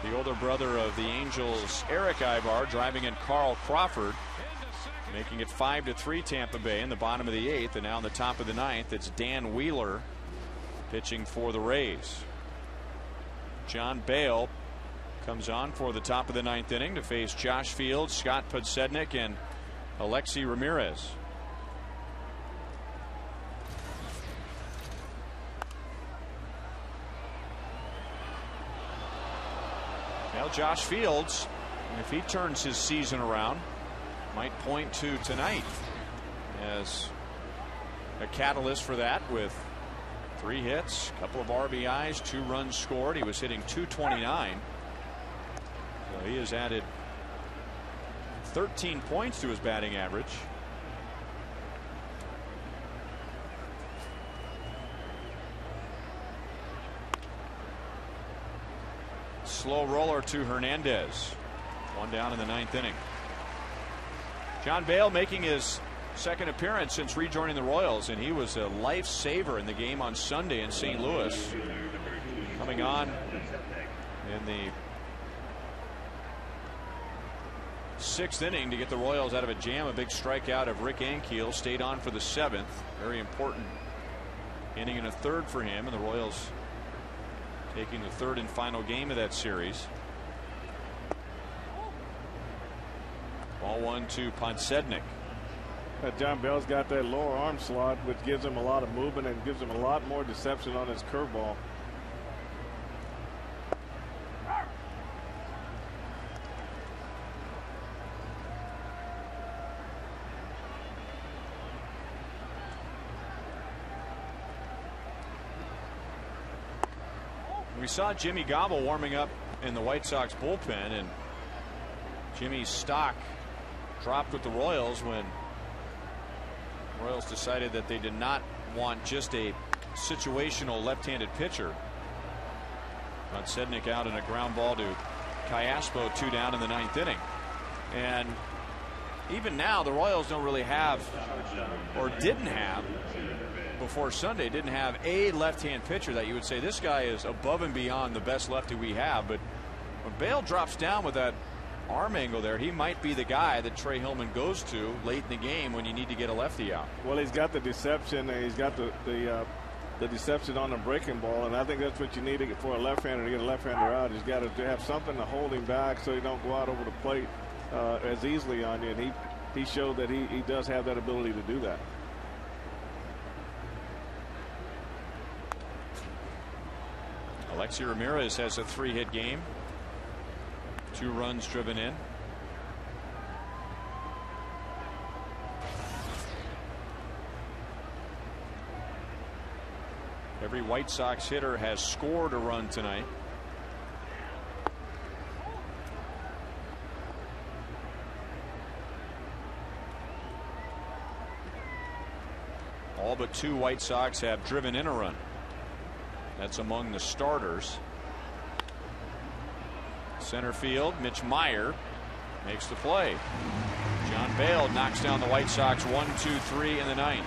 the older brother of the Angels, Erick Aybar, driving in Carl Crawford, making it 5 to 3 Tampa Bay in the bottom of the eighth. And now in the top of the ninth, it's Dan Wheeler pitching for the Rays. John Bale comes on for the top of the ninth inning to face Josh Fields, Scott Podsednik, and Alexei Ramirez. Well, Josh Fields, if he turns his season around, might point to tonight as a catalyst for that with three hits, a couple of RBIs, two runs scored. He was hitting 229. So he has added 13 points to his batting average. Slow roller to Hernandez. One down in the ninth inning. John Bale making his second appearance since rejoining the Royals, and he was a lifesaver in the game on Sunday in St. Louis. Coming on in the sixth inning to get the Royals out of a jam. A big strikeout of Rick Ankiel stayed on for the seventh. Very important inning and a third for him, and the Royals making the third and final game of that series. Ball one to Podsednik. John Bale's got that lower arm slot, which gives him a lot of movement and gives him a lot more deception on his curveball. We saw Jimmy Gobble warming up in the White Sox bullpen, and Jimmy's stock dropped with the Royals when Royals decided that they did not want just a situational left-handed pitcher. Podsednik out in a ground ball to Callaspo, two down in the ninth inning. And even now, the Royals don't really have, or didn't have, before Sunday, didn't have a left-hand pitcher that you would say this guy is above and beyond the best lefty we have. But when Bale drops down with that arm angle there, he might be the guy that Trey Hillman goes to late in the game when you need to get a lefty out. Well, he's got the deception, and he's got the the uh, the deception on the breaking ball, and I think that's what you need to get for a left-hander to get a left-hander out. He's got to have something to hold him back so he don't go out over the plate uh, as easily on you. And he he showed that he he does have that ability to do that. Alexei Ramirez has a three-hit game. Two runs driven in. Every White Sox hitter has scored a run tonight. All but two White Sox have driven in a run. That's among the starters. Center field, Mitch Maier makes the play. John Bale knocks down the White Sox one, two, three in the ninth.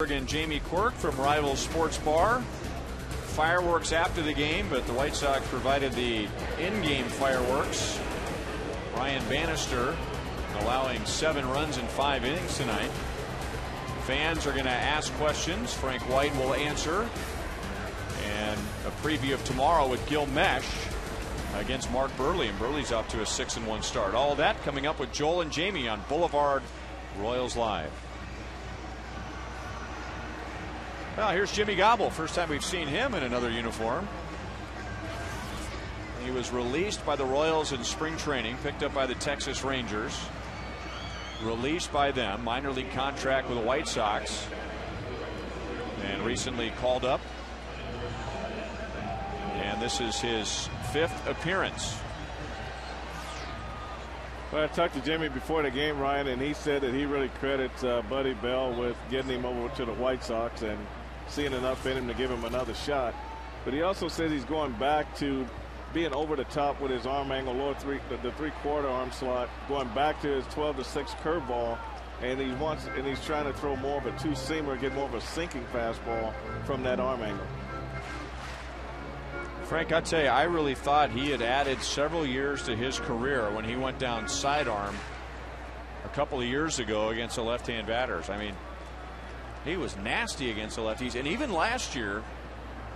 And Jamie Quirk from Rival Sports Bar. Fireworks after the game, but the White Sox provided the in-game fireworks. Brian Bannister allowing seven runs in five innings tonight. Fans are going to ask questions. Frank White will answer. And a preview of tomorrow with Gil Meche against Mark Buehrle. And Buehrle's off to a 6 and 1 start. All that coming up with Joel and Jamie on Boulevard Royals Live. Well, here's Jimmy Gobble. First time we've seen him in another uniform. He was released by the Royals in spring training, picked up by the Texas Rangers, released by them, minor league contract with the White Sox, and recently called up. And this is his fifth appearance. Well, I talked to Jimmy before the game, Ryan, and he said that he really credits uh, Buddy Bell with getting him over to the White Sox and seeing enough in him to give him another shot. But he also says he's going back to being over the top with his arm angle, lower three, the, the three-quarter arm slot, going back to his 12 to 6 curveball, and he wants and he's trying to throw more of a two-seamer, get more of a sinking fastball from that arm angle. Frank, I tell you, I really thought he had added several years to his career when he went down sidearm a couple of years ago against the left-hand batters. I mean, he was nasty against the lefties, and even last year,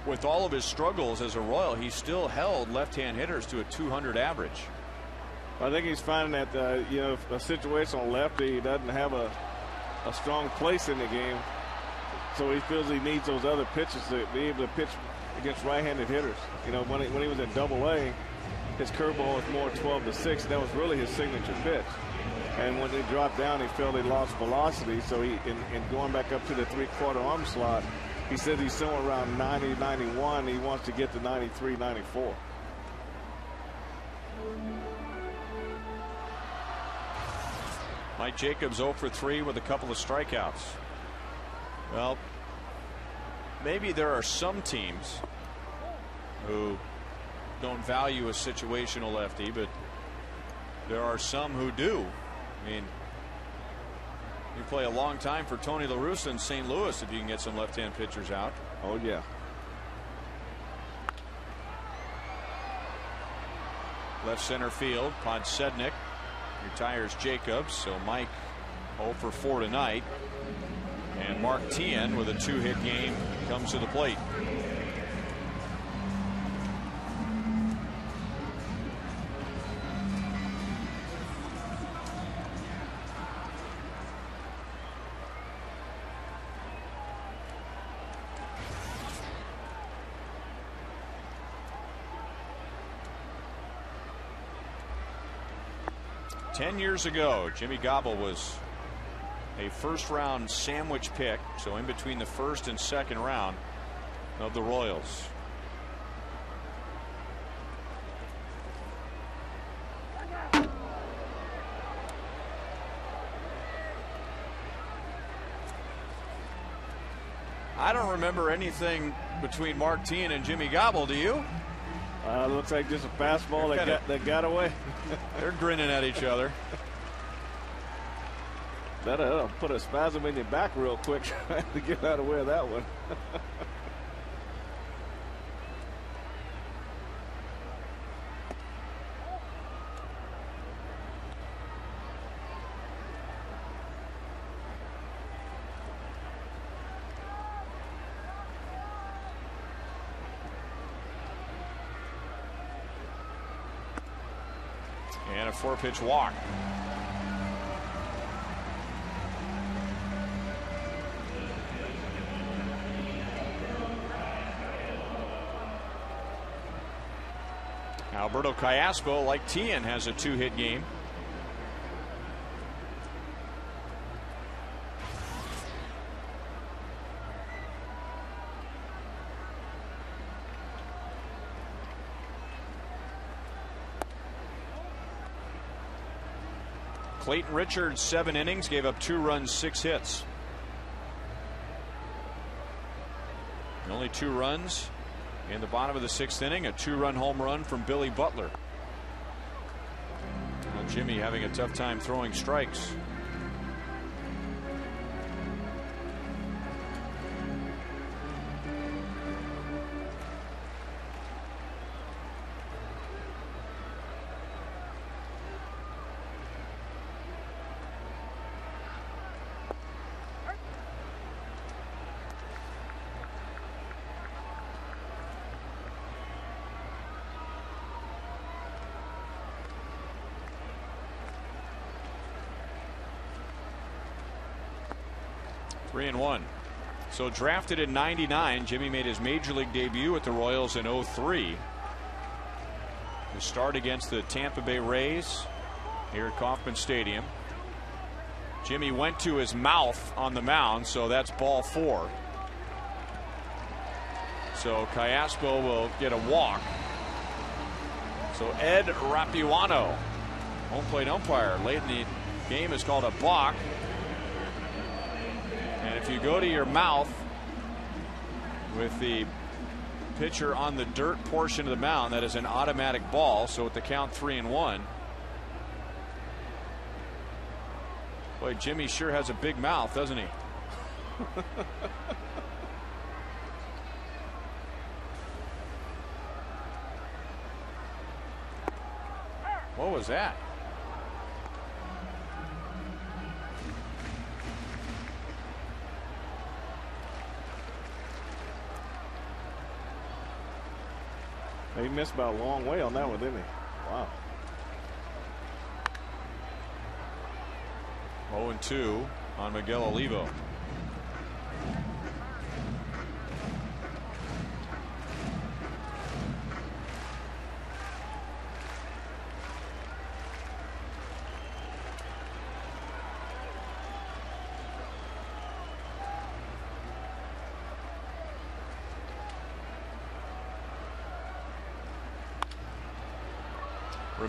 with all of his struggles as a Royal, he still held left-hand hitters to a 200 average. I think he's finding that uh, you know a situation on lefty doesn't have a a strong place in the game, so he feels he needs those other pitches to be able to pitch against right-handed hitters. You know, when he, when he was in Double A, his curveball was more 12 to 6. That was really his signature pitch. And when he dropped down, he felt he lost velocity. So he, in, in going back up to the three-quarter arm slot, he said he's somewhere around 90, 91. He wants to get to 93, 94. Mike Jacobs 0 for 3 with a couple of strikeouts. Well, maybe there are some teams who don't value a situational lefty, but there are some who do. I mean, you play a long time for Tony La Russa in St. Louis if you can get some left-hand pitchers out. Oh, yeah. Left center field, Podsednik retires Jacobs, so Mike 0 for 4 tonight. And Mark Teahen with a two hit game comes to the plate. Ten years ago, Jimmy Gobble was a first round sandwich pick, so in between the first and second round of the Royals. I don't remember anything between Mark Teahen and Jimmy Gobble, do you? Uh, looks like just a fastball that got, that got away. They're grinning at each other. That'll put a spasm in your back real quick to get out of way of that one. And a four pitch walk. Alberto Callaspo, like Teahen, has a two hit game. Clayton Richards, seven innings, gave up two runs, six hits. Only two runs in the bottom of the sixth inning, a two run home run from Billy Butler. Well, Jimmy having a tough time throwing strikes. So drafted in 99, Jimmy made his major league debut at the Royals in 03. The start against the Tampa Bay Rays here at Kauffman Stadium. Jimmy went to his mouth on the mound, so that's ball four. So Callaspo will get a walk. So Ed Rapuano, home plate umpire, late in the game is called a balk if you go to your mouth with the pitcher on the dirt portion of the mound, that is an automatic ball. So with the count three and one. Boy, Jimmy sure has a big mouth, doesn't he? what was that? Missed by a long way on that one, didn't he? Wow. 0 and 2 on Miguel Olivo.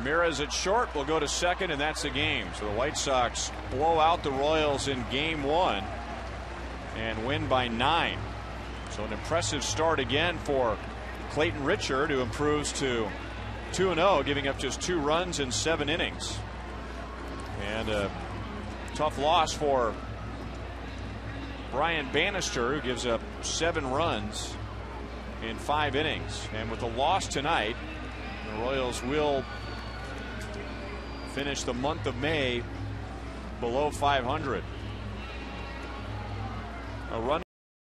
Ramirez at short will go to second, and that's the game. So the White Sox blow out the Royals in game one and win by nine. So an impressive start again for Clayton Richard, who improves to 2 0, giving up just two runs in seven innings. And a tough loss for Brian Bannister, who gives up seven runs in five innings. And with the loss tonight, the Royals will finish the month of May below 500. A run